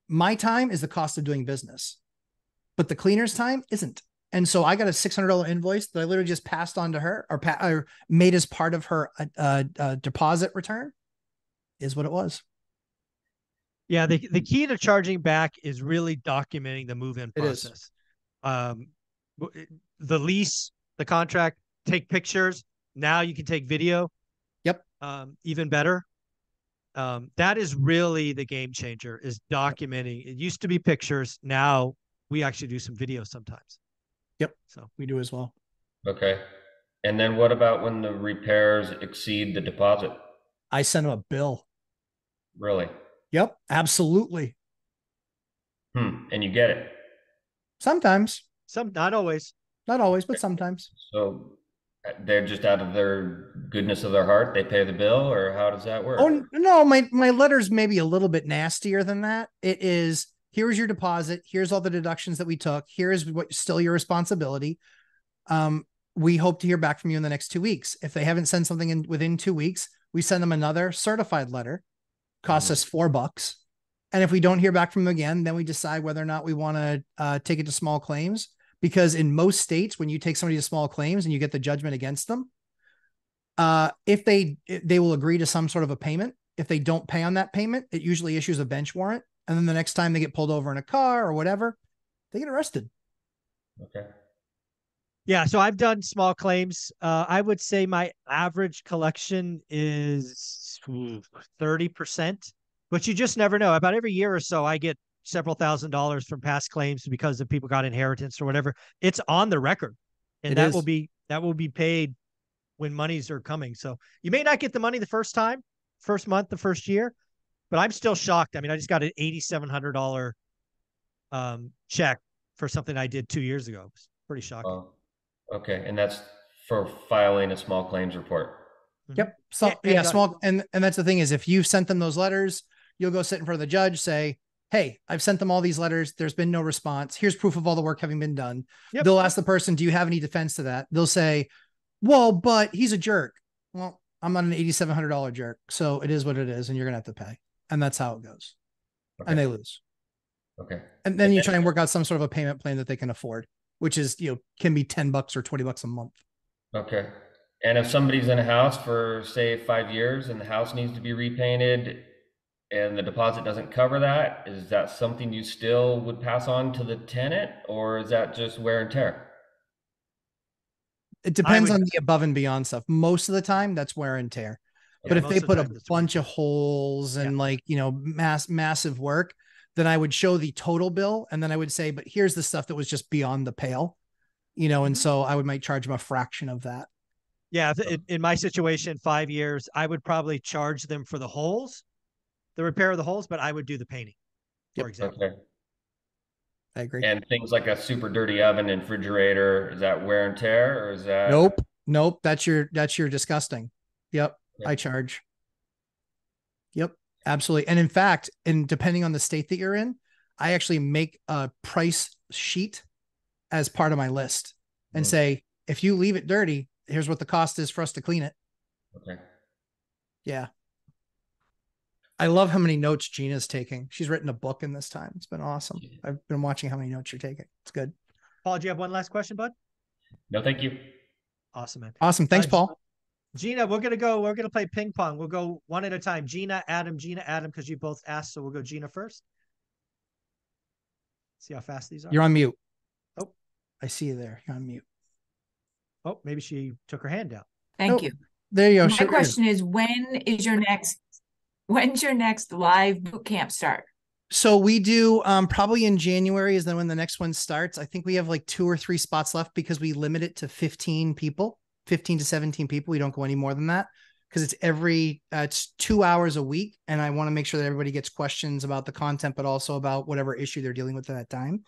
my time is the cost of doing business, but the cleaner's time isn't. And so I got a six hundred dollar invoice that I literally just passed on to her or, pa- or made as part of her uh, uh, uh, deposit return. Is what it was. Yeah, the the key to charging back is really documenting the move-in process. Um, the lease, the contract, take pictures. Now you can take video. Yep. Um, even better. Um, that is really the game changer is documenting. It used to be pictures. Now we actually do some video sometimes. Yep. So We do as well. Okay. And then what about when the repairs exceed the deposit? I sent him a bill. Really? Yep, absolutely. Hmm. And you get it. Sometimes, some, not always. not always, but sometimes. So they're just out of their goodness of their heart, they pay the bill, or how does that work? Oh no, my my letter's maybe a little bit nastier than that. It is here's your deposit, here's all the deductions that we took, here's what still your responsibility. Um, we hope to hear back from you in the next two weeks. If they haven't sent something in within two weeks, we send them another certified letter, costs Mhm. us four bucks. And if we don't hear back from them again, then we decide whether or not we want to uh, take it to small claims. Because in most states, when you take somebody to small claims and you get the judgment against them, uh, if they they will agree to some sort of a payment. If they don't pay on that payment, it usually issues a bench warrant, and then the next time they get pulled over in a car or whatever, they get arrested. Okay. Yeah, so I've done small claims. Uh, I would say my average collection is thirty percent, but you just never know. About every year or so, I get several thousand dollars from past claims because of people got inheritance or whatever. It's on the record, and It that is. will be that will be paid when monies are coming. So you may not get the money the first time, first month, the first year, but I'm still shocked. I mean, I just got an eighty-seven hundred dollar um, check for something I did two years ago. It's pretty shocking. Well, okay. And that's for filing a small claims report. Yep. So Yeah, yeah, small and and that's the thing is if you've sent them those letters, you'll go sit in front of the judge, say, Hey, I've sent them all these letters. There's been no response. Here's proof of all the work having been done. Yep. They'll ask the person, Do you have any defense to that? They'll say, Well, but he's a jerk. Well, I'm not an $8,700 jerk. So it is what it is, and you're gonna have to pay. And that's how it goes. Okay. And they lose. Okay. And then you try and work out some sort of a payment plan that they can afford, which is you know, can be 10 bucks or 20 bucks a month. Okay. And if somebody's in a house for say five years and the house needs to be repainted and the deposit doesn't cover that, is that something you still would pass on to the tenant or is that just wear and tear? It depends would- on the above and beyond stuff. Most of the time, that's wear and tear. But Yeah, if most they of the put a time that's bunch of holes and like you know mass massive work, then I would show the total bill, and then I would say, but here's the stuff that was just beyond the pale, you know, Mm-hmm. and so I would might charge them a fraction of that. Yeah, if- in, in my situation, five years, I would probably charge them for the holes, the repair of the holes, but I would do the painting, for Yep. example. Okay. I agree. And things like a super dirty oven and refrigerator, is that wear and tear or is that? Nope, nope. That's your that's your disgusting. Yep, Yeah. I charge. Yep, absolutely. And in fact, and depending on the state that you're in, I actually make a price sheet as part of my list and Mhm. say, if you leave it dirty, here's what the cost is for us to clean it. Okay. Yeah. I love how many notes Gina's taking. She's written a book in this time. It's been awesome. I've been watching how many notes you're taking. It's good. Paul, do you have one last question, bud? No, thank you. Awesome, man. Awesome. Thanks, Uh, Paul. Gina, we're gonna go. We're gonna play ping pong. We'll go one at a time. Gina, Adam, Gina, Adam, because you both asked, so we'll go Gina first. See how fast these are. You're on mute. Oh. I see you there. You're on mute. Oh, maybe she took her hand down. Thank Nope. you. There you go. My Sure is. question is, when is your next, when's your next live boot camp start? So we do um probably in January is then when the next one starts. I think we have like two or three spots left because we limit it to 15 people, 15 to 17 people. We don't go any more than that because it's every uh, it's two hours a week. And I want to make sure that everybody gets questions about the content, but also about whatever issue they're dealing with at that time.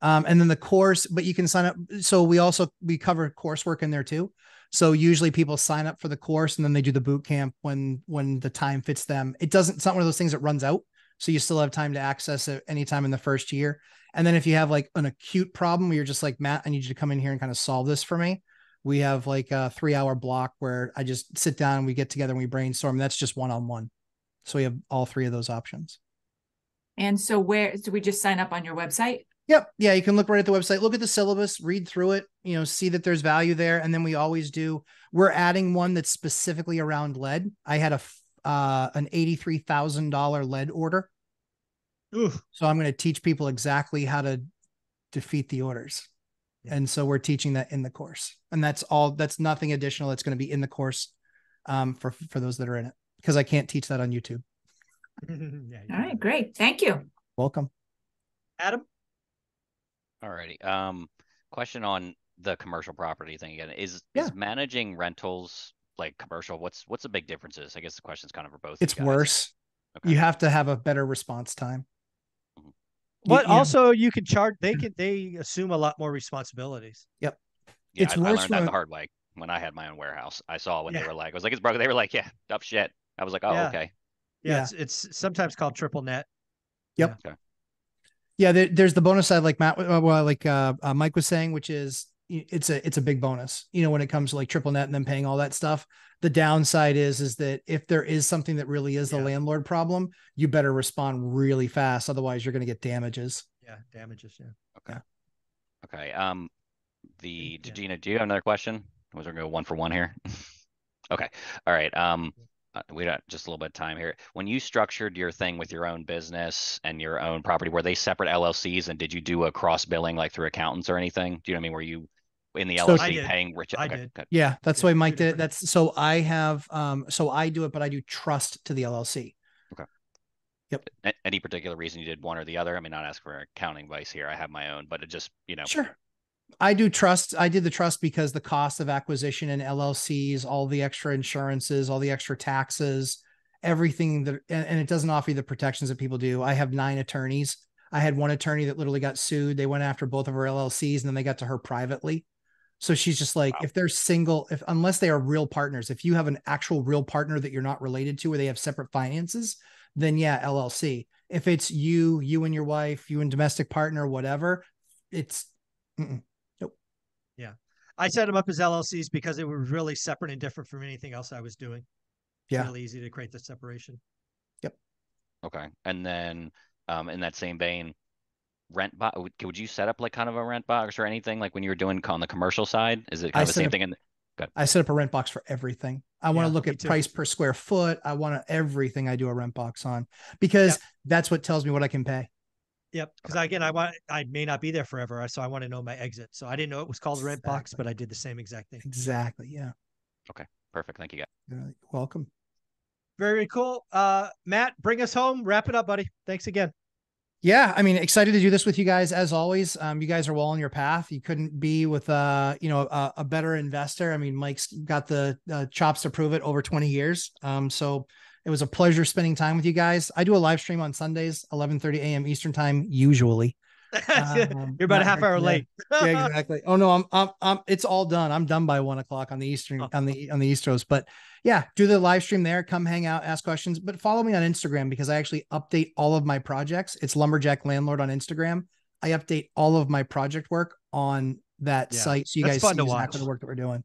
Um, and then the course, but you can sign up. So we also we cover coursework in there too. So usually people sign up for the course and then they do the boot camp when when the time fits them. It doesn't it's not one of those things that runs out. So you still have time to access it anytime in the first year. And then if you have like an acute problem where you're just like, Matt, I need you to come in here and kind of solve this for me. We have like a three hour block where I just sit down and we get together and we brainstorm. That's just one on one. So we have all three of those options. And so where do we just sign up on your website? Yep. Yeah, you can look right at the website, look at the syllabus, read through it, you know, see that there's value there. And then we always do, we're adding one that's specifically around lead. I had a uh an $83,000 lead order. Oof. So I'm going to teach people exactly how to defeat the orders. Yeah. And so we're teaching that in the course. And that's all that's nothing additional. It's going to be in the course um for for those that are in it because I can't teach that on YouTube. yeah, you All got right, it. great. Thank you. Welcome. Adam. Alrighty. Um, question on the commercial property thing again. Is Yeah. is managing rentals like commercial? What's what's the big differences? I guess the question's kind of for both. It's you worse. Okay. You have to have a better response time. You- But you also, you can charge. They can. They assume a lot more responsibilities. Yeah, it's I, I worse learned that when- the hard way when I had my own warehouse. I saw when Yeah. they were like, I was like, it's broken. They were like, yeah, tough shit. I was like, oh, Yeah. okay. Yeah, Yeah. It's, it's sometimes called triple net. Yeah there, there's the bonus side like matt uh, well like uh, uh, mike was saying which is it's a it's a big bonus you know when it comes to like triple net and then paying all that stuff the downside is is that if there is something that really is the Yeah. landlord problem you better respond really fast otherwise you're going to get damages Yeah, damages. Yeah. Okay. Okay. Um, the Yeah. Gina, do you have another question? Was we gonna go one for one here? okay. All right. Um, uh, we got just a little bit of time here. When you structured your thing with your own business and your own property, were they separate LLCs? And did you do a cross billing like through accountants or anything? Do you know what I mean? Were you in the LLC did. paying rich? I okay, did. good. yeah that's Yeah, the way mike did it that's so i have um so i do it but i do trust to the llc Okay. Yep. A- Any particular reason you did one or the other? I mean, not ask for accounting advice here. I have my own, but it just, you know, Sure. I do trust. I did the trust because the cost of acquisition and LLCs, all the extra insurances, all the extra taxes, everything that, and, and it doesn't offer you the protections that people do. I have nine attorneys. I had one attorney that literally got sued. They went after both of her LLCs and then they got to her privately. So she's just like, Wow. if they're single, if unless they are real partners, if you have an actual real partner that you're not related to, or they have separate finances, then yeah, LLC. If it's you, you and your wife, you and domestic partner, whatever, it's mm-mm. I set them up as LLCs because it was really separate and different from anything else I was doing. Yeah. Really easy to create the separation. Yep. Okay. And then um in that same vein, rent box would would you set up like kind of a rent box or anything like when you were doing on the commercial side? Is it I kind of the same up- thing? In, the, I set up a rent box for everything. I want to look at too. price per square foot. I want to everything I do a rent box on because that's what tells me what I can pay. Yep. Because again, I want I may not be there forever, so I want to know my exit. So I didn't know it was called rent box, but I did the same exact thing. Exactly. Yeah. Okay. Perfect. Thank you guys. You're welcome. Very cool. Uh, Matt, bring us home. Wrap it up, buddy. Thanks again. Yeah, I mean, excited to do this with you guys as always. Um, you guys are well on your path. You couldn't be with uh, you know, a, a better investor. I mean, Mike's got the uh, chops to prove it over 20 years. Um, so it was a pleasure spending time with you guys. I do a live stream on Sundays, 11:30 a.m. Eastern time, usually. Um, You're about a half right hour late. yeah, exactly. Oh no, I'm, I'm, I'm, it's all done. I'm done by one o'clock on the Eastern, Oh. on the, on the East Coast. But yeah, do the live stream there. Come hang out, ask questions, but follow me on Instagram because I actually update all of my projects. It's Lumberjack Landlord on Instagram. I update all of my project work on that Yeah, site, so you that's guys see exactly the work that we're doing.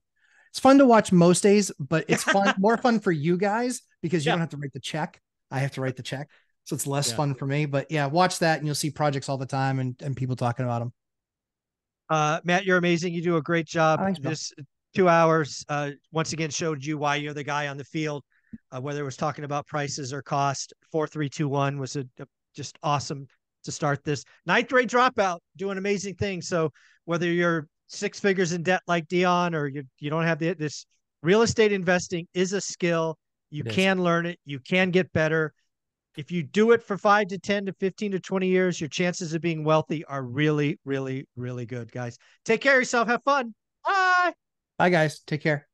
It's fun to watch most days, but it's fun, more fun for you guys because you Yeah. don't have to write the check. I have to write the check. So it's less Yeah. fun for me. But yeah, watch that and you'll see projects all the time and, and people talking about them. Uh, Matt, you're amazing. You do a great job. Thanks, this two hours, uh, once again showed you why you're the guy on the field. Uh, whether it was talking about prices or cost, four three two one was a, a- just awesome to start this ninth grade dropout, doing amazing things. So whether you're six figures in debt like Dion or you you don't have the this real estate investing is a skill. You It is. can learn it. You can get better. If you do it for five to 10 to 15 to 20 years, your chances of being wealthy are really, really, really good, guys. Take care of yourself. Have fun. Bye. Bye guys. Take care.